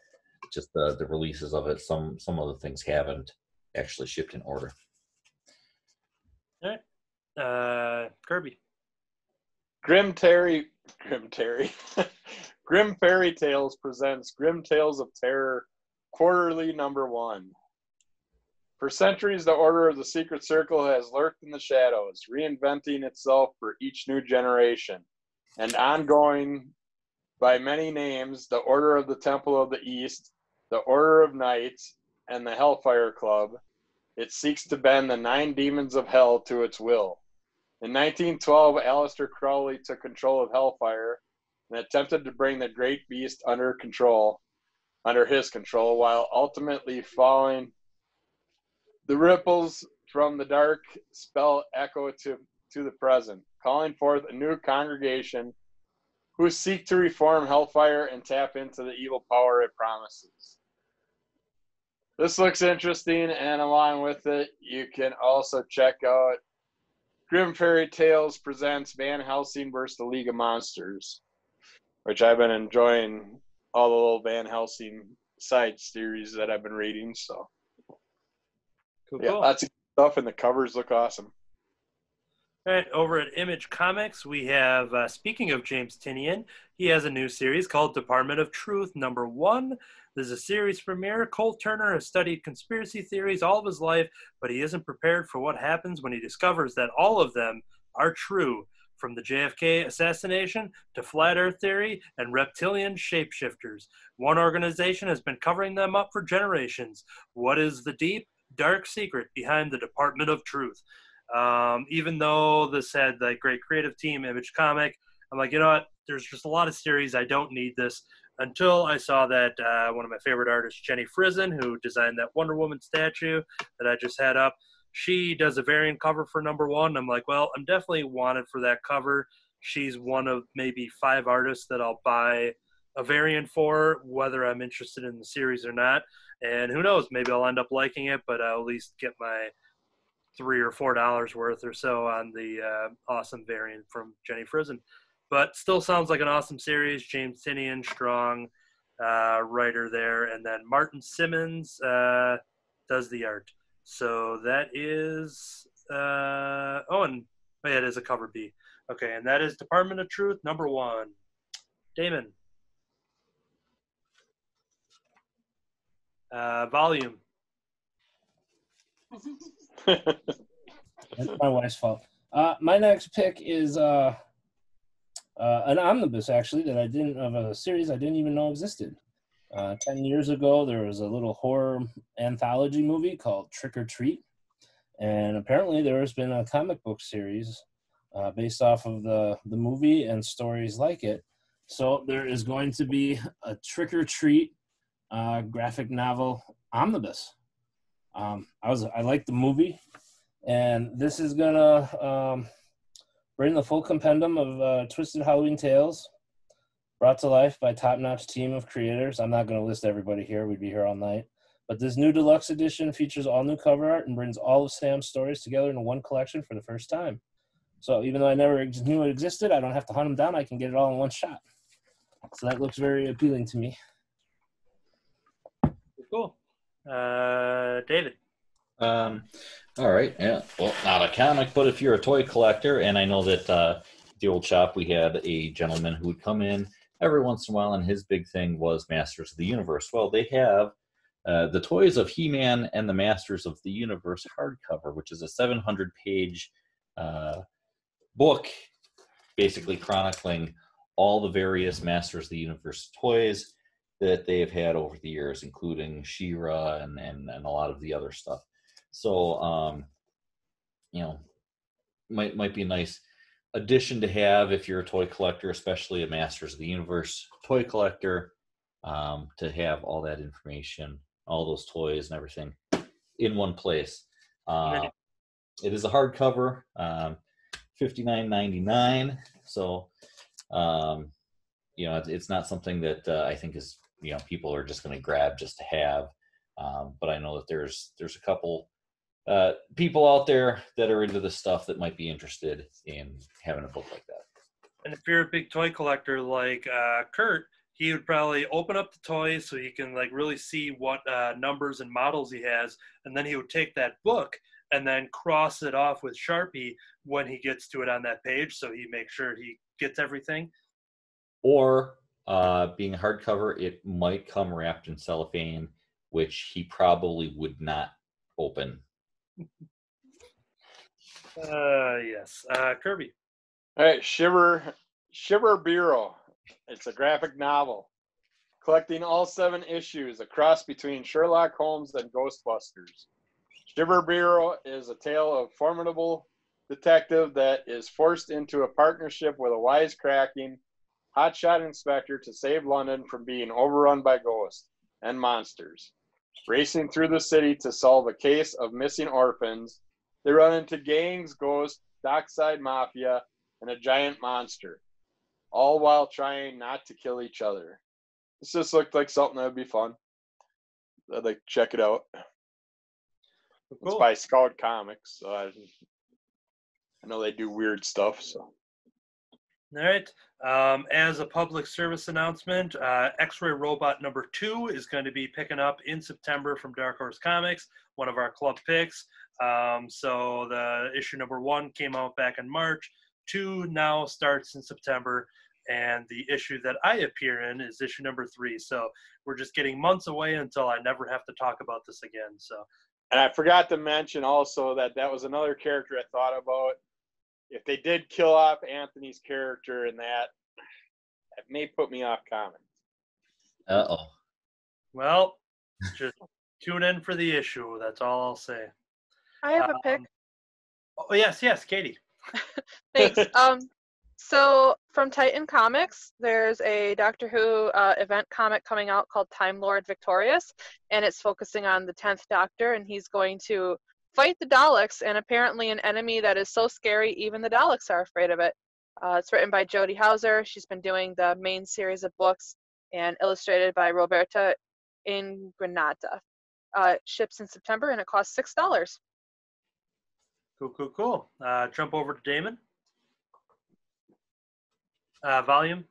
just the the releases of it. Some some of the things haven't actually shipped in order. Uh, Kirby. Grim Terry, Grim Terry, Grim Fairy Tales presents Grim Tales of Terror quarterly number one. For centuries, the Order of the Secret Circle has lurked in the shadows, reinventing itself for each new generation. And ongoing by many names, the Order of the Temple of the East, the Order of Knights, and the Hellfire Club, it seeks to bend the nine demons of hell to its will. In 1912, Aleister Crowley took control of Hellfire and attempted to bring the great beast under control, under his control, while ultimately falling. The ripples from the dark spell echo to, to the present, calling forth a new congregation who seek to reform Hellfire and tap into the evil power it promises. This looks interesting, and along with it, you can also check out Grim Fairy Tales presents Van Helsing versus the League of Monsters, which I've been enjoying all the little Van Helsing side series that I've been reading. So Cool, yeah, cool. lots of stuff, and the covers look awesome. All right, over at Image Comics, we have, uh, speaking of James Tynion, he has a new series called Department of Truth number one. This is a series premiere. Cole Turner has studied conspiracy theories all of his life, but he isn't prepared for what happens when he discovers that all of them are true, from the JFK assassination to flat earth theory and reptilian shapeshifters. One organization has been covering them up for generations. What is the deep, dark secret behind the Department of Truth? Um, even though this had the great creative team, Image Comic, I'm like, you know what? There's just a lot of series. I don't need this. Until I saw that uh, one of my favorite artists, Jenny Frison, who designed that Wonder Woman statue that I just had up, she does a variant cover for number one. I'm like, well, I'm definitely wanted for that cover. She's one of maybe five artists that I'll buy a variant for, whether I'm interested in the series or not. And who knows? Maybe I'll end up liking it, but I'll at least get my three or four dollars worth or so on the uh, awesome variant from Jenny Frison. But still sounds like an awesome series. James Tynion, strong uh, writer there, and then Martin Simmonds uh, does the art. So that is uh, oh, and oh, yeah, it is a cover B. Okay, and that is Department of Truth number one. Damon. Uh, volume. That's my wife's fault. Uh, my next pick is uh, uh, an omnibus, actually, that I didn't of a series I didn't even know existed. Uh, Ten years ago, there was a little horror anthology movie called Trick or Treat, and apparently there has been a comic book series uh, based off of the the movie and stories like it. So there is going to be a Trick or Treat uh, graphic novel omnibus. Um, I was I liked the movie, and this is gonna um, bring the full compendium of uh, Twisted Halloween Tales, brought to life by top-notch team of creators. I'm not gonna list everybody here; we'd be here all night. But this new deluxe edition features all new cover art and brings all of Sam's stories together in one collection for the first time. So even though I never ex- knew it existed, I don't have to hunt them down. I can get it all in one shot. So that looks very appealing to me. Cool. Uh, David. Um, all right, yeah. Well, not a comic, but if you're a toy collector, and I know that uh, the old shop we had a gentleman who would come in every once in a while, and his big thing was Masters of the Universe. Well, they have uh, the toys of He-Man and the Masters of the Universe hardcover, which is a 700-page uh, book, basically chronicling all the various Masters of the Universe toys that they have had over the years, including She-Ra and, and, and a lot of the other stuff. So, um, you know, might might be nice addition to have if you're a toy collector, especially a Masters of the Universe toy collector, um, to have all that information, all those toys and everything in one place. Uh, it is a hardcover, um, fifty nine ninety nine. So, um, you know, it's, it's not something that uh, I think is you know people are just going to grab just to have. Um, but I know that there's there's a couple uh, people out there that are into this stuff that might be interested in having a book like that. And if you're a big toy collector like uh, Kurt, he would probably open up the toys so he can like really see what uh, numbers and models he has, and then he would take that book and then cross it off with Sharpie when he gets to it on that page, so he makes sure he gets everything. Or uh, being a hardcover, it might come wrapped in cellophane, which he probably would not open. Uh, yes, uh, Kirby. All right, Shiver Shiver Bureau. It's a graphic novel collecting all seven issues, a cross between Sherlock Holmes and Ghostbusters. Shiver Bureau is a tale of formidable detective that is forced into a partnership with a wisecracking hotshot inspector to save London from being overrun by ghosts and monsters. Racing through the city to solve a case of missing orphans, they run into gangs, ghosts, dockside mafia, and a giant monster, all while trying not to kill each other. This just looked like something that would be fun. I'd like to check it out. It's by Scout Comics, so I, I know they do weird stuff. So All right. Um, as a public service announcement, uh, X-Ray Robot number two is going to be picking up in September from Dark Horse Comics, one of our club picks. Um, so the issue number one came out back in March. Two now starts in September, and the issue that I appear in is issue number three. So we're just getting months away until I never have to talk about this again. So And I forgot to mention also that that was another character I thought about. If they did kill off Anthony's character in that, it may put me off comics. Uh oh. well, just tune in for the issue. That's all I'll say. I have a pick. Um, Oh yes, yes, Katie. Thanks. um, so from Titan Comics, there's a Doctor Who uh, event comic coming out called Time Lord Victorious, and it's focusing on the tenth Doctor, and he's going to fight the Daleks, and apparently an enemy that is so scary even the Daleks are afraid of it. Uh, it's written by Jody Houser. She's been doing the main series of books and illustrated by Roberta Ingranata. Uh, ships in September, and it costs six dollars. Cool, cool, cool. Uh, jump over to Damon. Uh, volume.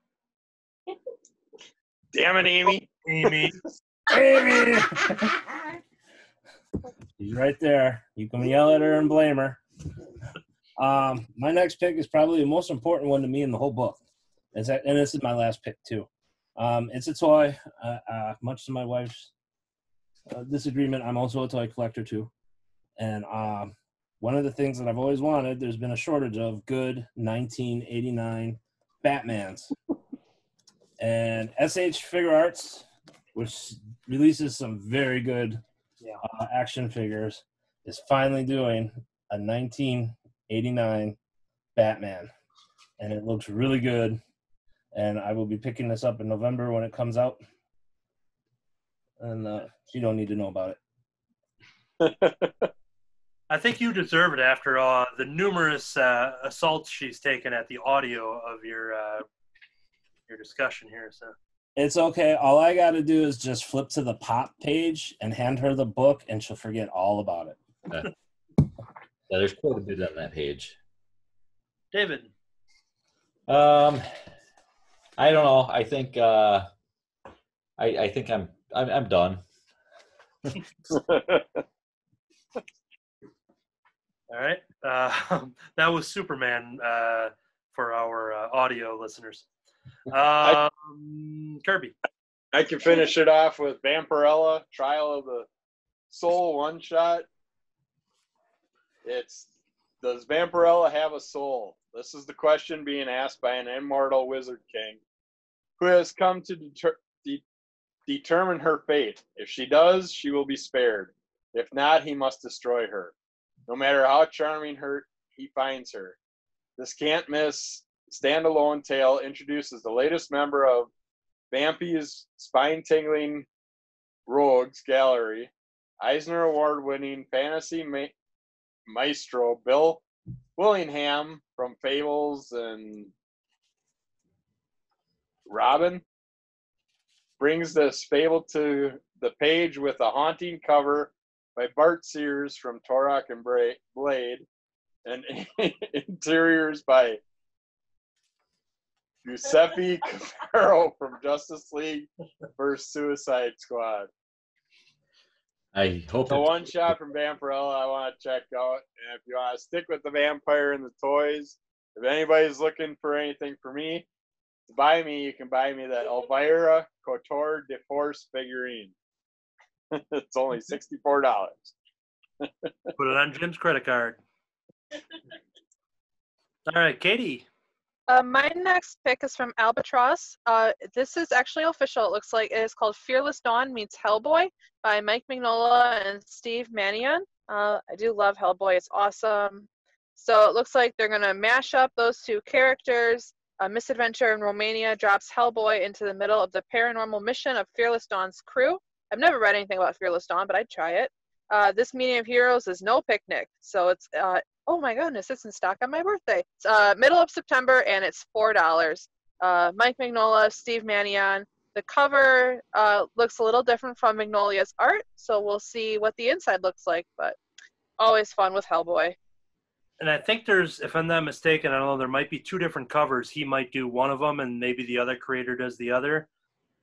Damn it, Amy. Amy. Amy! She's right there. You can yell at her and blame her. Um, my next pick is probably the most important one to me in the whole book. Is that, and this is my last pick too. Um, it's a toy. Uh, uh, much to my wife's uh, disagreement, I'm also a toy collector too. And um, one of the things that I've always wanted, there's been a shortage of good 1989 Batmans. and SH Figuarts, which releases some very good Yeah. uh, action figures, is finally doing a 1989 Batman, and it looks really good. And I will be picking this up in November when it comes out. And uh, you don't need to know about it. I think you deserve it after uh, the numerous uh, assaults she's taken at the audio of your uh, your discussion here. So It's okay. All I got to do is just flip to the pop page and hand her the book, and she'll forget all about it. Yeah, there's quite a bit on that page. David, Um, I don't know. I think uh, I, I think I'm I'm, I'm done. all right. Uh, that was Superman uh, for our uh, audio listeners. Um, Kirby. I can finish it off with Vampirella, Trial of the Soul one shot. It's Does Vampirella have a soul? This is the question being asked by an immortal wizard king who has come to deter- de- determine her fate. If she does, she will be spared. If not, he must destroy her. No matter how charming her he finds her. this can't miss standalone tale introduces the latest member of Vampy's spine tingling rogues gallery, Eisner Award winning fantasy ma- maestro Bill Willingham from Fables and Robin brings this fable to the page with a haunting cover by Bart Sears from Turok and Blade and interiors by Giuseppe Cafaro from Justice League vs. Suicide Squad. I hope The it's- one shot from Vampirella I want to check out. And if you want to stick with the vampire and the toys, if anybody's looking for anything for me to buy me, you can buy me that Elvira Couture de Force figurine. it's only $64. Put it on Jim's credit card. All right, Katie. Uh, my next pick is from Albatross. Uh, this is actually official. It looks like it is called Fearless Dawn meets Hellboy by Mike Mignola and Steve Mannion. Uh, I do love Hellboy. It's awesome. So it looks like they're going to mash up those two characters. A misadventure in Romania drops Hellboy into the middle of the paranormal mission of Fearless Dawn's crew. I've never read anything about Fearless Dawn, but I'd try it. Uh, this meeting of heroes is no picnic, so it's uh, oh my goodness, it's in stock on my birthday. It's uh, middle of September and it's four dollars. Uh, Mike Mignola, Steve Mannion. The cover uh, looks a little different from Magnolia's art, so we'll see what the inside looks like. But always fun with Hellboy. And I think there's, if I'm not mistaken, I don't know, there might be two different covers. He might do one of them, and maybe the other creator does the other.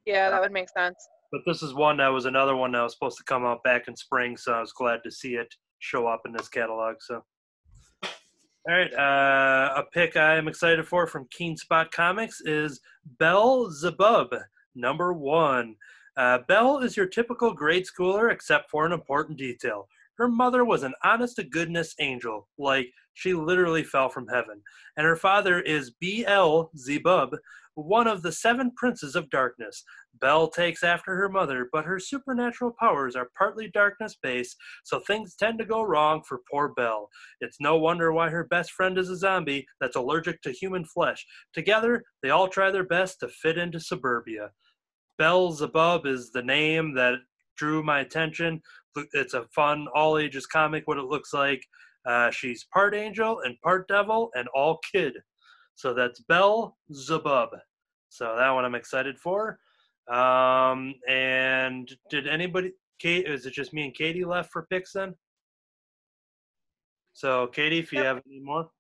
Yeah, that would make sense. But this is one that was another one that was supposed to come out back in spring, so I was glad to see it show up in this catalog. So, right, uh, a pick I am excited for from Keenspot Comics is Belle Zebub, number one. Uh, Belle is your typical grade schooler, except for an important detail. Her mother was an honest to goodness angel, like she literally fell from heaven. And her father is B.L. Zebub, one of the seven princes of darkness. Belle takes after her mother, but her supernatural powers are partly darkness based, so things tend to go wrong for poor Belle. It's no wonder why her best friend is a zombie that's allergic to human flesh. Together, they all try their best to fit into suburbia. Beelzebub is the name that drew my attention. It's a fun, all ages comic, what it looks like. Uh, she's part angel and part devil and all kid. So that's Beelzebub. So that one I'm excited for. Um, and did anybody, Kate, is it just me and Katie left for picks then? So, Katie, if you Yep. have any more.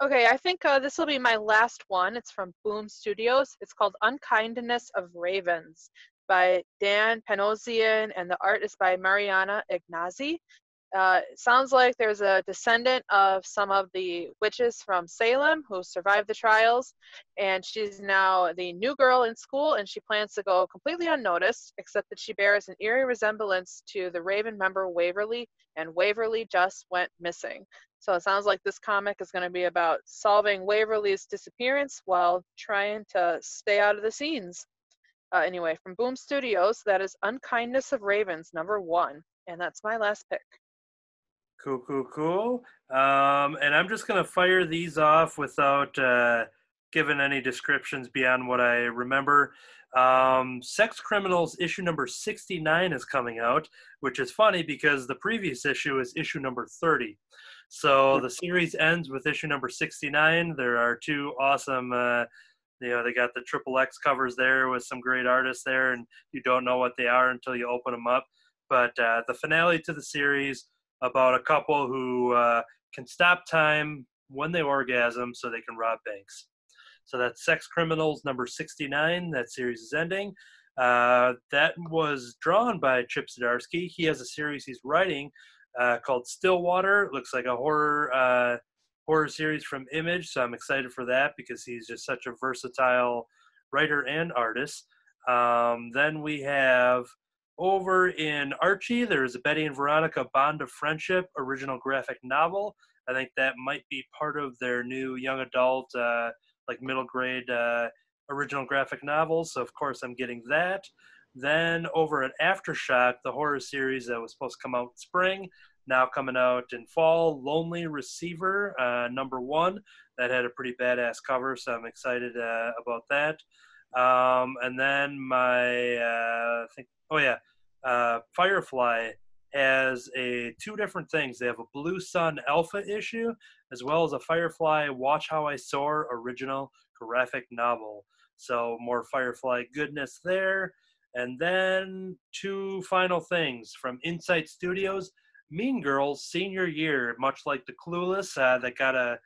Okay, I think uh, this will be my last one. It's from Boom Studios. It's called Unkindness of Ravens by Dan Panosian, and the art is by Marianna Ignazzi. Uh, it sounds like there's a descendant of some of the witches from Salem who survived the trials, and she's now the new girl in school, and she plans to go completely unnoticed, except that she bears an eerie resemblance to the Raven member Waverly, and Waverly just went missing. So it sounds like this comic is going to be about solving Waverly's disappearance while trying to stay out of the scenes. Uh, anyway, from Boom Studios, that is Unkindness of Ravens, number one. And that's my last pick. Cool, cool, cool. Um, and I'm just going to fire these off without uh, giving any descriptions beyond what I remember. Um, Sex Criminals issue number 69 is coming out, which is funny because the previous issue is issue number 30. So the series ends with issue number 69. There are two awesome, uh, you know, they got the triple X covers there with some great artists there, and you don't know what they are until you open them up. But uh, the finale to the series about a couple who uh, can stop time when they orgasm so they can rob banks. So that's Sex Criminals number 69. That series is ending. Uh, that was drawn by Chip Zdarsky. He has a series he's writing uh, called Stillwater. It looks like a horror uh, horror series from Image, so I'm excited for that because he's just such a versatile writer and artist. Um, then we have over in Archie, there's a Betty and Veronica Bond of Friendship original graphic novel. I think that might be part of their new young adult, uh, like middle grade uh, original graphic novels. So, of course, I'm getting that. Then over at Aftershock, the horror series that was supposed to come out in spring, now coming out in fall. Lonely Receiver, uh, number one, that had a pretty badass cover, so I'm excited uh, about that. Um, and then my, uh, I think, oh yeah, uh, Firefly has a two different things. They have a Blue Sun Alpha issue, as well as a Firefly Watch How I Soar original graphic novel. So more Firefly goodness there. And then two final things from Insight Studios. Mean Girls senior year, much like the Clueless, uh, that got a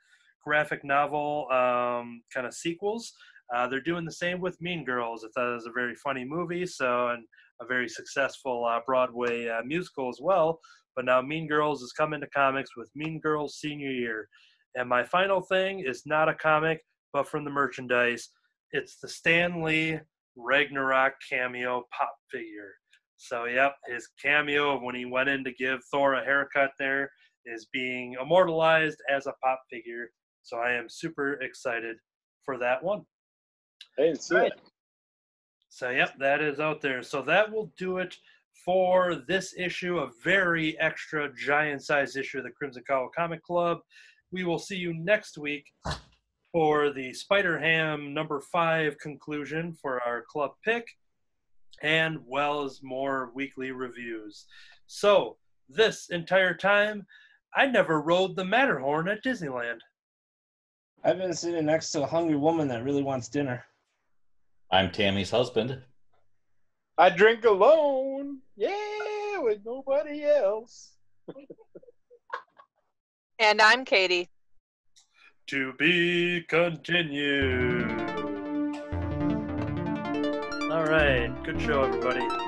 graphic novel um, kind of sequels. Uh, they're doing the same with Mean Girls. I thought it was a very funny movie, so and a very successful uh, Broadway uh, musical as well. But now Mean Girls is coming to comics with Mean Girls Senior Year. And my final thing is not a comic, but from the merchandise. It's the Stan Lee Ragnarok cameo pop figure. So, yep, his cameo when he went in to give Thor a haircut there is being immortalized as a pop figure. So, I am super excited for that one. I didn't see it. So, yep, that is out there. So, that will do it for this issue, a very extra giant size issue of the Crimson Cowl Comic Club. We will see you next week for the Spider Ham number five conclusion for our club pick, and well as more weekly reviews. So, this entire time, I never rode the Matterhorn at Disneyland. I've been sitting next to a hungry woman that really wants dinner. I'm Tammy's husband. I drink alone. Yeah, with nobody else. And I'm Katie. To be continued. All right, good show, everybody.